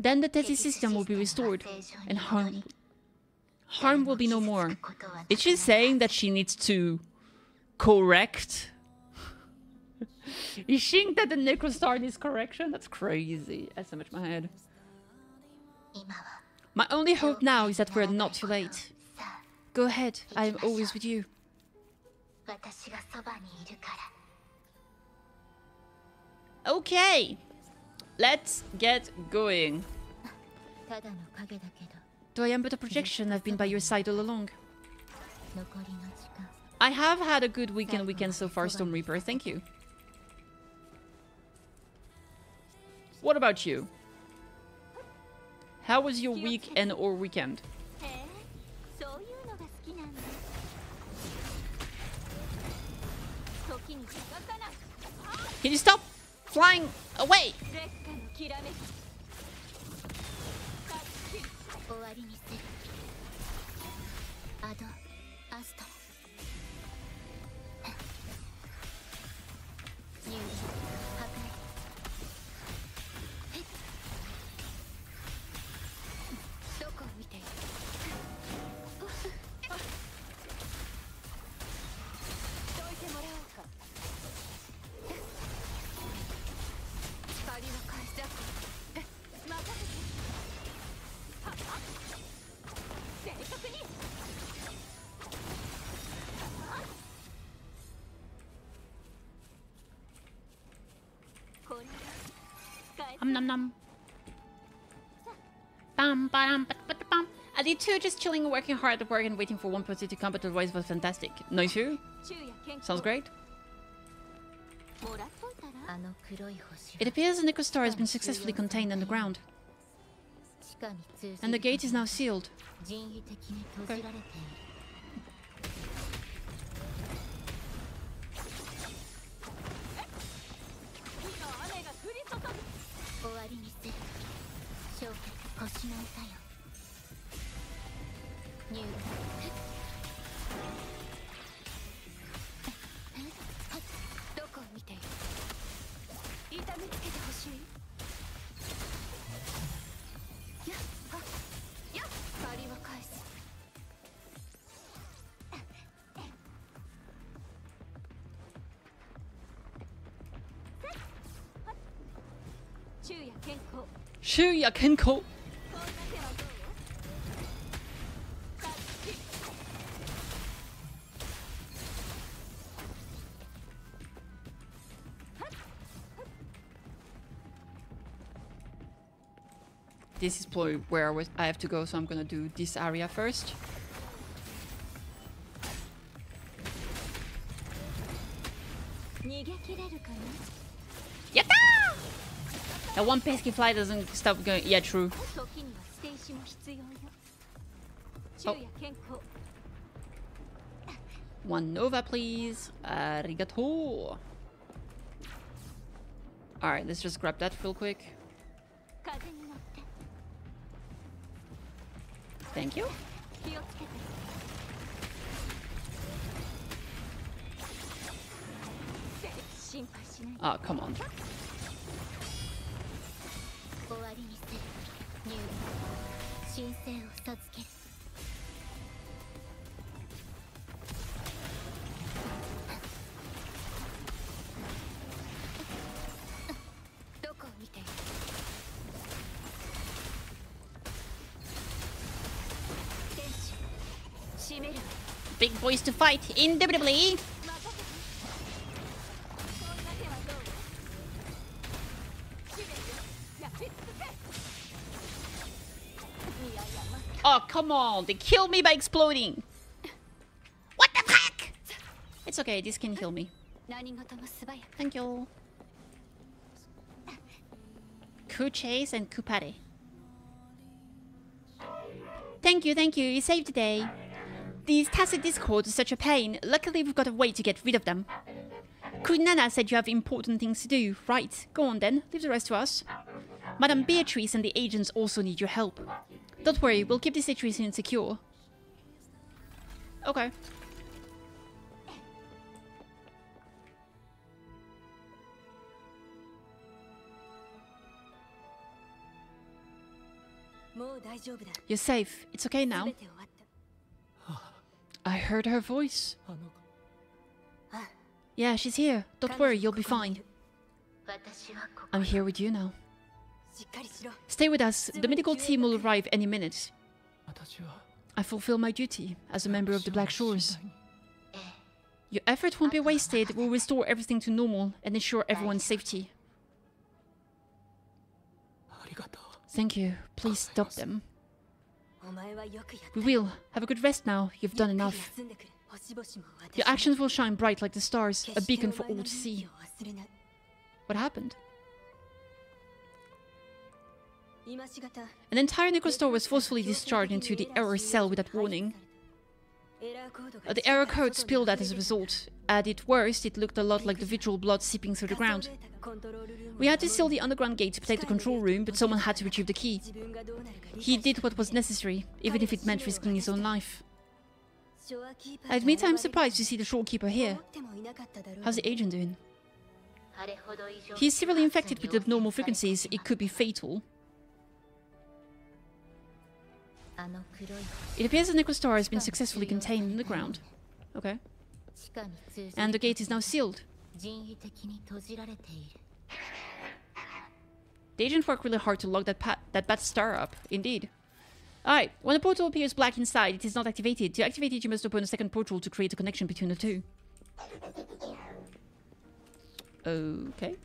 Then the Tethys system will be restored, and harm harm will be no more. Is she saying that she needs to correct? Is she that the Necrostar needs correction? That's crazy. That's so much my head. My only hope now is that we're not too late. Go ahead, I am always with you. Okay. Let's get going. Though I am but a projection, I've been by your side all along. I have had a good weekend weekend so far, Storm Reaper. Thank you. What about you? How was your week and or weekend? Can you stop flying away? きらめき終わりにする。アドアスト入力 I did Bum bum Are two just chilling and working hard at work and waiting for one person to come but the voice was fantastic? No too? Sounds great. It appears the star has been successfully contained underground. And the gate is now sealed. Okay. 星の歌よ入力どこを見ている痛めつけてほしいやっはっやっ借りは返す昼夜健康。this is probably where I, have to go, so I'm gonna do this area first. Yatta! That one pesky fly doesn't stop going. Yeah, true. Oh. oh. One Nova, please. Arigato. Alright, let's just grab that real quick. Thank you. Ah, oh, come on. always to fight, indubitably. Oh, come on. They killed me by exploding. What the heck? It's okay. This can heal me. Thank you. Kuchase and Kupare. Thank you, thank you. You saved the day. These Tacet Discords are such a pain. Luckily, we've got a way to get rid of them. Kunana said you have important things to do. Right, go on then. Leave the rest to us. Madame Beatrice and the agents also need your help. Don't worry, we'll keep the situation secure. Okay. You're safe. It's okay now. I heard her voice. Yeah, she's here. Don't worry, you'll be fine. I'm here with you now. Stay with us. The medical team will arrive any minute. I fulfill my duty as a member of the Black Shores. Your effort won't be wasted. We'll restore everything to normal and ensure everyone's safety. Thank you. Please stop them. We will. Have a good rest now. You've done enough. Your actions will shine bright like the stars, a beacon for all to see. What happened? An entire necrostar was forcefully discharged into the error cell without warning. The error code spilled out as a result. At its worst, it looked a lot like the visual blood seeping through the ground. We had to seal the underground gate to protect the control room, but someone had to retrieve the key. He did what was necessary, even if it meant risking his own life. I admit I'm surprised to see the shorekeeper here. How's the agent doing? He's severely infected with abnormal frequencies. It could be fatal. It appears the Necrostar has been successfully contained in the ground. Okay. And the gate is now sealed. The agent worked really hard to lock that, that bad star up. Indeed. Alright, when a portal appears black inside, it is not activated. To activate it, you must open a second portal to create a connection between the two. Okay.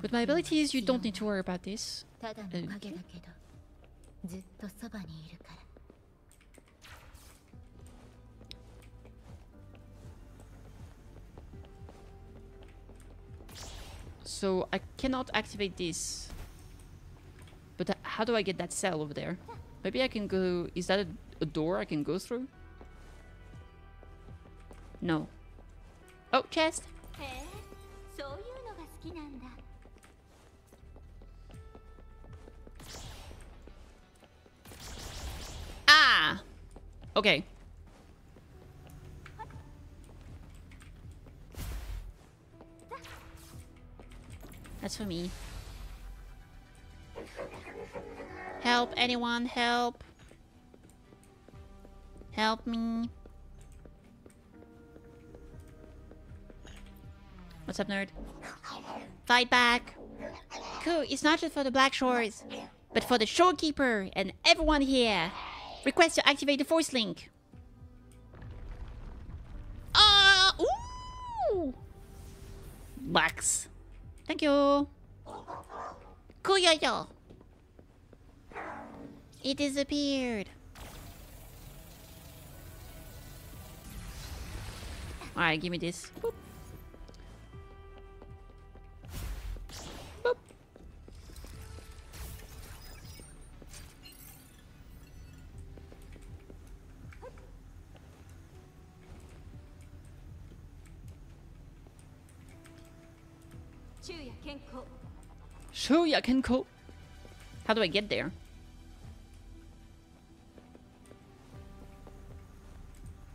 With my abilities, you don't need to worry about this. Okay. So I cannot activate this. But uh, how do I get that cell over there? Maybe I can go... Is that a, a door I can go through? No. Oh, chest! Ah! Okay. That's for me. Help, anyone, help. Help me. What's up, nerd? Fight back. Cool, it's not just for the Black Shores, but for the Shorekeeper and everyone here. Request to activate the force link. Ah! ooh! Wax. Thank you. Kuyoyo. It disappeared. Alright, give me this. Boop. Kenko. can Kenko. How do I get there?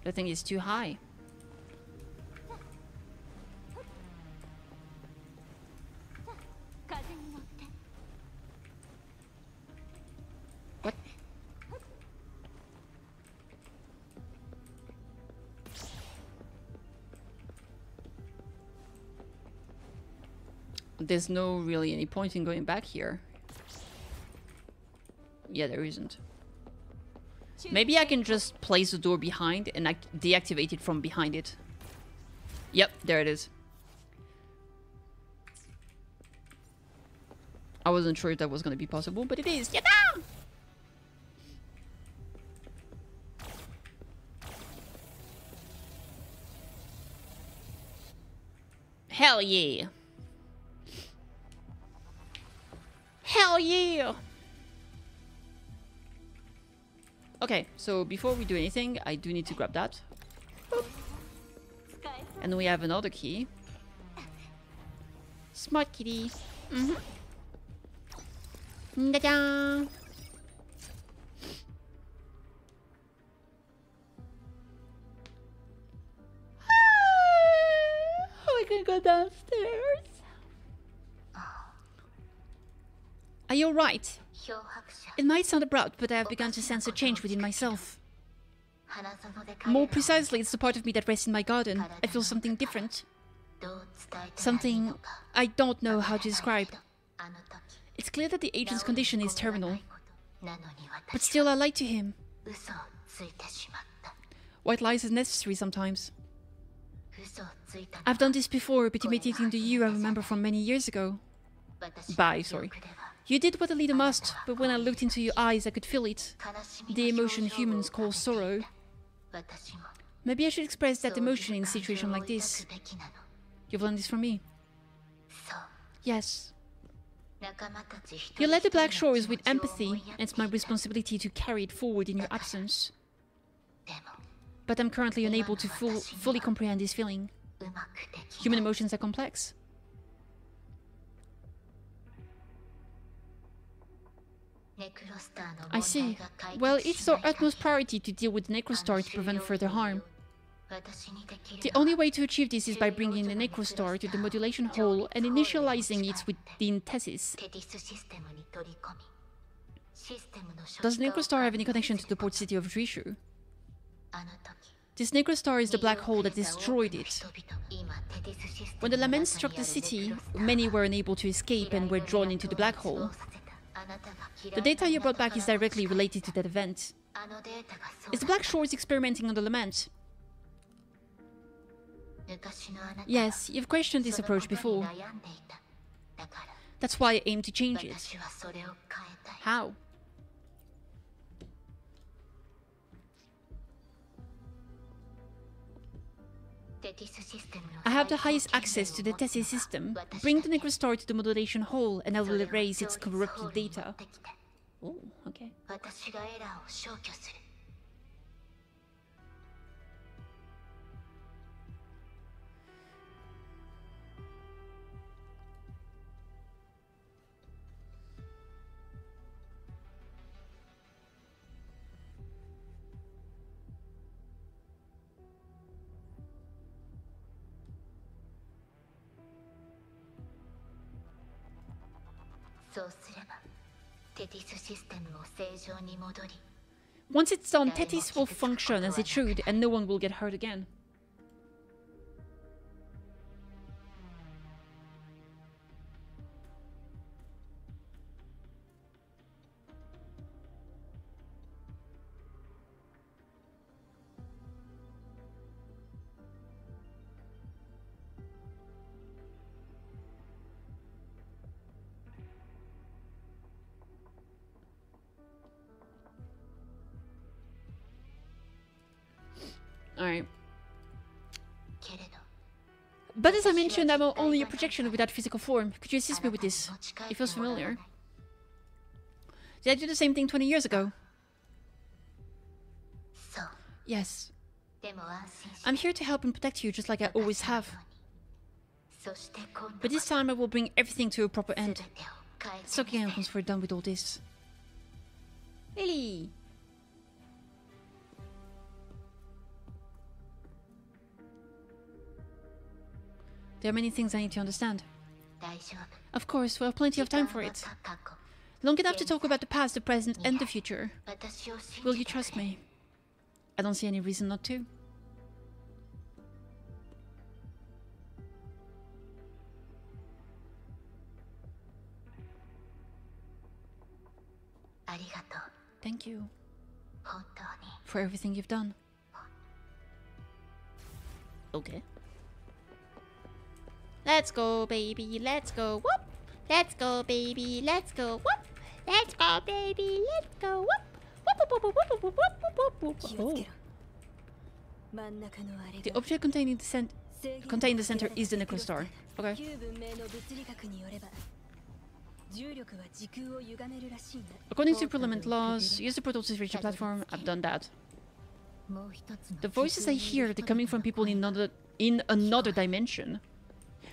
I think it's too high. There's no really any point in going back here. Yeah, there isn't. Maybe I can just place the door behind and ac- deactivate it from behind it. Yep, there it is. I wasn't sure if that was going to be possible, but it is. Hell yeah. Hell yeah. Okay, so before we do anything, I do need to grab that. Boop. And we have another key. Smart kitty. Mm-hmm. Ta-da! Oh, we can go downstairs. Are you alright? It might sound abrupt, but I have begun to sense a change within myself. More precisely, it's the part of me that rests in my garden. I feel something different. Something I don't know how to describe. It's clear that the agent's condition is terminal. But still, I lied to him. White lies is necessary sometimes. I've done this before, but imitating the you I remember from many years ago. Bye, sorry. You did what a leader must, but when I looked into your eyes, I could feel it. The emotion humans call sorrow. Maybe I should express that emotion in a situation like this. You've learned this from me. Yes. You led the Black Shores with empathy, and it's my responsibility to carry it forward in your absence. But I'm currently unable to fully comprehend this feeling. Human emotions are complex. I see. Well, it's our utmost priority to deal with the Necrostar to prevent further harm. The only way to achieve this is by bringing the Necrostar to the modulation hole and initializing it within Tethys. Does Necrostar have any connection to the port city of Trishu? This Necrostar is the black hole that destroyed it. When the Lament struck the city, many were unable to escape and were drawn into the black hole. The data you brought back is directly related to that event. Is the Black Shores experimenting on the Lament? Yes, you've questioned this approach before. That's why I aim to change it. How? I have the highest access to the Tethys system. Bring the Necrostar to the modulation hall and I will erase its corrupted data. Oh, okay. Once it's done, Tethys will function as it should, and no one will get hurt again. Ancient ammo, only a projection without physical form. Could you assist me with this? It feels familiar. Did I do the same thing 20 years ago? Yes. I'm here to help and protect you just like I always have. But this time I will bring everything to a proper end. Sokian, once we're done with all this. Lily! There are many things I need to understand. Of course, we have plenty of time for it. Long enough to talk about the past, the present, and the future. Will you trust me? I don't see any reason not to. Thank you for everything you've done. Okay. Let's go, baby. Let's go. Whoop. Let's go, baby. Let's go. Whoop. Let's go, baby. Let's go. Whoop. Whoop, whoop, whoop, whoop, whoop, whoop, whoop, whoop. Oh. The object containing the center contained the center is the Necrostar. Okay. 重力は時空を歪めるらしいな。According to parliament laws, use the portal to reach a platform. I've done that. The voices I hear, they're coming from people in another in another dimension.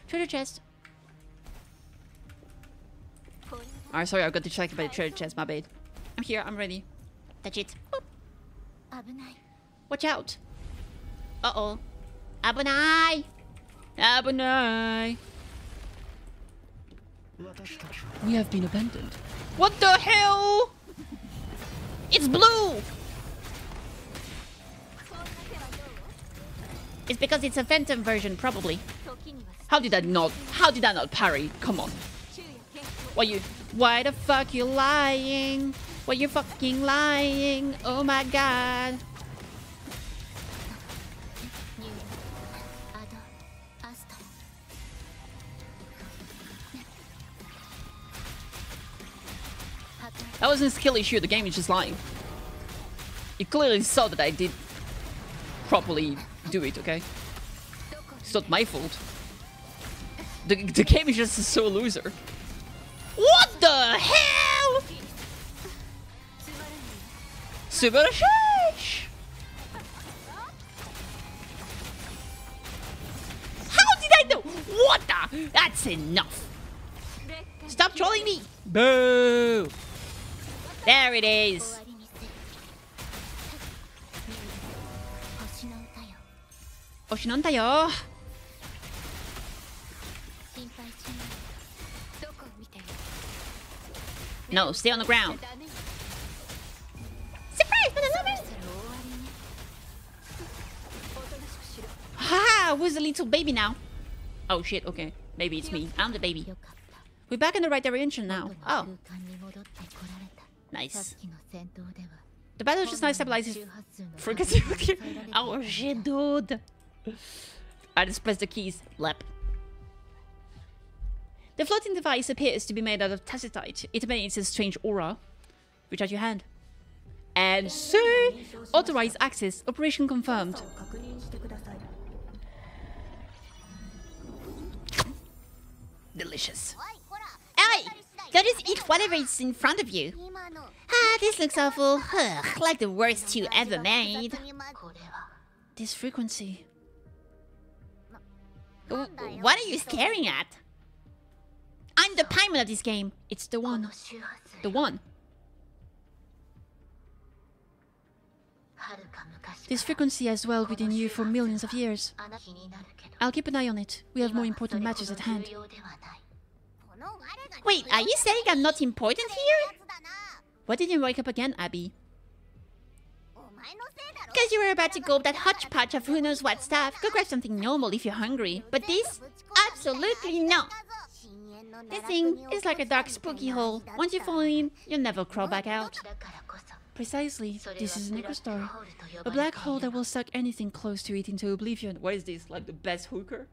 Treasure chest. All right, sorry, I got distracted by the treasure chest, my bad. I'm here, I'm ready. Touch it. Boop. Watch out. Uh-oh. Abunai! Abunai! We have been abandoned. What the hell? It's blue! It's because it's a phantom version, probably. How did I not? How did I not parry? Come on. Why you? Why the fuck you lying? Why you fucking lying? Oh my god. That wasn't a skill issue, the game is just lying. You clearly saw that I did properly do it, okay? It's not my fault. The the game is just so loser. What the hell? Super Subarash! How did I know? What the? That's enough. Stop trolling me. Boo. There it 終 is. わ No, stay on the ground. Surprise, Haha, who's the little baby now? Oh shit, okay. Maybe it's me. I'm the baby. We're back in the right direction now. Oh. Nice. The battle just not stabilizes frequency. oh shit, dude. I just pressed the keys. Lap. The floating device appears to be made out of Tacetite. It emanates a strange aura. Reach out your hand. And see! Authorized access. Operation confirmed. Delicious. Hey! Go just eat whatever is in front of you. Ah, this looks awful. Ugh, like the worst you ever made. This frequency. What are you staring at? I'm the payman of this game. It's the one. The one. This frequency has dwelled within you for millions of years. I'll keep an eye on it. We have more important matches at hand. Wait, are you saying I'm not important here? Why didn't you wake up again, Abby? Because you were about to go that hodgepodge of who knows what stuff. Go grab something normal if you're hungry. But this? Absolutely not! This thing is like a dark, spooky hole. Once you fall in, you'll never crawl back out. Precisely, this is a necrostar. A black hole that will suck anything close to it into oblivion. What is this, like the best hooker?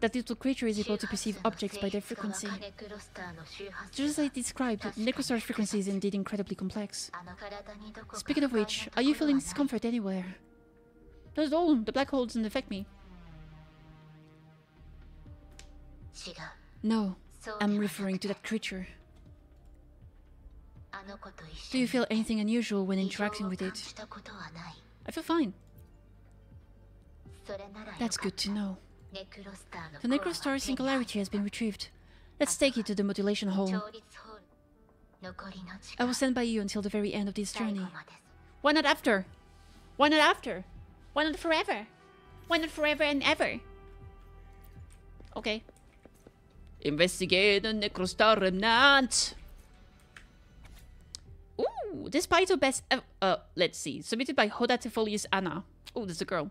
That little creature is able to perceive objects by their frequency. Just as I described, Necrostar's frequency is indeed incredibly complex. Speaking of which, are you feeling discomfort anywhere? Not at all, the black hole doesn't affect me. No, I'm referring to that creature. Do you feel anything unusual when interacting with it? I feel fine. That's good to know. The Necrostar singularity has been retrieved. Let's take it to the modulation hall. I will stand by you until the very end of this journey. Why not after? Why not after? Why not forever? Why not forever and ever? Okay. Investigate the Necrostar remnant. Ooh, despite her best, eff- uh, let's see, submitted by Hoda Tefolius Anna. Oh, there's a girl.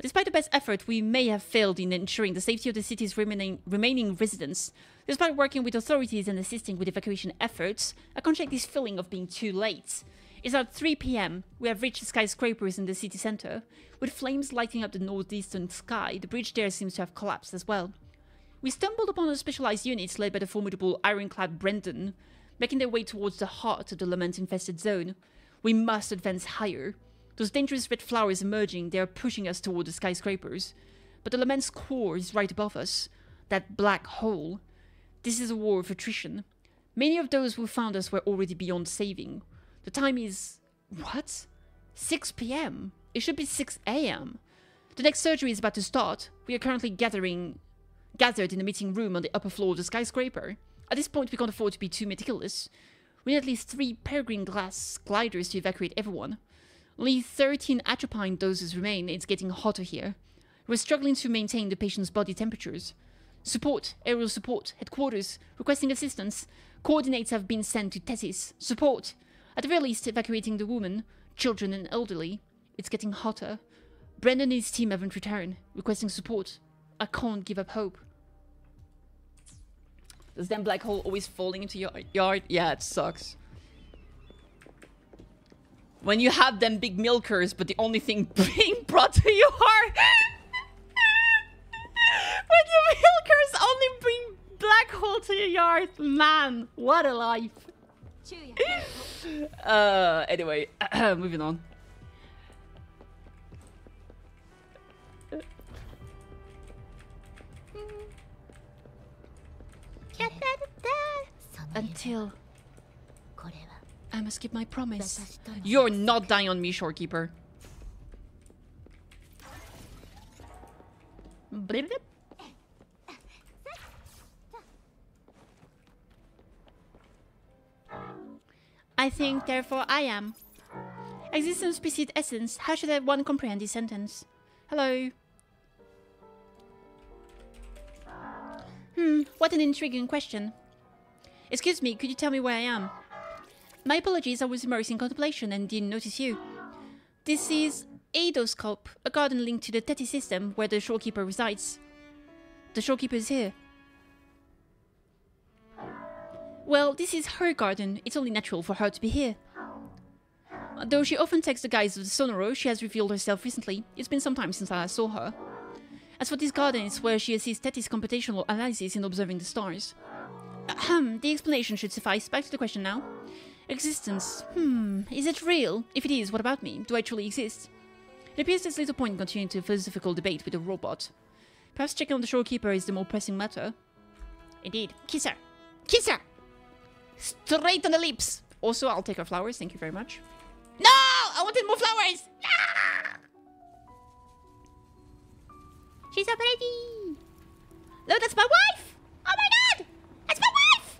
Despite the best effort, we may have failed in ensuring the safety of the city's remaining, remaining residents. Despite working with authorities and assisting with evacuation efforts, I can't shake this feeling of being too late. It's at 3 pm. We have reached the skyscrapers in the city center. With flames lighting up the northeastern sky, the bridge there seems to have collapsed as well. We stumbled upon a specialized unit led by the formidable ironclad Brendan, making their way towards the heart of the lament infested zone. We must advance higher. Those dangerous red flowers emerging, they are pushing us toward the skyscrapers. But the lament's core is right above us. That black hole. This is a war of attrition. Many of those who found us were already beyond saving. The time is. What? 6 pm? It should be 6 am. The next surgery is about to start. We are currently gathering gathered in the meeting room on the upper floor of the skyscraper. At this point, we can't afford to be too meticulous. We need at least three peregrine glass gliders to evacuate everyone. Only 13 atropine doses remain. It's getting hotter here. We're struggling to maintain the patient's body temperatures. Support, aerial support, headquarters, requesting assistance. Coordinates have been sent to Tethys. Support. At the very least, evacuating the woman, children, and elderly. It's getting hotter. Brendan and his team haven't returned, requesting support. I can't give up hope. Does that black hole always falling into your yard? Yeah, it sucks. When you have them big milkers, but the only thing being brought to you are... when your milkers only bring black hole to your yard. Man, what a life. Uh, anyway, moving on. Until... I must keep my promise. You're not dying on me, Shorekeeper. I think, therefore, I am. Existence precedes essence. How should one comprehend this sentence? Hello. Hmm, what an intriguing question. Excuse me, could you tell me where I am? My apologies, I was immersed in contemplation and didn't notice you. This is Aidoscope, a garden linked to the Tethys system where the shorekeeper resides. The shorekeeper is here. Well, this is her garden. It's only natural for her to be here. Though she often takes the guise of the Sonoro, she has revealed herself recently. It's been some time since I saw her. As for this garden, it's where she assists Tethys's computational analysis in observing the stars. Ahem, the explanation should suffice. Back to the question now. Existence. Hmm, is it real? If it is, what about me? Do I truly exist? It appears there's little point in continuing to philosophical debate with a robot. Perhaps checking on the shorekeeper is the more pressing matter. Indeed. Kiss her! Kiss her! Straight on the lips! Also, I'll take her flowers, thank you very much. No! I wanted more flowers! Ah! She's so pretty! Look, that's my wife! Oh my god! That's my wife!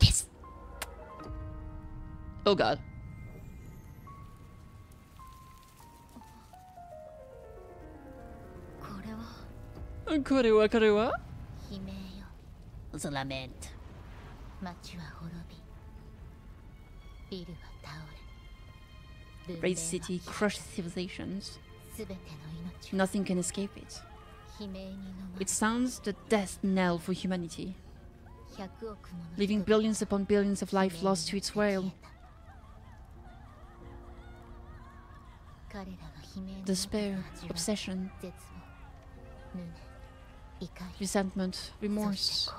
Yes! Oh god. これはこれはこれは悲鳴よ The lament. 街は滅びビルは倒れ Great city crushed civilizations. Nothing can escape it. It sounds the death knell for humanity, leaving billions upon billions of life lost to its whale. Despair, obsession, resentment, remorse.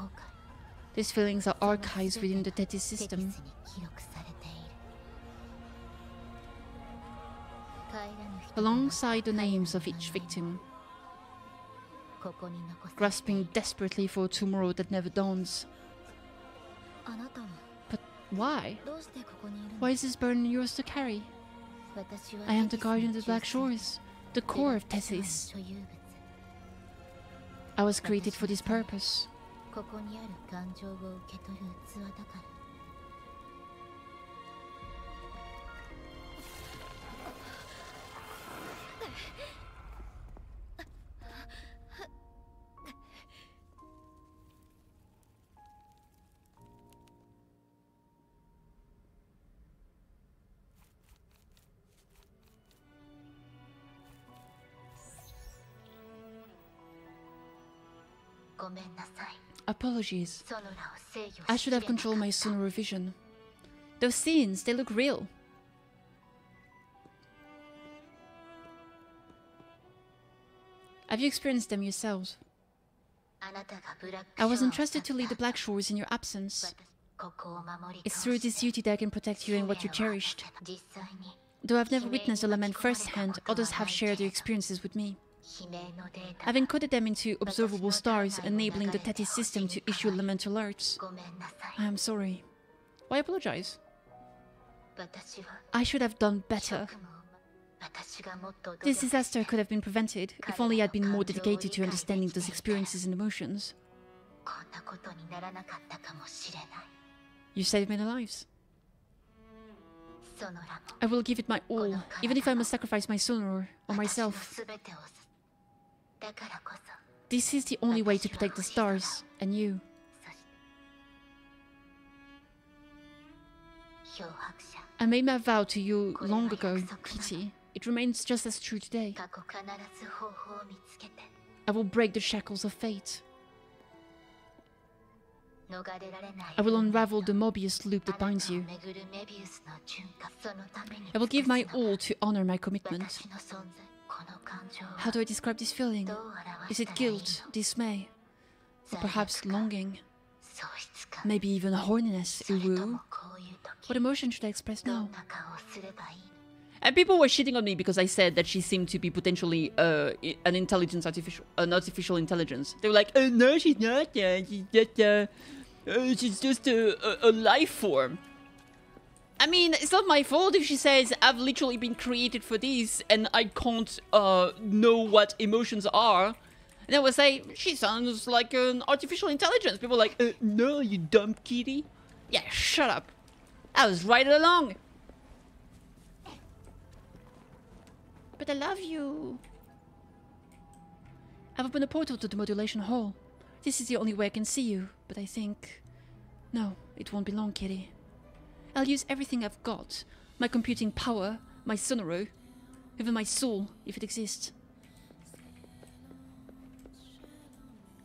These feelings are archives within the Tethys system, alongside the names of each victim, grasping desperately for a tomorrow that never dawns. But why? Why is this burden yours to carry? I am the guardian of the Black Shores, the core of Tethys. I was created for this purpose. Apologies. I should have controlled my sonar vision. Those scenes, they look real. Have you experienced them yourselves? I was entrusted to lead the Black Shores in your absence. It's through this duty that I can protect you and what you cherished. Though I've never witnessed a lament firsthand, others have shared their experiences with me. I've encoded them into observable stars, enabling the Tethys system to issue lament alerts. I am sorry. Why apologize? I should have done better. This disaster could have been prevented if only I had been more dedicated to understanding those experiences and emotions. You saved many lives. I will give it my all, even if I must sacrifice my son or, or myself. This is the only way to protect the stars and you. I made my vow to you long ago, Kitty. It remains just as true today. I will break the shackles of fate. I will unravel the Mobius loop that binds you. I will give my all to honor my commitment. How do I describe this feeling? Is it guilt, dismay, or perhaps longing? Maybe even horniness, uwu? What emotion should I express now? And people were shitting on me because I said that she seemed to be potentially uh, an intelligence artificial, an artificial intelligence. They were like, "Oh no, she's not. Uh, she's just, uh, uh, she's just a, a, life form." I mean, it's not my fault if she says I've literally been created for this and I can't uh, know what emotions are. And I would say she sounds like an artificial intelligence. People like, uh, "No, you dumb kitty." Yeah, shut up. I was right along. But I love you. I've opened a portal to the modulation hall. This is the only way I can see you, but I think. No, it won't be long, Kitty. I'll use everything I've got my computing power, my Sonoro, even my soul, if it exists.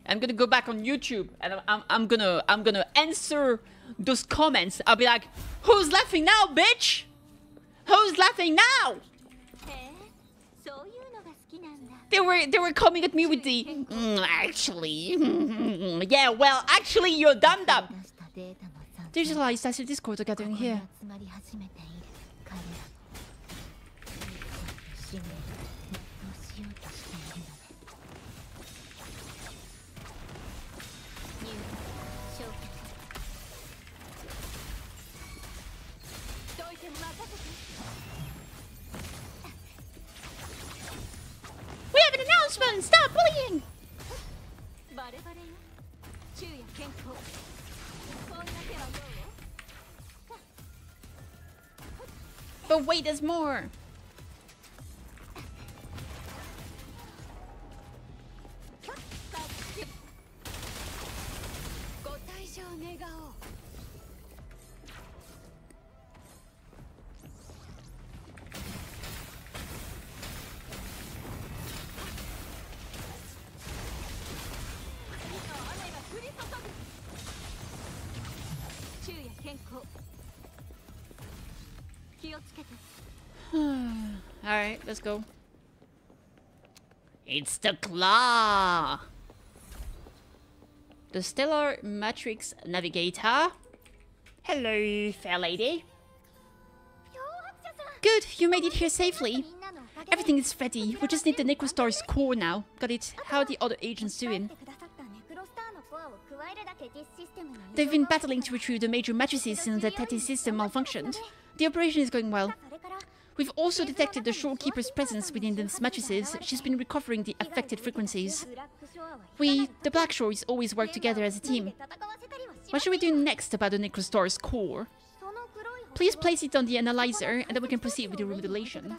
I'm gonna go back on YouTube and I'm, I'm, I'm gonna I'm gonna answer those comments. I'll be like, "Who's laughing now, bitch? Who's laughing now?" they were they were coming at me with the mm, actually. Mm, yeah, well, actually, you're dumb dumb Digitalized as a Discord gathering here. Stop bullying! But wait, there's more! All right, let's go. It's the claw. The Stellar Matrix Navigator. Hello, fair lady. Good, you made it here safely. Everything is ready. We just need the Necrostar's core now. Got it. How are the other agents doing? They've been battling to retrieve the major matrices since the Tethys system malfunctioned. The operation is going well. We've also detected the Shorekeeper's presence within these matrices. She's been recovering the affected frequencies. We, the Black Shores, always work together as a team. What should we do next about the Necrostar's core? Please place it on the analyzer, and then we can proceed with the remodulation.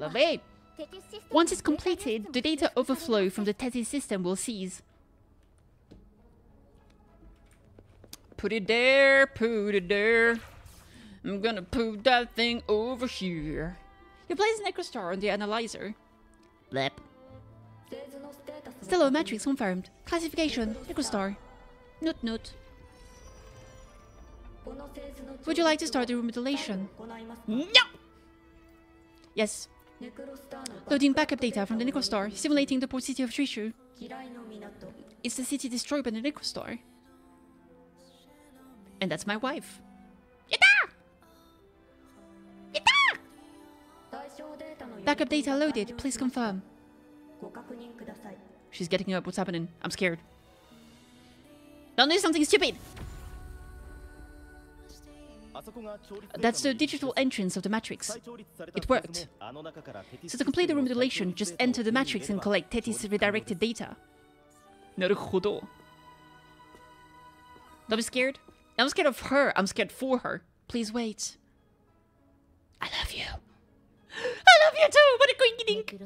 Lovely. Once it's completed, the data overflow from the Tethys system will cease. Put it there, put it there. I'm gonna put that thing over here. You place Necrostar on the analyzer. Blep. Stellar Matrix confirmed. Classification Necrostar. Note note. Would you like to start the remodulation? No! Yes. Loading backup data from the Necrostar, simulating the port city of Trishu. Is the city destroyed by the Necrostar? And that's my wife. Backup data loaded. Please confirm. She's getting up. What's happening? I'm scared. Don't do something stupid! That's the digital entrance of the Matrix. It worked. So to complete the remodulation, just enter the Matrix and collect Tethys' redirected data. なるほど. Don't be scared. I'm scared of her. I'm scared for her. Please wait. I love you. I love you too! What a coinky!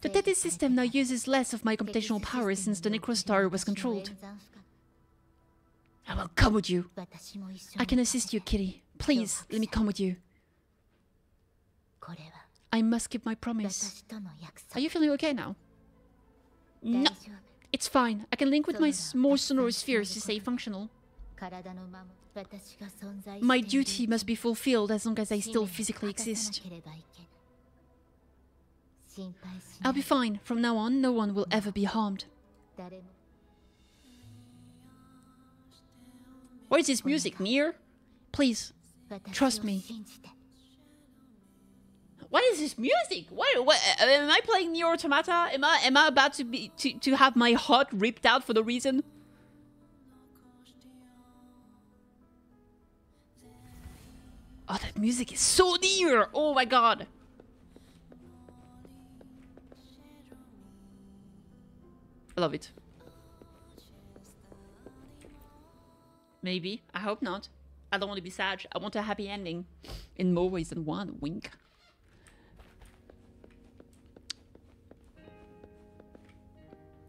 The Tethys system now uses less of my computational power since the Necrostar was controlled. I will come with you. I can assist you, Kitty. Please, let me come with you. I must keep my promise. Are you feeling okay now? No, it's fine. I can link with my more sonorous spheres to stay functional. My duty must be fulfilled as long as I still physically exist. I'll be fine. From now on, no one will ever be harmed. What is this music, near? Please, trust me. What is this music? What? What? Uh, am I playing NieR Automata? Am I? Am I about to be to to have my heart ripped out for the reason? Oh, that music is so near! Oh my god! I love it. Maybe. I hope not. I don't want to be sad. I want a happy ending. In more ways than one. Wink.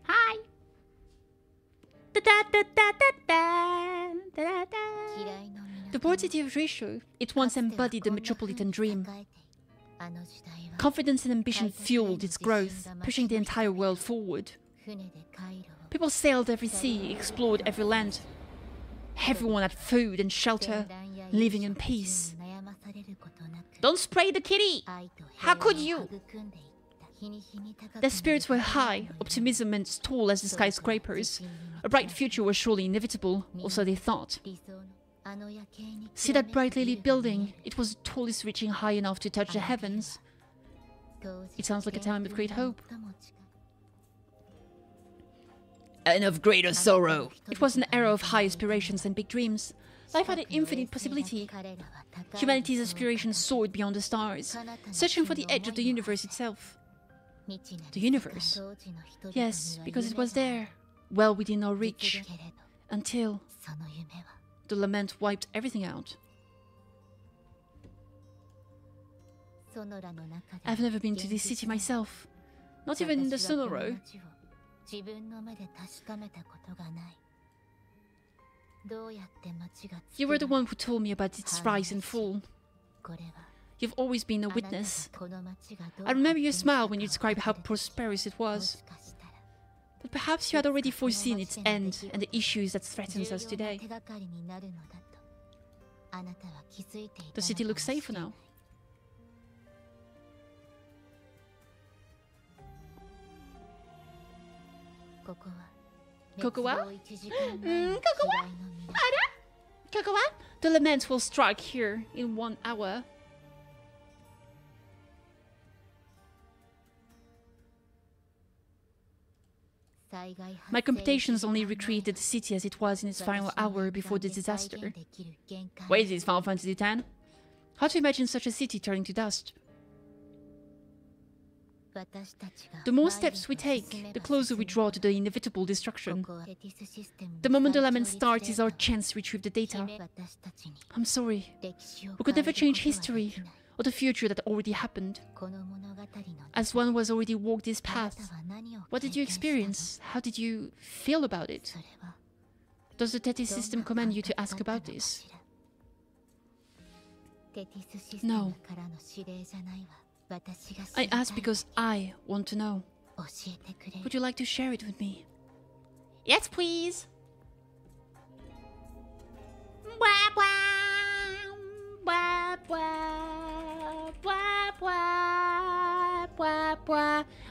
Hi! The port city of Rishu, it once embodied the metropolitan dream. Confidence and ambition fueled its growth, pushing the entire world forward. People sailed every sea, uh, explored every land. Everyone had food and shelter, living in peace. Don't spray the kitty! How could you? Their spirits were high, optimism and tall as the skyscrapers. A bright future was surely inevitable, or so they thought. See that brightly lit building? It was the tallest reaching high enough to touch the heavens. It sounds like a time of great hope and of greater sorrow. It was an era of high aspirations and big dreams. Life had an infinite possibility. Humanity's aspirations soared beyond the stars, searching for the edge of the universe itself. The universe? Yes, because it was there, well within our reach, until the lament wiped everything out. I've never been to this city myself, not even in the Sonoro, 街を自分の目で確かめたことがないどうやって街が You were the 作ら one who told me about its rise and fall. これは You've always been a あなた witness. がこの街がどう I remember your 発展した smile when you か described を how 分かって prosperous it も was. しかしたら But perhaps you had already foreseen its end and the issues that threatens us 重要な today. 手がかりになるのだとあなたは気づいていた The city の looks かもし safer れない now. ここはここは滅亡一時間前のうんここは嫌いの港 Kokowa? The lament will strike here in one hour. My computations only recreated the city as it was in its final hour before the disaster. What is this, Final Fantasy X? How to imagine such a city turning to dust? The more steps we take, the closer we draw to the inevitable destruction. The moment the lament starts is our chance to retrieve the data. I'm sorry. We could never change history or the future that already happened. As one who has already walked this path, what did you experience? How did you feel about it? Does the Tethys system command you to ask about this? No. I ask because I want to know. Would you like to share it with me? Yes, please.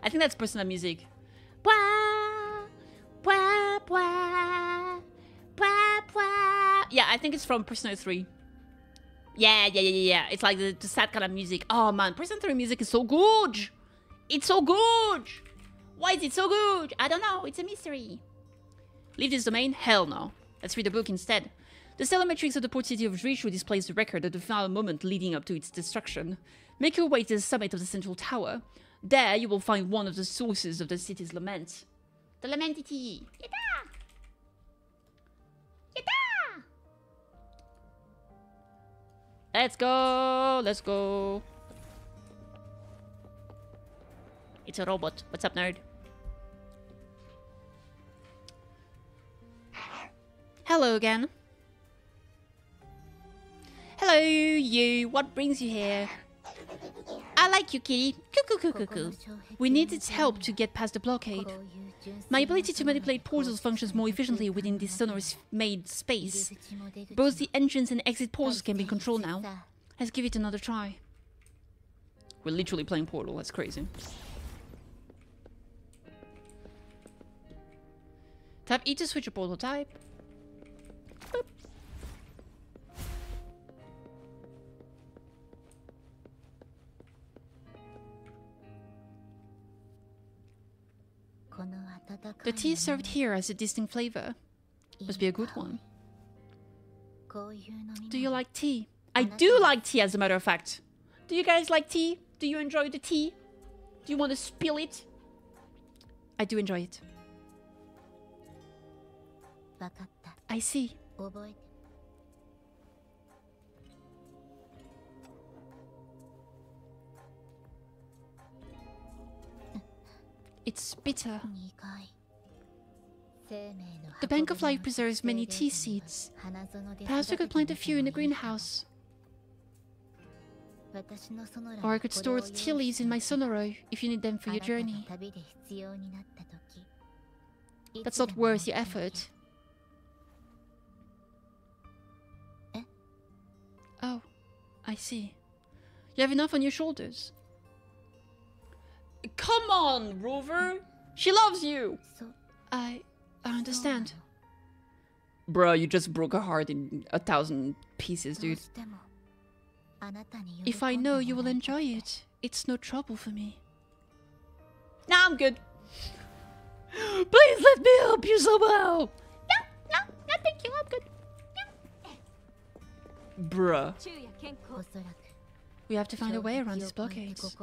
I think that's personal music. Yeah, I think it's from Persona 3. Yeah, yeah, yeah, yeah. It's like the, sad kind of music. Oh man, Persona 3 music is so good. It's so good. Why is it so good? I don't know. It's a mystery. Leave this domain? Hell no. Let's read the book instead. The stellar matrix of the port city of Drishu displays the record of the final moment leading up to its destruction. Make your way to the summit of the central tower. There you will find one of the sources of the city's lament. The Lamentity! Let's go! Let's go! It's a robot. What's up, nerd? Hello again. Hello, you. What brings you here? I like you, kitty. We need its help to get past the blockade. My ability to manipulate portals functions more efficiently within this sonorous made space. Both the entrance and exit portals can be controlled now. Let's give it another try. We're literally playing Portal. That's crazy. Tap E to switch a portal type. tea served here as a distinct flavor. Must be a good one. Do you like tea? I do like tea, as a matter of fact. Do you guys like tea? Do you enjoy the tea? Do you want to spill it? I do enjoy it. I see. It's bitter. The bank of life preserves many tea seeds. Perhaps we could plant a few in the greenhouse. Or I could store tea leaves in my sonoro if you need them for your journey. That's not worth your effort. Oh, I see. You have enough on your shoulders. Come on, Rover! She loves you! I... I understand. Bro, you just broke a heart in a thousand pieces, dude. If I know you will enjoy it, it's no trouble for me. Nah, I'm good. Please let me help you somehow! No, no, no thank you, I'm good. No. Bruh. We have to find a way around these blockades.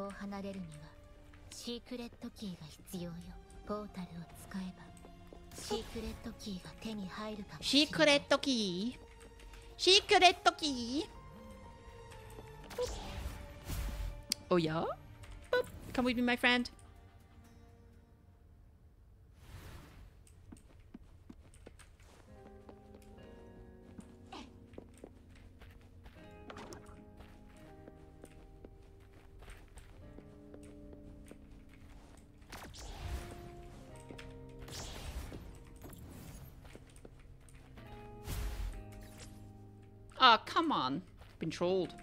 シークレットキーが手に入るかシークレットキー？シークレットキー？おや Come with me, my. Oh, come on. Been trolled.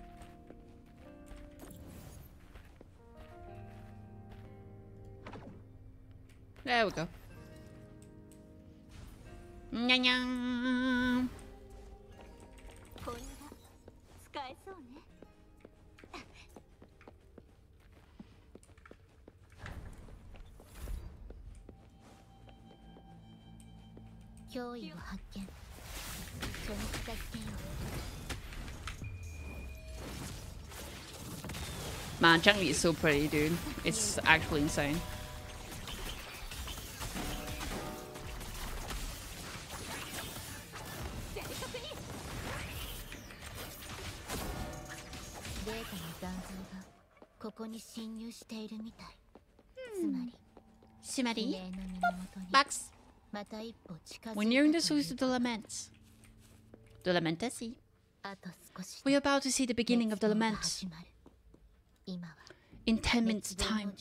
There we go. Nya nya. Man, Changli is so pretty, dude. It's actually insane. When Max. We're nearing the source of the laments. The lamentasi. We're about to see the beginning of the lament. In 10 minutes' time.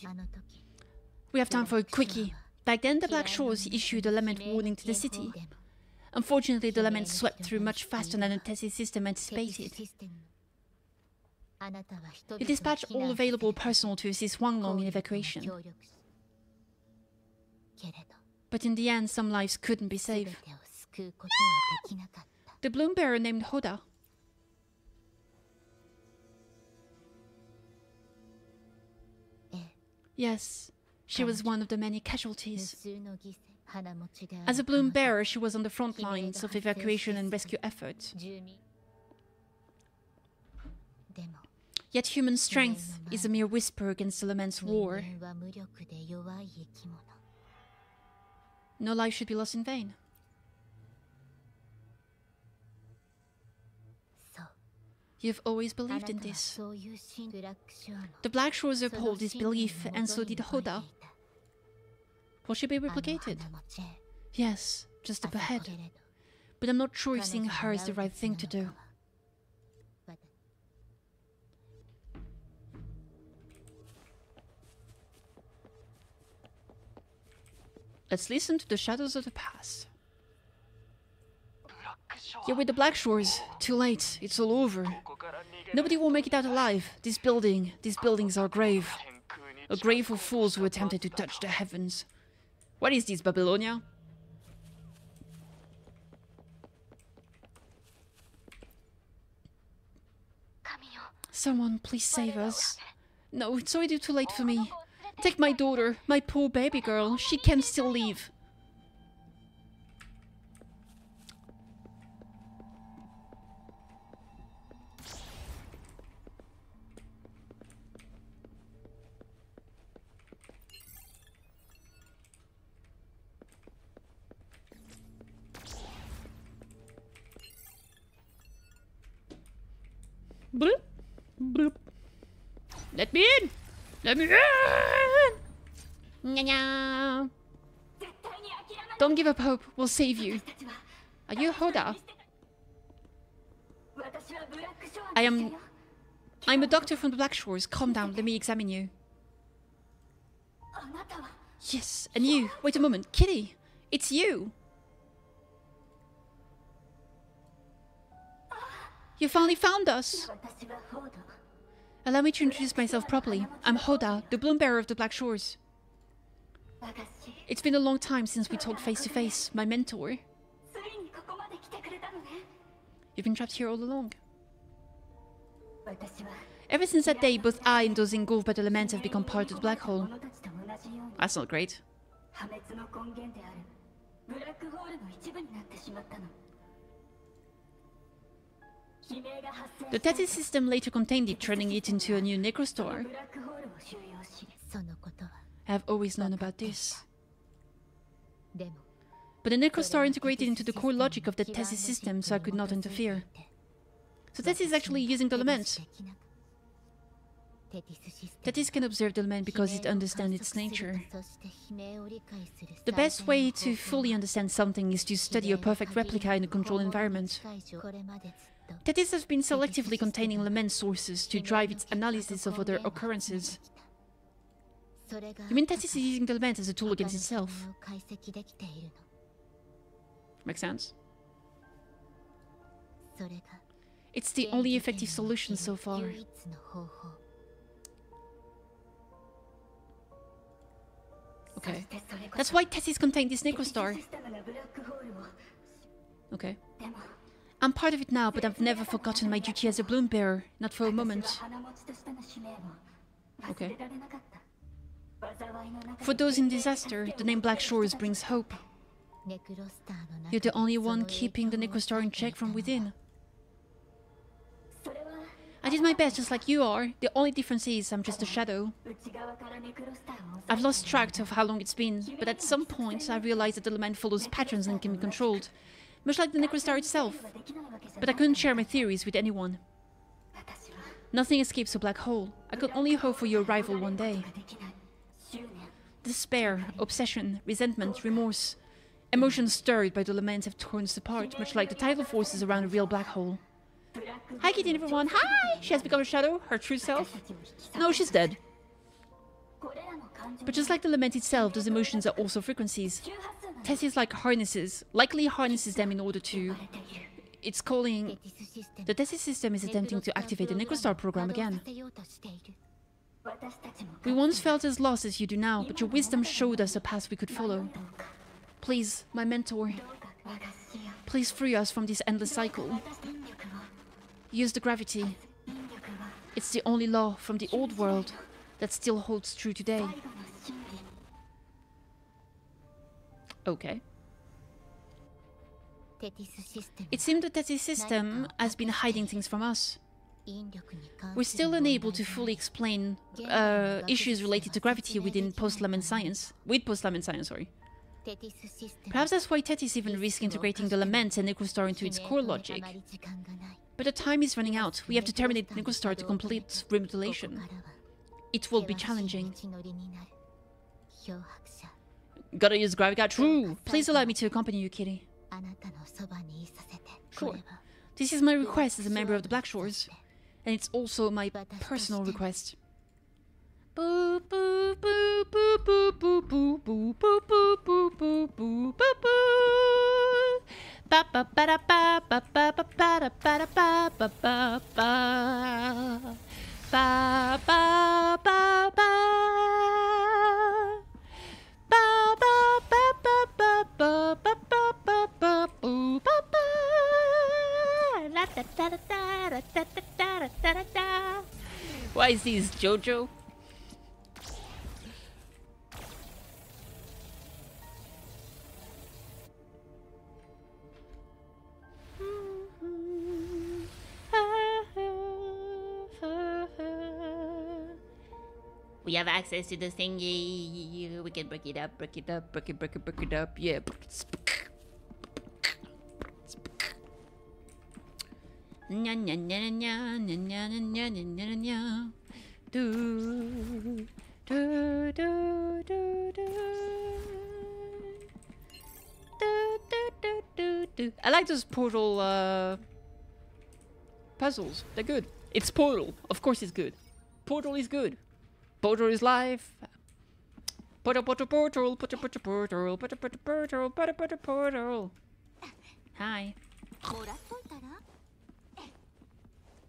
We have time for a quickie. Back then, the Black Shores issued a lament warning to the city. Unfortunately, the lament swept through much faster than the Tethys system anticipated. You dispatched all available personnel to assist Huanglong in evacuation. But in the end, some lives couldn't be saved. The bloom bearer named Hoda Yes, she was one of the many casualties. As a bloom bearer, she was on the front lines of evacuation and rescue efforts. Yet human strength is a mere whisper against the lament's roar. No life should be lost in vain. You've always believed in this. The Black Shores uphold this belief, and so did Hoda. Will she be replicated? Yes, just up ahead. But I'm not sure if seeing her is the right thing to do. Let's listen to the shadows of the past. You're with the Black Shores. Too late. It's all over. Nobody will make it out alive. This building, these buildings are grave. A grave for fools who attempted to touch the heavens. What is this, Babylonia? Someone, please save us. No, it's already too late for me. Take my daughter, my poor baby girl. She can still leave. Bloop. Bloop. Let me in! Let me in! Nya nya. Don't give up hope. We'll save you. Are you Hoda? I am. I'm a doctor from the Black Shores. Calm down. Let me examine you. Yes, and you. Wait a moment. Kitty! It's you! You finally found us! Allow me to introduce myself properly. I'm Hoda, the bloom bearer of the Black Shores. It's been a long time since we talked face to face, my mentor. You've been trapped here all along. Ever since that day, both I and those engulfed by the lament have become part of the black hole. That's not great. The Tethys system later contained it, turning it into a new Necrostar. I've always known about this. But the Necrostar integrated into the core logic of the Tethys system, so I could not interfere. So Tethys is actually using the lament. Tethys can observe the lament because it understands its nature. The best way to fully understand something is to study a perfect replica in a controlled environment. Tethys has been selectively containing lament sources to drive its analysis of other occurrences. You mean Tethys is using the lament as a tool against itself? Makes sense? It's the only effective solution so far. Okay. That's why Tethys contained this Necrostar. Okay. I'm part of it now, but I've never forgotten my duty as a bloom bearer. Not for a moment. Okay. For those in disaster, the name Black Shores brings hope. You're the only one keeping the Necrostar in check from within. I did my best just like you are. The only difference is I'm just a shadow. I've lost track of how long it's been, but at some point I realized that the lament follows patterns and can be controlled much like the Necrostar itself. But I couldn't share my theories with anyone. Nothing escapes a black hole. I could only hope for your arrival one day. Despair, obsession, resentment, remorse. Emotions stirred by the lament have torn us apart, much like the tidal forces around a real black hole. Hi, Kitten, everyone. Hi! She has become a shadow, her true self. No, she's dead. But just like the lament itself, those emotions are also frequencies. Tethys like harnesses, likely harnesses them in order to... It's calling... The Tethys system is attempting to activate the Necrostar program again. We once felt as lost as you do now, but your wisdom showed us a path we could follow. Please, my mentor, please free us from this endless cycle. Use the gravity. It's the only law from the old world that still holds true today. Okay. It seemed that Tethys' system has been hiding things from us. We're still unable to fully explain uh, issues related to gravity within post-Lemon science. With post-Lemon science, sorry. Perhaps that's why Tethys even risks integrating the Lament and Necrostar into its core logic. But the time is running out. We have to terminate Necrostar to complete remodulation. It will be challenging. Gotta use gravity. True. Please allow me to accompany you, Kitty. Sure. This is my request as a member of the Black Shores. And it's also my personal request. Why is this JoJo? We have access to the thingy. We can break it up, break it up, break it, break it, break it up. Yeah. Do do do do do. I like those portal uh, puzzles. They're good. It's Portal. Of course, it's good. Portal is good. Portal is life. Portal, portal, portal, portal, portal, portal, portal, portal, portal, portal, portal, portal. Hi. もらっといたら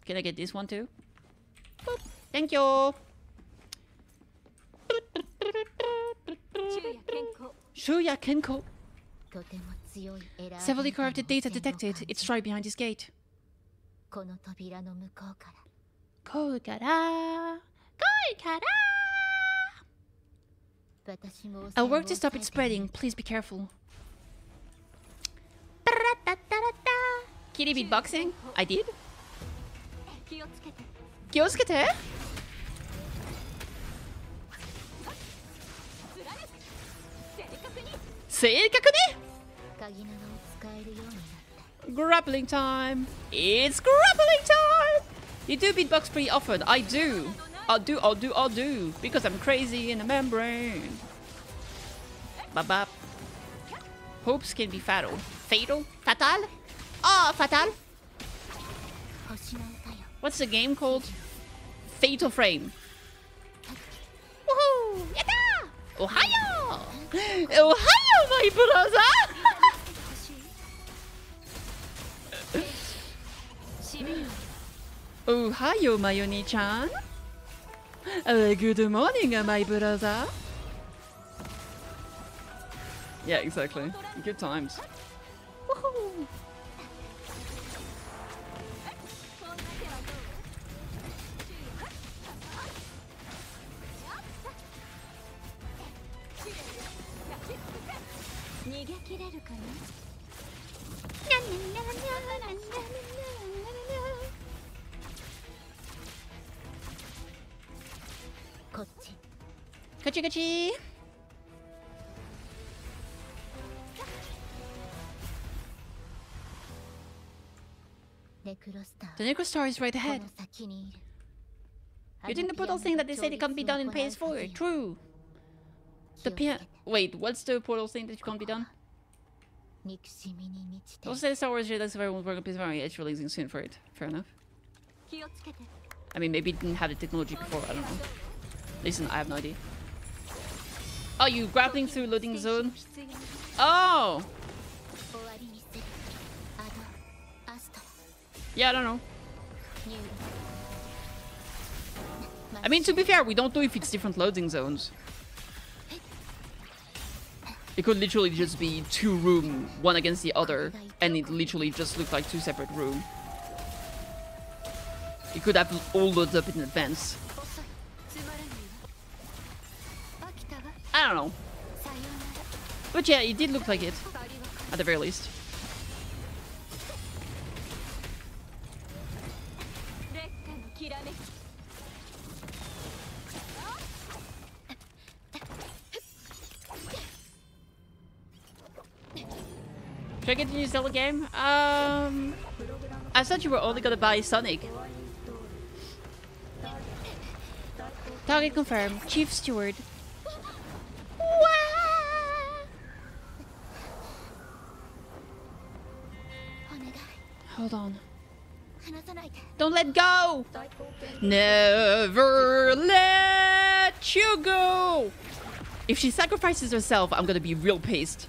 Can I get this one too? Boop. Thank you. 昼夜健康 Shuya Kenko. とても強いエラー Severely 変化の corrupted data 汚染を detected. 感 It's じ right behind this gate. この扉の向こうから Koikara. Koikara. 私も汚 I'll work to stop it spreading. Please be careful. Kitty beatboxing? I did? Kyotsukete? Grappling time! It's grappling time! You do beatbox pretty often. I do. I'll do, I'll do, I'll do, because I'm crazy in a membrane. Bop bop. Hopes can be fatal. Fatal? Fatal? Oh, fatal. What's the game called? Fatal Frame. Woohoo! Yata! Ohio! Ohio, my brother! Ohio, myoni-chan. Uh, good morning, my brother. Yeah, exactly. Good times. Woohoo! The Necrostar is right ahead. You think the portal thing that they said it can't be done in PS4. True. The pian. Wait, what's the portal thing that can't be done? Those say Star Wars Jedi Survivor won't work on PS4. Yeah, it's releasing soon for it. Fair enough. I mean, maybe it didn't have the technology before. I don't know. Listen, I have no idea. Oh, you grappling through loading zone? Oh! Yeah, I don't know. I mean, to be fair, we don't know if it's different loading zones. It could literally just be two rooms, one against the other, and it literally just looked like two separate rooms. It could have all loaded up in advance. don't know. But yeah, it did look like it. At the very least. Should I get the new Zelda game? Um, I thought you were only gonna buy Sonic. Target confirmed. Chief Steward. Hold on. Don't let go! Never let you go! If she sacrifices herself, I'm gonna be real pissed.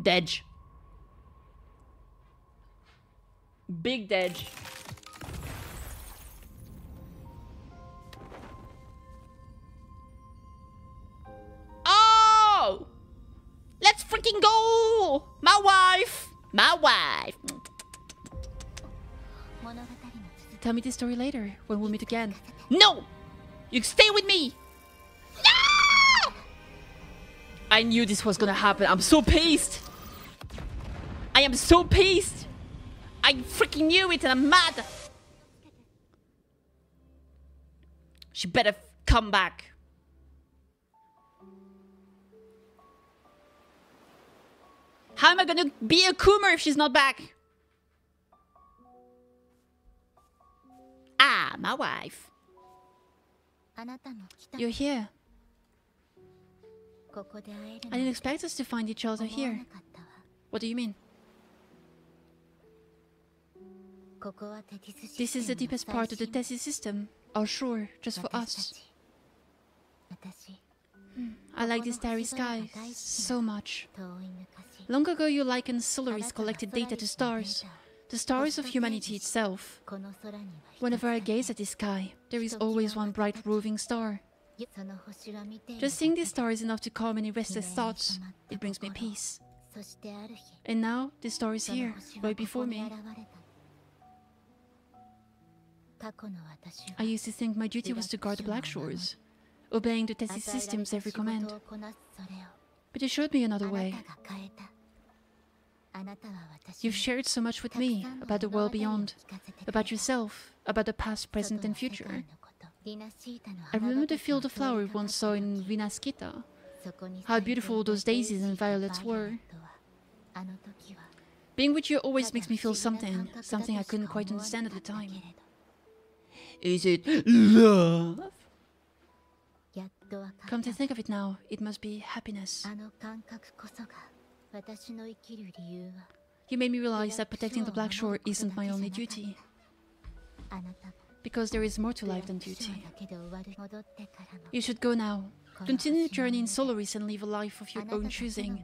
Dedge. Big Dedge. Let's freaking go! My wife! My wife! Tell me this story later, when we'll meet again. No! You stay with me! No! I knew this was gonna happen. I'm so pissed! I am so pissed! I freaking knew it and I'm mad! She better come back. How am I gonna be a Coomer if she's not back? Ah, my wife. You're here. I didn't expect us to find each other here. What do you mean? This is the deepest part of the Tethys system. Oh, sure, just for us. Hmm, I like this starry sky so much. Long ago, you likened Solaris collected data to stars, the stars of humanity itself. Whenever I gaze at the sky, there is always one bright roving star. Just seeing this star is enough to calm any restless thoughts. It brings me peace. And now, this star is here, right before me. I used to think my duty was to guard the Black Shores, obeying the Tethys system's every command. But you showed me another way. You've shared so much with me about the world beyond, about yourself, about the past, present, and future. I remember the field of flowers we once saw in Rinascita. How beautiful those daisies and violets were. Being with you always makes me feel something, something I couldn't quite understand at the time. Is it love? Come to think of it now, it must be happiness. You made me realize that protecting the Black Shore isn't my only duty. Because there is more to life than duty. You should go now. Continue your journey in Solaris and live a life of your own choosing.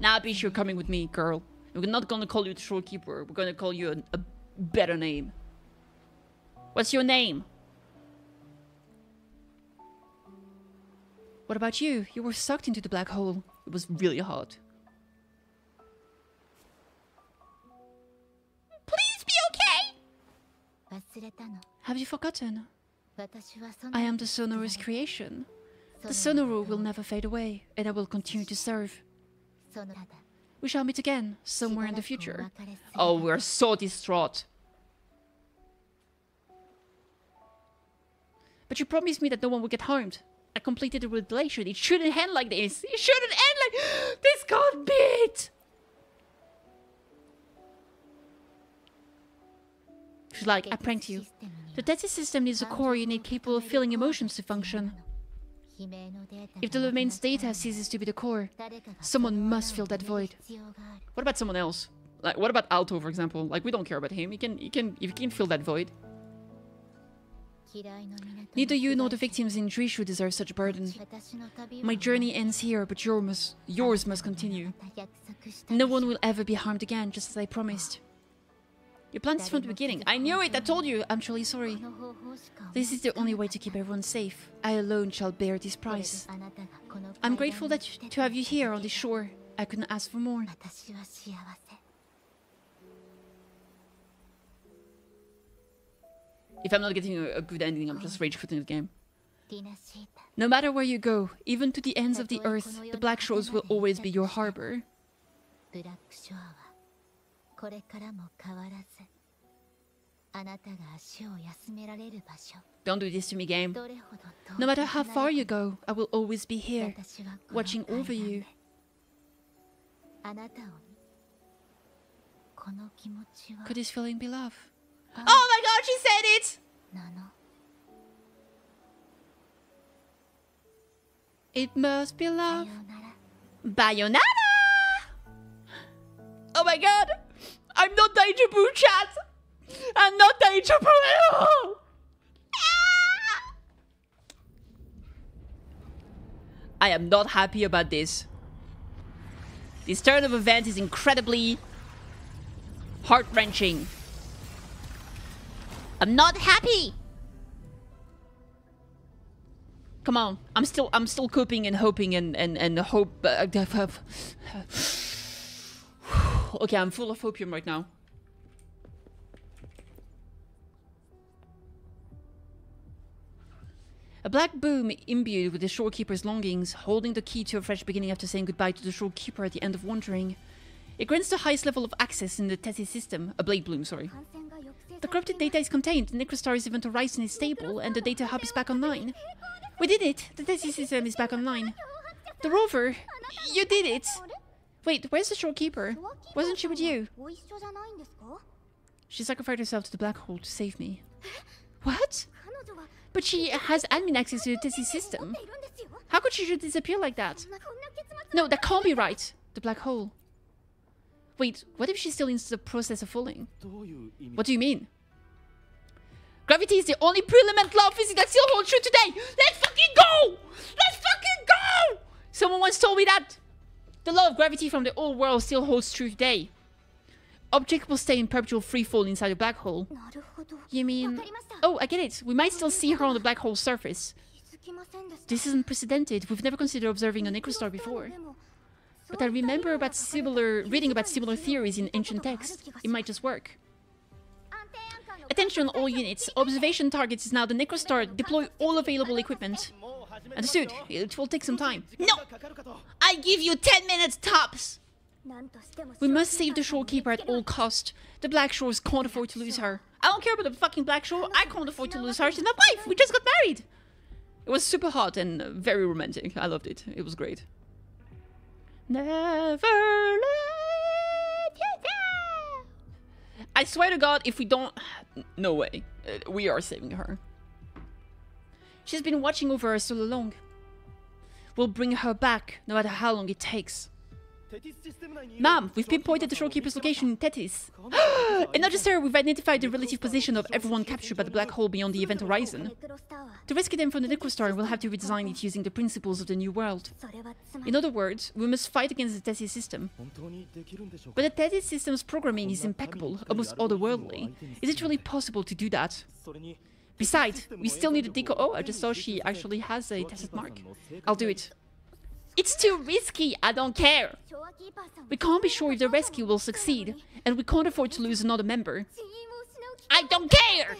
Now, be you're coming with me, girl. We're not gonna call you the Shorekeeper. We're gonna call you a, a better name. What's your name? What about you? You were sucked into the black hole. It was really hot. Have you forgotten? I am the Sonoro's creation. The Sonoro will never fade away, and I will continue to serve. We shall meet again somewhere in the future. Oh, we're so distraught. But you promised me that no one would get harmed. I completed the revelation. It shouldn't end like this. It shouldn't end like... This can't be it! She's like, I pranked you. The Tetsu system needs a core unit capable of feeling emotions to function. If the domain's data ceases to be the core, someone must fill that void. What about someone else? Like, what about Aalto, for example? Like, we don't care about him. He can, he can, if he can fill that void. Neither you nor the victims in Drishu deserve such burden. My journey ends here, but yours must, yours must continue. No one will ever be harmed again, just as I promised. Your plans from the beginning. I knew it, I told you. I'm truly sorry. This is the only way to keep everyone safe. I alone shall bear this price. I'm grateful that to have you here on the shore. I couldn't ask for more. If I'm not getting a, a good ending, I'm just rage quitting the game. No matter where you go, even to the ends of the earth, the Black Shores will always be your harbor. ブラックショアはこれからも変わらずあなたが足を休められる場所 Don't do this to me, game. どれほど遠く No matter how 離 far れ you ても go, I will always be here, 私はこの watching over 海岸 you. であなたを見この気持ちは Could this feeling be love? あ Oh my god, she said it! なの It must be さ love. ようなら Bayonetta! Oh my god! I'm not Danger Boo, chat! I'm not Boo at all! I am not happy about this. This turn of events is incredibly heart wrenching. I'm not happy! Come on, I'm still I'm still coping and hoping and and and hope. Uh, Okay, I'm full of opium right now. A black boom imbued with the shorekeeper's longings, holding the key to a fresh beginning after saying goodbye to the shorekeeper at the end of wandering. It grants the highest level of access in the Tethys system, a blade bloom, sorry. The corrupted data is contained, the Necrostar's event horizon is stable, and the data hub is back online. We did it! The Tethys system is back online. The rover! You did it! Wait, where's the shopkeeper? Wasn't she with you? She sacrificed herself to the black hole to save me. What? But she has admin access to the Tizzy system. How could she just disappear like that? No, that can't be right. The black hole. Wait, what if she's still in the process of falling? What do you mean? Gravity is the only pre-element law of physics that still holds true today! Let's fucking go! Let's fucking go! Someone once told me that! The law of gravity from the old world still holds true today. Object will stay in perpetual freefall inside a black hole. You mean... Oh, I get it. We might still see her on the black hole surface. This is unprecedented. We've never considered observing a necrostar before. But I remember about similar... reading about similar theories in ancient texts. It might just work. Attention all units. Observation targets is now the necrostar. Deploy all available equipment. Understood. It will take some time. No! I give you 10 minutes tops! We must save the shorekeeper at all cost. The Black Shores can't afford to lose her. I don't care about the fucking Black Shore. I can't afford to lose her. She's my wife. We just got married. It was super hot and very romantic. I loved it. It was great. Never let you down. I swear to God, if we don't... No way. Uh, we are saving her. She's been watching over us all along. We'll bring her back, no matter how long it takes. Ma'am, we've pinpointed the shorekeeper's location in Tethys. and not just her, we've identified the relative position of everyone captured by the black hole beyond the event horizon. To rescue them from the Necrostar, we'll have to redesign it using the principles of the New World. In other words, we must fight against the Tethys system. But the Tethys system's programming is impeccable, almost otherworldly. Is it really possible to do that? Besides, we still need a deco. Oh, I just saw she actually has a desert mark. I'll do it. It's too risky, I don't care! We can't be sure if the rescue will succeed, and we can't afford to lose another member. I don't care!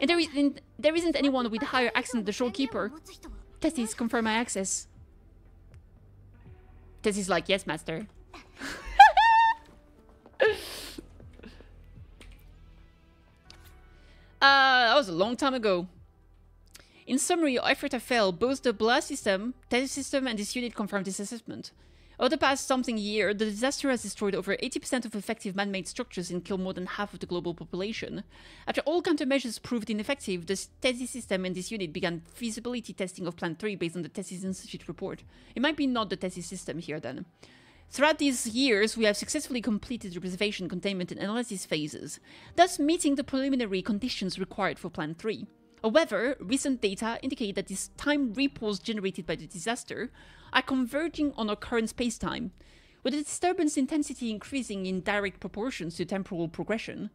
And there isn't, there isn't anyone with higher access than the shopkeeper. Tethys, confirm my access. Tethys like, yes, master. uh, that was a long time ago. In summary, have failed. Both the blast system, Tethys system, and this unit confirmed this assessment. Over the past something year, the disaster has destroyed over 80% of effective man-made structures and killed more than half of the global population. After all countermeasures proved ineffective, the Tethys system and this unit began feasibility testing of Plan 3 based on the Tessie Institute report. It might be not the Tethys system here then. Throughout these years, we have successfully completed the preservation, containment, and analysis phases, thus meeting the preliminary conditions required for Plan 3. However, recent data indicate that these time ripples generated by the disaster are converging on our current spacetime, with the disturbance intensity increasing in direct proportions to temporal progression.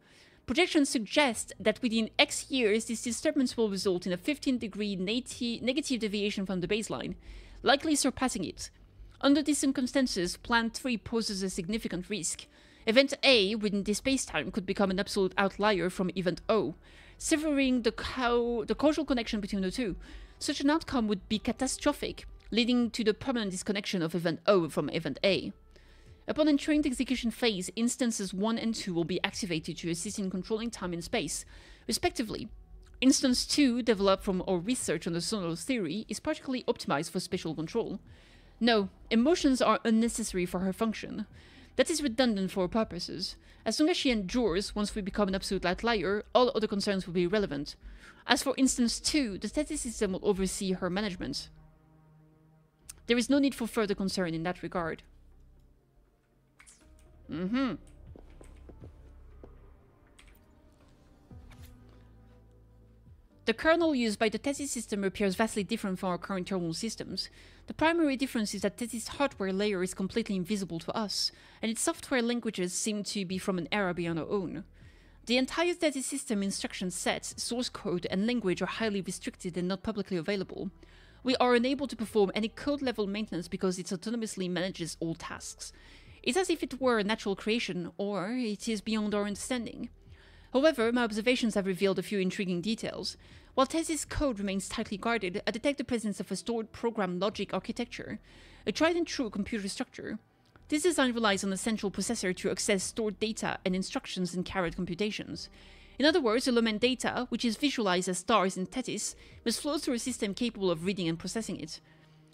Projections suggest that within X years, this disturbance will result in a 15 degree negative deviation from the baseline, likely surpassing it. Under these circumstances, Plan 3 poses a significant risk. Event A within this spacetime could become an absolute outlier from Event O. severing the, the causal connection between the two. Such an outcome would be catastrophic, leading to the permanent disconnection of event O from event A. Upon entering the execution phase, instances 1 and 2 will be activated to assist in controlling time and space, respectively. Instance 2, developed from our research on the Sonos theory, is particularly optimized for spatial control. No, emotions are unnecessary for her function. That is redundant for purposes. As long as she endures, once we become an absolute light outlier, all other concerns will be irrelevant. As for instance 2, the Tethys system will oversee her management. There is no need for further concern in that regard. Mm-hmm. The kernel used by the Tethys system appears vastly different from our current terminal systems. The primary difference is that Tethys hardware layer is completely invisible to us, and its software languages seem to be from an era beyond our own. The entire Tethys system instruction set, source code, and language are highly restricted and not publicly available. We are unable to perform any code level maintenance because it autonomously manages all tasks. It's as if it were a natural creation, or it is beyond our understanding. However, my observations have revealed a few intriguing details. While Tethys's code remains tightly guarded, I detect the presence of a stored program logic architecture, a tried and true computer structure. This design relies on a central processor to access stored data and instructions in carried computations. In other words, the Lumen data, which is visualized as stars in Tethys, must flow through a system capable of reading and processing it.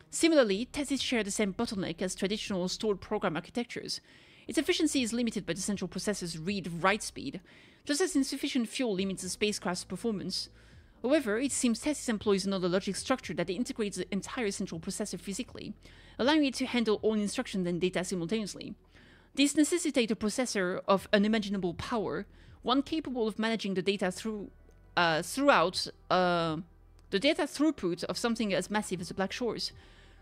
Similarly, Tethys share the same bottleneck as traditional stored program architectures. Its efficiency is limited by the central processor's read-write speed, just as insufficient fuel limits the spacecraft's performance. However, it seems Tethys employs another logic structure that integrates the entire central processor physically, allowing it to handle all instructions and data simultaneously. This necessitates a processor of unimaginable power, one capable of managing the data through uh, throughout uh, the data throughput of something as massive as the Black Shores.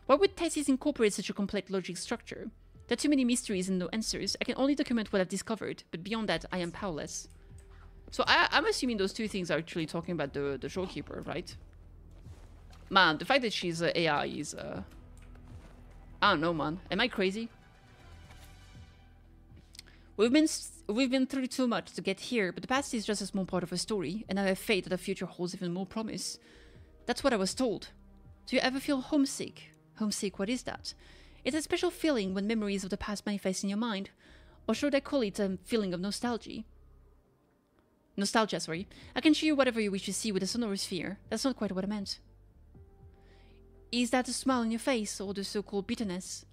Why would Tethys incorporate such a complex logic structure? There are too many mysteries and no answers. I can only document what I've discovered, but beyond that, I am powerless. So I, I'm assuming those two things are actually talking about the the Shorekeeper, right? Man, the fact that she's uh, AI is uh, I don't know, man. Am I crazy? We've been we've been through too much to get here, but the past is just a small part of a story, and I have faith that the future holds even more promise. That's what I was told. Do you ever feel homesick? Homesick, what is that? It's a special feeling when memories of the past manifest in your mind, or should I call it a feeling of nostalgia? Nostalgia, sorry. I can show you whatever you wish to see with a sonosphere. That's not quite what I meant. Is that a smile on your face, or the so-called bitterness?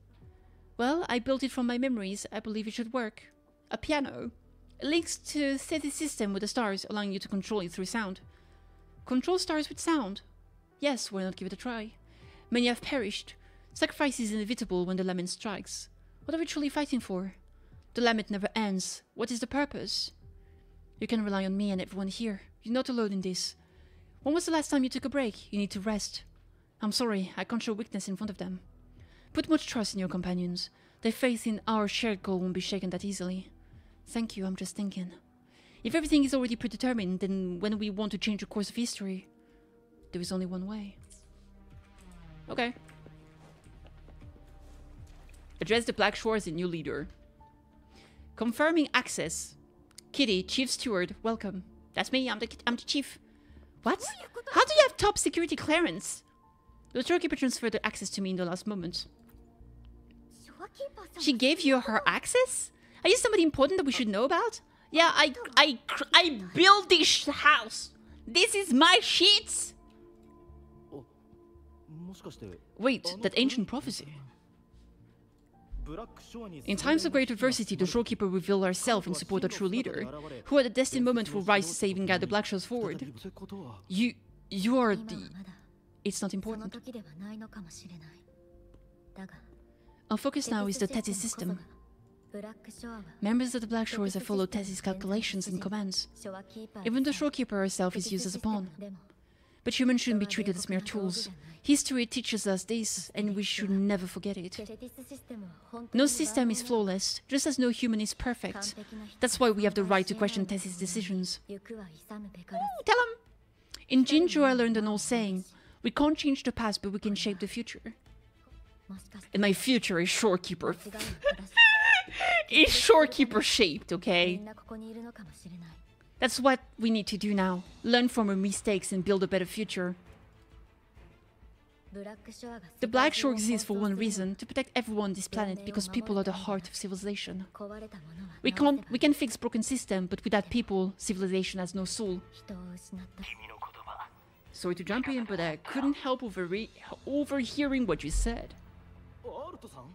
Well, I built it from my memories. I believe it should work. A piano. Links to steady system with the stars, allowing you to control it through sound. Control stars with sound? Yes, why not give it a try? Many have perished. Sacrifice is inevitable when the lament strikes. What are we truly fighting for? The lament never ends. What is the purpose? You can rely on me and everyone here. You're not alone in this. When was the last time you took a break? You need to rest. I'm sorry, I can't show weakness in front of them. Put much trust in your companions. Their faith in our shared goal won't be shaken that easily. Thank you, I'm just thinking. If everything is already predetermined, then when we want to change the course of history, there is only one way. Okay. Address the Black Shore as a new leader. Confirming access. Kitty, Chief Steward, welcome. That's me, I'm the, I'm the chief. What? Oh, How do you have top security clearance? The Shorekeeper transferred the access to me in the last moment. She gave you her access? Are you somebody important that we should know about? Yeah, I, I, I built this house. This is my sheets. Oh, Wait, that ancient prophecy. In times of great adversity, the shorekeeper reveal herself and support a true leader, who at the destined moment will rise saving guide the black Shores forward. You... you are the... It's not important. Our focus now is the Tethys system. Members of the Black Shores have followed Tethys's calculations and commands. Even the shorekeeper herself is used as a pawn. But humans shouldn't be treated as mere tools. History teaches us this, and we should never forget it. No system is flawless, just as no human is perfect. That's why we have the right to question Tethys's decisions. Mm, tell him! In Jinzhou, I learned an old saying we can't change the past, but we can shape the future. And my future is shorekeeper. is shorekeeper shaped, okay? That's what we need to do now. Learn from our mistakes and build a better future. The Black Shore exists for one reason, to protect everyone on this planet, because people are the heart of civilization. We, can't, we can fix broken system, but without people, civilization has no soul. Sorry to jump in, but I couldn't help overhearing what you said.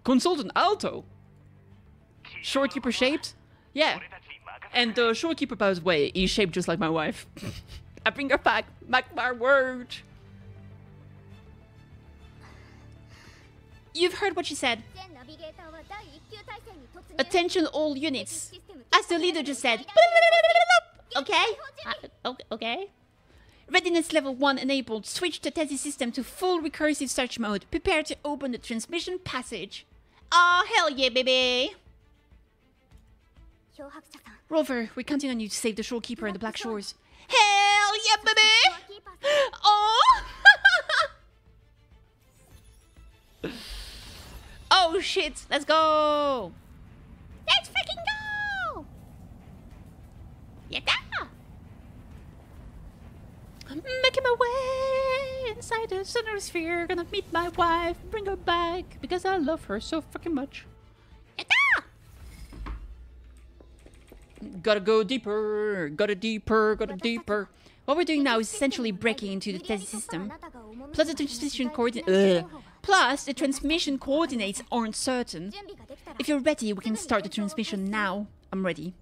Consultant Aalto? Shorekeeper-shaped? Yeah, and the Shorekeeper, by the way, is shaped just like my wife. I bring her back, Back my word. You've heard what she said. Attention all units. As the leader just said. Okay? Uh, okay. Readiness level 1 enabled. Switch the Tethys system to full recursive search mode. Prepare to open the transmission passage. Oh, hell yeah, baby! Rover, we're counting on you to save the shorekeeper and the Black Shores. Hell yeah, baby! Oh! oh shit! Let's go! Let's freaking go! Yeah! I'm making my way inside the center sphere. Gonna meet my wife, bring her back because I love her so fucking much. gotta go deeper, gotta deeper, gotta deeper. What we're doing now is essentially breaking into the Tethys system. Plus the transmission coordinates. Uh, plus the transmission coordinates aren't certain. If you're ready, we can start the transmission now. I'm ready.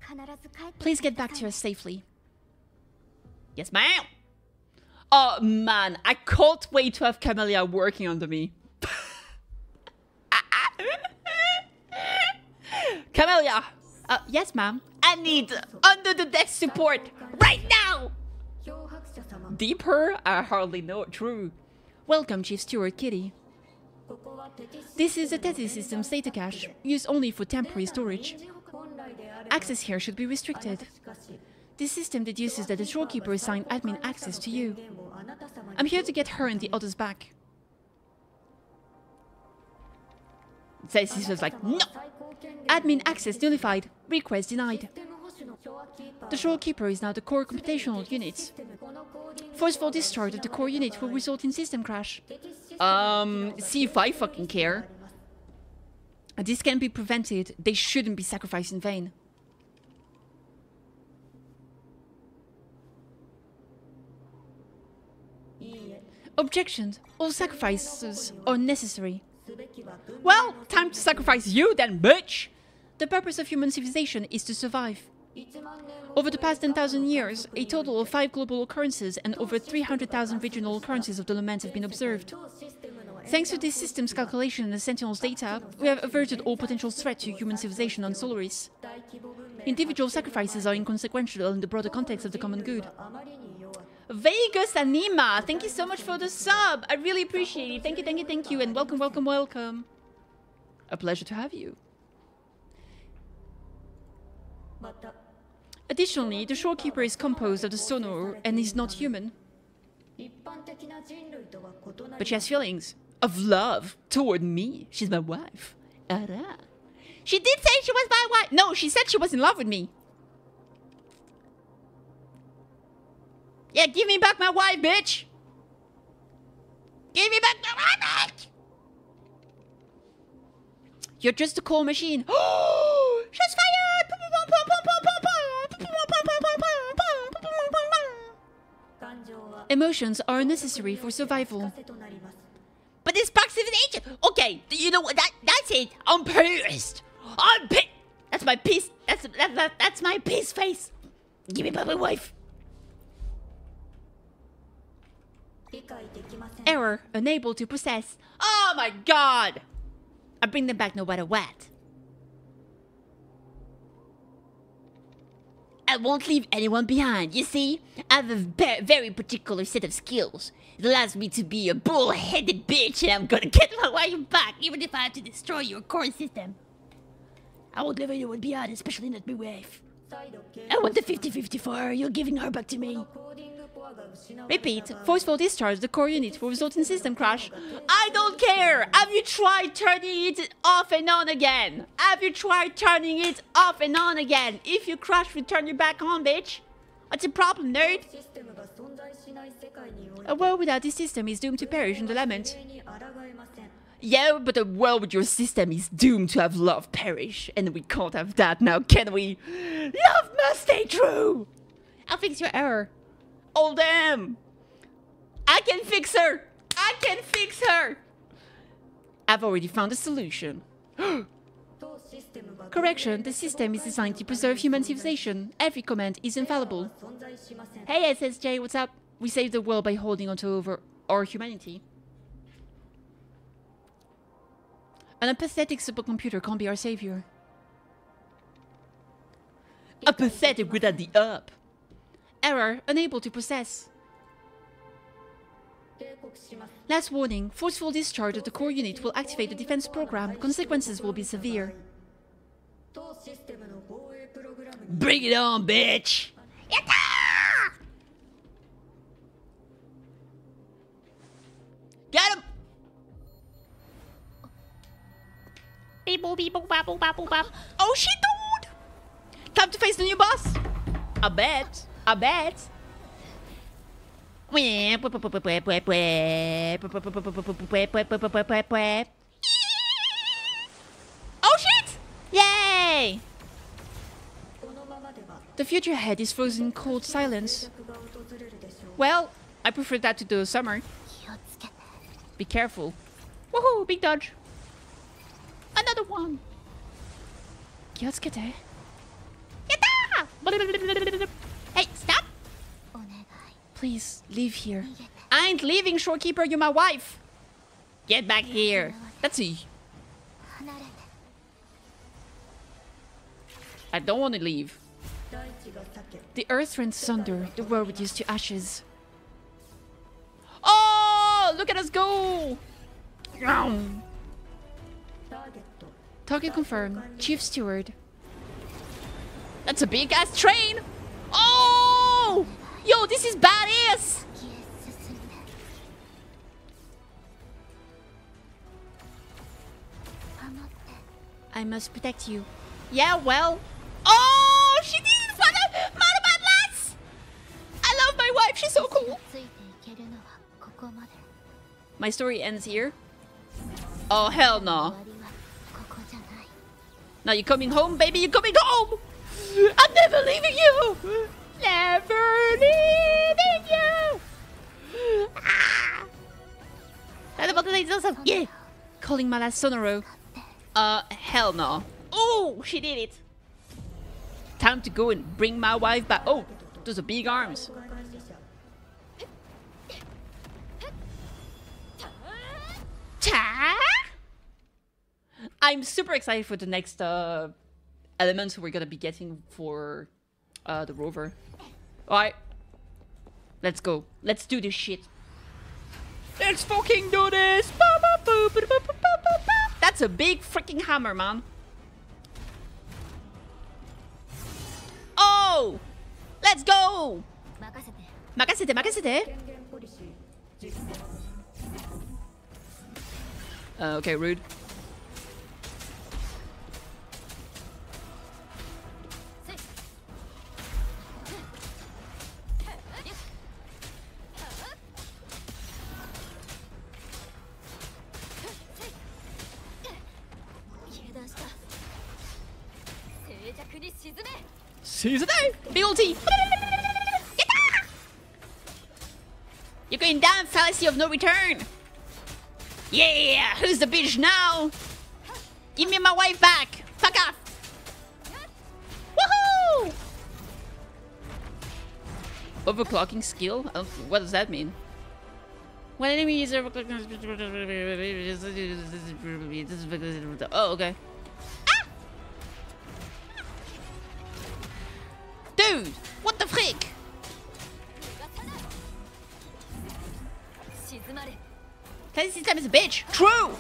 Please get back to us safely. Yes, ma'am. Oh man, I can't wait to have Camellya working under me. Camellya, uh, yes, ma'am. I need under the desk support right now! Deeper? I hardly know it. True. Welcome, Chief Steward Kitty. This is the Tethys system, data cache, used only for temporary storage. Access here should be restricted. This system deduces that the Shorekeeper assigned admin access to you. I'm here to get her and the others back. This was like, no! Admin access nullified, request denied. The shorekeeper is now the core computational unit. Forceful discharge of the core unit will result in system crash. Um, see if I fucking care. This can be prevented. They shouldn't be sacrificed in vain. Objections. All sacrifices are necessary. Well, time to sacrifice you then, bitch! The purpose of human civilization is to survive. Over the past 10,000 years, a total of five global occurrences and over 300,000 regional occurrences of the lament have been observed. Thanks to this system's calculation and the Sentinel's data, we have averted all potential threats to human civilization on Solaris. Individual sacrifices are inconsequential in the broader context of the common good. Vegas Anima, thank you so much for the sub. I really appreciate it. Thank you, thank you, thank you. And welcome, welcome, welcome. A pleasure to have you. Additionally, the shorekeeper is composed of the Sonor and is not human. But she has feelings of love toward me. She's my wife. Ara. She did say she was my wife. No, she said she was in love with me. Yeah, give me back my wife, bitch! Give me back my wife, bitch! You're just a cool machine. Shots fired! Emotions are necessary for survival. But this box is an agent! Okay, you know what? That, that's it! I'm pissed! I'm pissed! That's my piece. That's that, that, that's my peace face. Give me back my wife. Error. Unable to process. Oh my god! I bring them back no matter what. I won't leave anyone behind, you see? I have a very particular set of skills. It allows me to be a bull-headed bitch and I'm gonna get my wife back even if I have to destroy your core system. I won't leave anyone behind, especially not my wife. I want the 50-50 for her. You're giving her back to me. Repeat, forceful discharge, the core unit will result in system crash. I don't care! Have you tried turning it off and on again? Have you tried turning it off and on again? If you crash, we turn you back on, bitch! What's the problem, nerd? A world without this system is doomed to perish in the lament. Yeah, but a world with your system is doomed to have love perish, and we can't have that now, can we? Love must stay true! I'll fix your error all them. I can fix her. I can fix her. I've already found a solution. Correction, the system is designed to preserve human civilization. Every command is infallible. Hey SSJ, what's up? We saved the world by holding onto over our humanity. An apathetic supercomputer can't be our savior. Apathetic without the up. Error. Unable to process. Last warning. Forceful discharge of the core unit will activate the defense program. Consequences will be severe. Bring it on, bitch! Yatta! Get him! Beeple, beeple, babble, babble, babble. Oh shit, dude! Time to face the new boss! I bet. I bet. Oh shit! Yay! このままでは The future ahead is frozen in cold silence. 逆が訪れるでしょう Well, I prefer that to the summer. 気をつけて Be careful. Woohoo! Big dodge. Another one. 気をつけて。やったー Hey, stop! Please, leave here. I ain't leaving, Shorekeeper. You're my wife. Get back here. Let's see. I don't want to leave. The earth ran sunder, the world reduced to ashes. Oh, look at us go! Target confirmed. Chief Steward. That's a big-ass train! Oh! Yo, this is badass! I must protect you. Yeah, well... Oh! She did! What a... What a badass! I love my wife, she's so cool! My story ends here? Oh, hell no. Now you're coming home, baby! You're coming home! I'm never leaving you! Never leaving you! Ah! And about the awesome! Yeah! Calling my last Sonoro. Uh, hell no. Oh, she did it! Time to go and bring my wife back. Oh, those are big arms. I'm super excited for the next uh, elements we're gonna be getting for uh, the rover. Alright. Let's go. Let's do this shit. Let's fucking do this! That's a big freaking hammer, man. Oh! Let's go! Makasete, makasete. Uh, okay, rude. Seize it out! Big ol' T! You're going down, fallacy of no return! Yeah! Who's the bitch now? Give me my wife back! Fuck off! Woohoo! Overclocking skill? Oh, what does that mean? When enemy is overclocking... Oh, okay. dude! What the frick? Clancy's system is a bitch. True!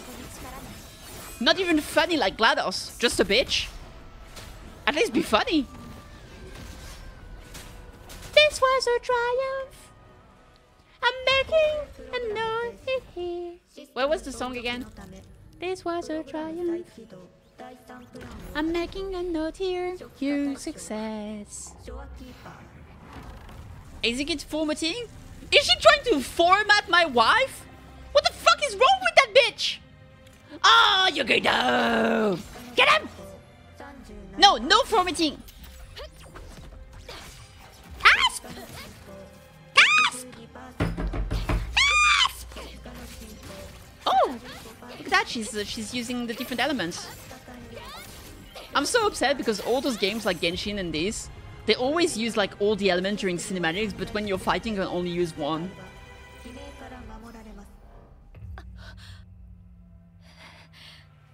Not even funny like GLaDOS. Just a bitch. At least be funny. This was a triumph. I'm making a noise. What was the song again? This was a triumph. I'm making a note here. Huge success. Is formatting? Is she trying to format my wife? What the fuck is wrong with that bitch? Ah, oh, you're going to... Get him! No, no formatting. Gasp! Gasp! Gasp! Oh, look at that. She's uh, she's using the different elements. I'm so upset because all those games like Genshin and this, they always use like all the elements during cinematics, but when you're fighting, you can only use one.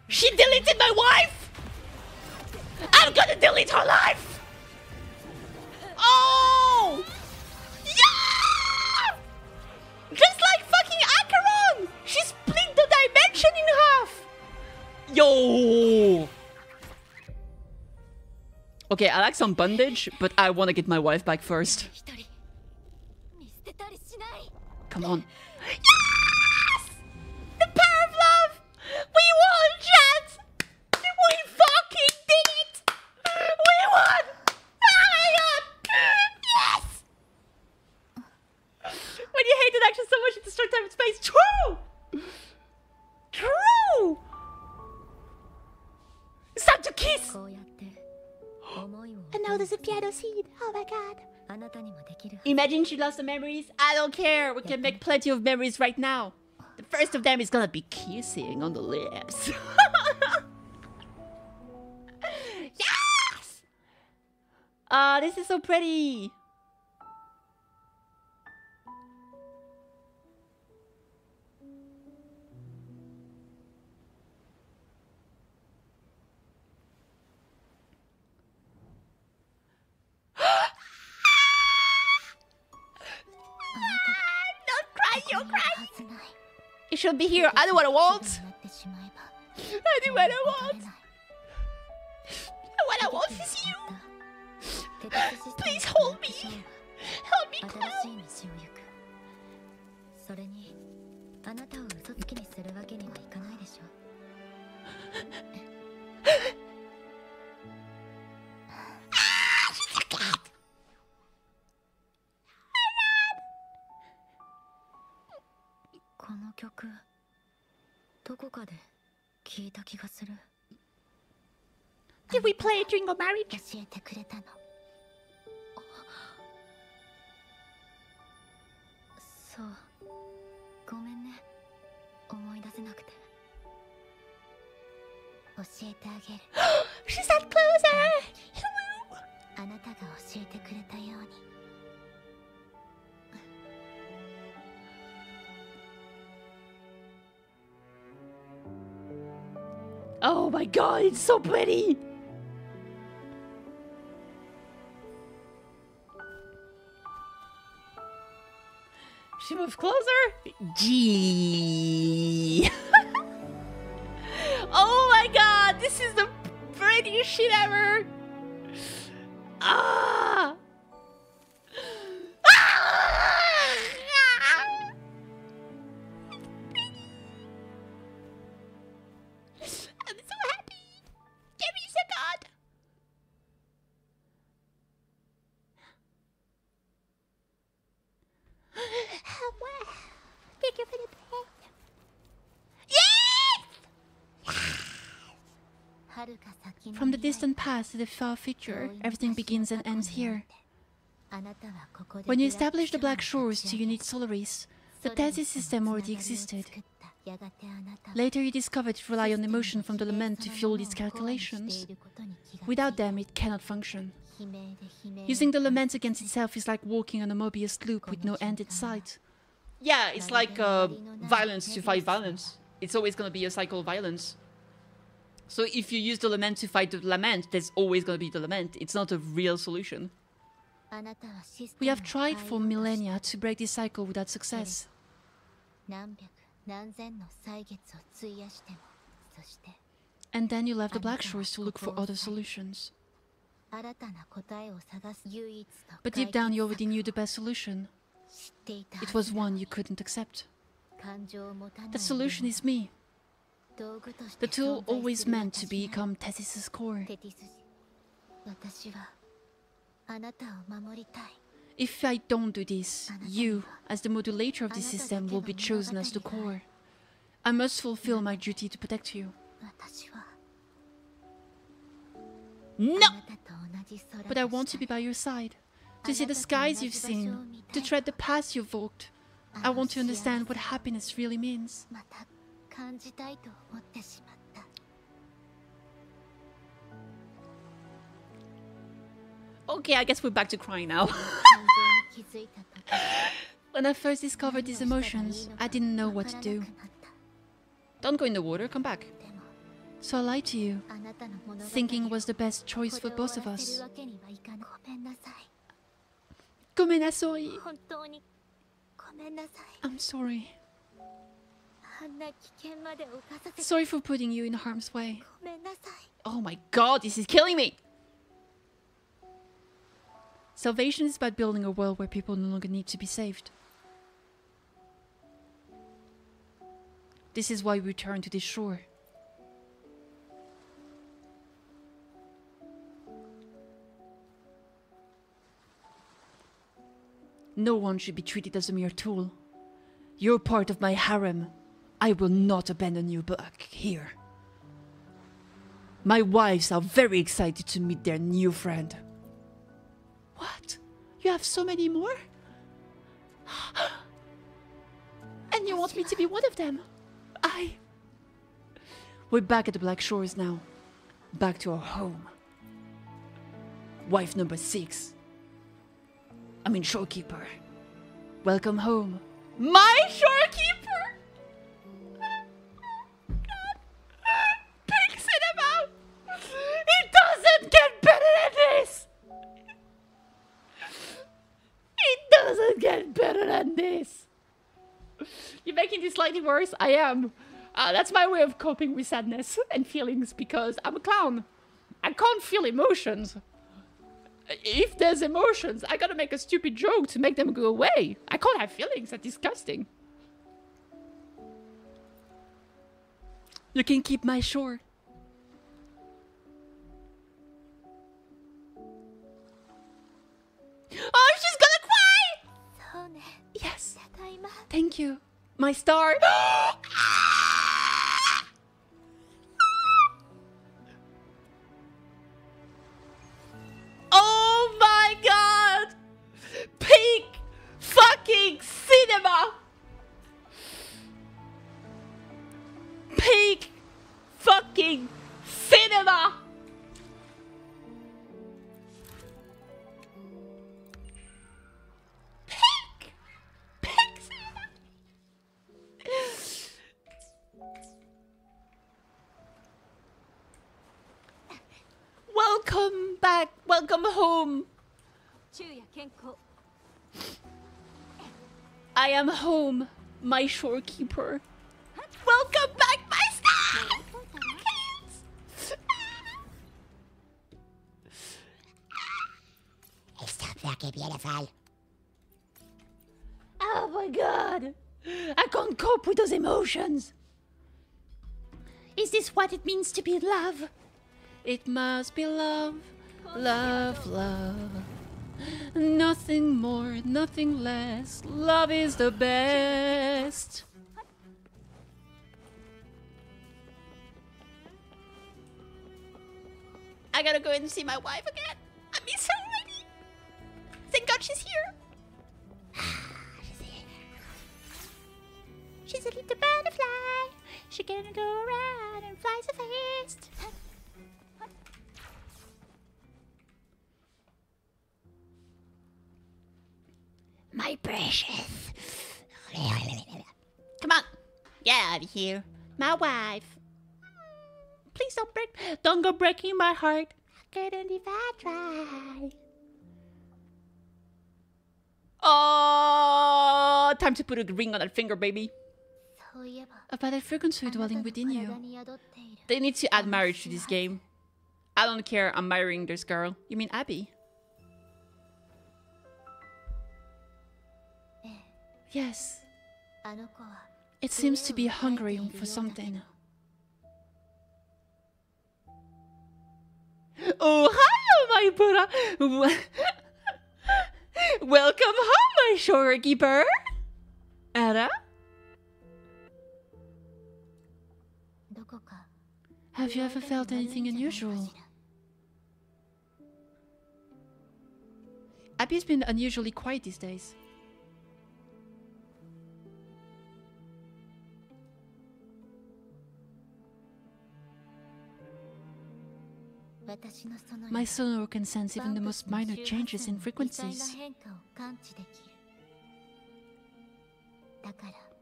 She deleted my wife! I'm gonna delete her life! Oh! Yeah! Just like fucking Acheron! She split the dimension in half! Yo! Okay, I like some bondage, but I want to get my wife back first. Come on. Yes! The power of love! We won, chat! We fucking did it! We won! Oh my god! Yes! When you hated action so much, it destroyed time and space. True! True! It's time to kiss! and now there's a piano seed. Oh my god. Imagine she lost the memories. I don't care. We can make plenty of memories right now. The first of them is gonna be kissing on the lips. yes! Ah, uh, this is so pretty. You should be here. I do what I want. I do what I want. What I want is you. Please hold me. Help me, Cloud. 曲どこかで聞いた気がする。Did we play our marriage? 教えてくれたの。そう。ごめんね。思い出せなくて。教えてあげる。She said closer. あなたが教えてくれたように Oh my god, it's so pretty. She moves closer. G. oh my god, this is the prettiest shit ever. Ah. past the far future, everything begins and ends here. When you establish the Black Shores to unite Solaris, the Tethys system already existed. Later you discovered it rely on emotion from the lament to fuel these calculations. Without them, it cannot function. Using the lament against itself is like walking on a Mobius loop with no end in sight. Yeah, it's like uh, violence to fight violence. It's always gonna be a cycle of violence. So if you use the lament to fight the lament, there's always going to be the lament. It's not a real solution. We have tried for millennia to break this cycle without success. And then you left the Black Shores to look for other solutions. But deep down, you already knew the best solution. It was one you couldn't accept. The solution is me. The tool always meant to become Tethys's core. If I don't do this, you, as the modulator of the system, will be chosen as the core. I must fulfill my duty to protect you. No! But I want to be by your side, to see the skies you've seen, to tread the paths you've walked. I want to understand what happiness really means. また感じたいと思ってしまった Okay, I guess we're back to crying now. 感情に気づいた時 when I first discovered these emotions, I didn't know what to わから do. なくなった Don't go in the water, come back. でも So I lied to you, あなたの物語 thinking was the best こ choice こ for で both 終 of わらせ us. るわけにはいかないごめんなさい Gomenasori. 本当にごめんなさい I'm sorry. Sorry for putting you in harm's way. Oh my god, this is killing me! Salvation is about building a world where people no longer need to be saved. This is why we return to this shore. No one should be treated as a mere tool. You're part of my harem. I will not abandon you back here. My wives are very excited to meet their new friend. What? You have so many more? and you want me to be one of them? I. We're back at the Black Shores now. Back to our home. Wife number six. I mean, shorekeeper. Welcome home. My shorekeeper! making this slightly worse, I am. Uh, that's my way of coping with sadness and feelings because I'm a clown. I can't feel emotions. Uh, if there's emotions, I gotta make a stupid joke to make them go away. I can't have feelings. That's disgusting. You can keep my shore. Oh, she's gonna cry! Yes. Thank you. My star. oh my god! Peak fucking cinema! Peak fucking home. I am home, my shorekeeper. Welcome back, my star! Stop looking beautiful. Oh my god! I can't cope with those emotions! Is this what it means to be love? It must be love love, love. Nothing more, nothing less. Love is the best. I gotta go in and see my wife again. I miss her already. Thank God she's here. She's a little butterfly. She can go around and fly so fast. My precious. Come on. Get out of here. My wife. Please don't break. Don't go breaking my heart. I couldn't if I tried. Oh, time to put a ring on that finger, baby. About a frequency dwelling within you. They need to add marriage to this game. I don't care, I'm marrying this girl. You mean Abby? Yes. It seems to be hungry for something. Oh, hello, my Buddha! Welcome home, my shorekeeper! Ada? Have you ever felt anything unusual? Abby's been unusually quiet these days. My sonar can sense even the most minor changes in frequencies.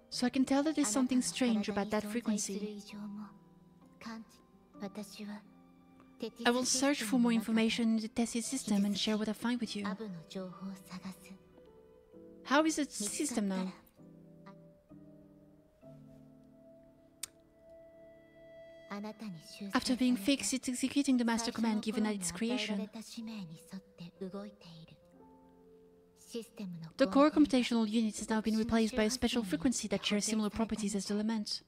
So I can tell that there's something strange about that frequency. I will search for more information in the Tethys system and share what I find with you. How is the system now? After being fixed, it's executing the master command given at its creation. The core computational unit has now been replaced by a special frequency that shares similar properties as the lament.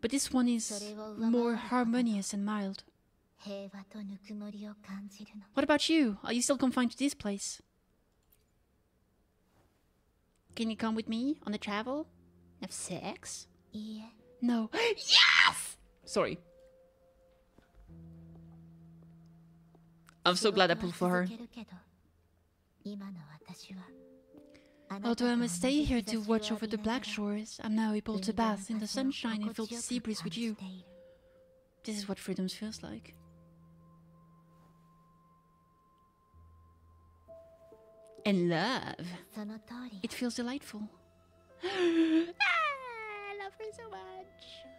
But this one is more harmonious and mild. What about you? Are you still confined to this place? Can you come with me on the travel? Have sex? Yeah. No. yes! Sorry. I'm so glad I pulled for her. Although I must stay here to watch over the black shores, I'm now able to bath in the sunshine and feel the sea breeze with you. This is what freedom feels like. And love. It feels delightful. ah, I love her so much.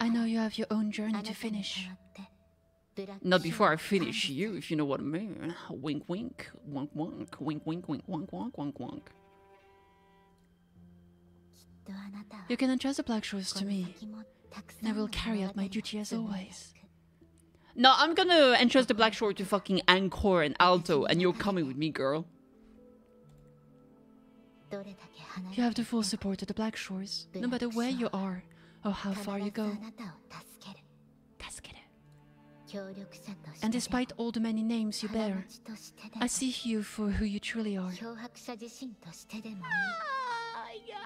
I know you have your own journey to finish. Not before I finish you, if you know what I mean. Wink, wink, Wonk, wonk. wink, wink, wink, Wonk, wonk, wonk, wonk. You can entrust the Black Shores to me, and I will carry out my duty as always. No, I'm gonna entrust the Black Shore to fucking Encore and Aalto, and you're coming with me, girl. You have the full support of the Black Shores, no matter where you are or how far you go. And despite all the many names you bear, I see you for who you truly are. Ah, yeah.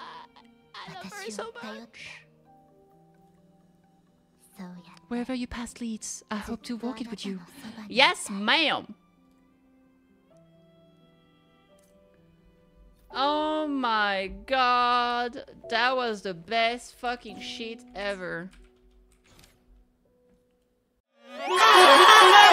I love her so much. Wherever your past leads, I hope to walk it with you. Yes, ma'am. Oh my god. That was the best fucking shit ever.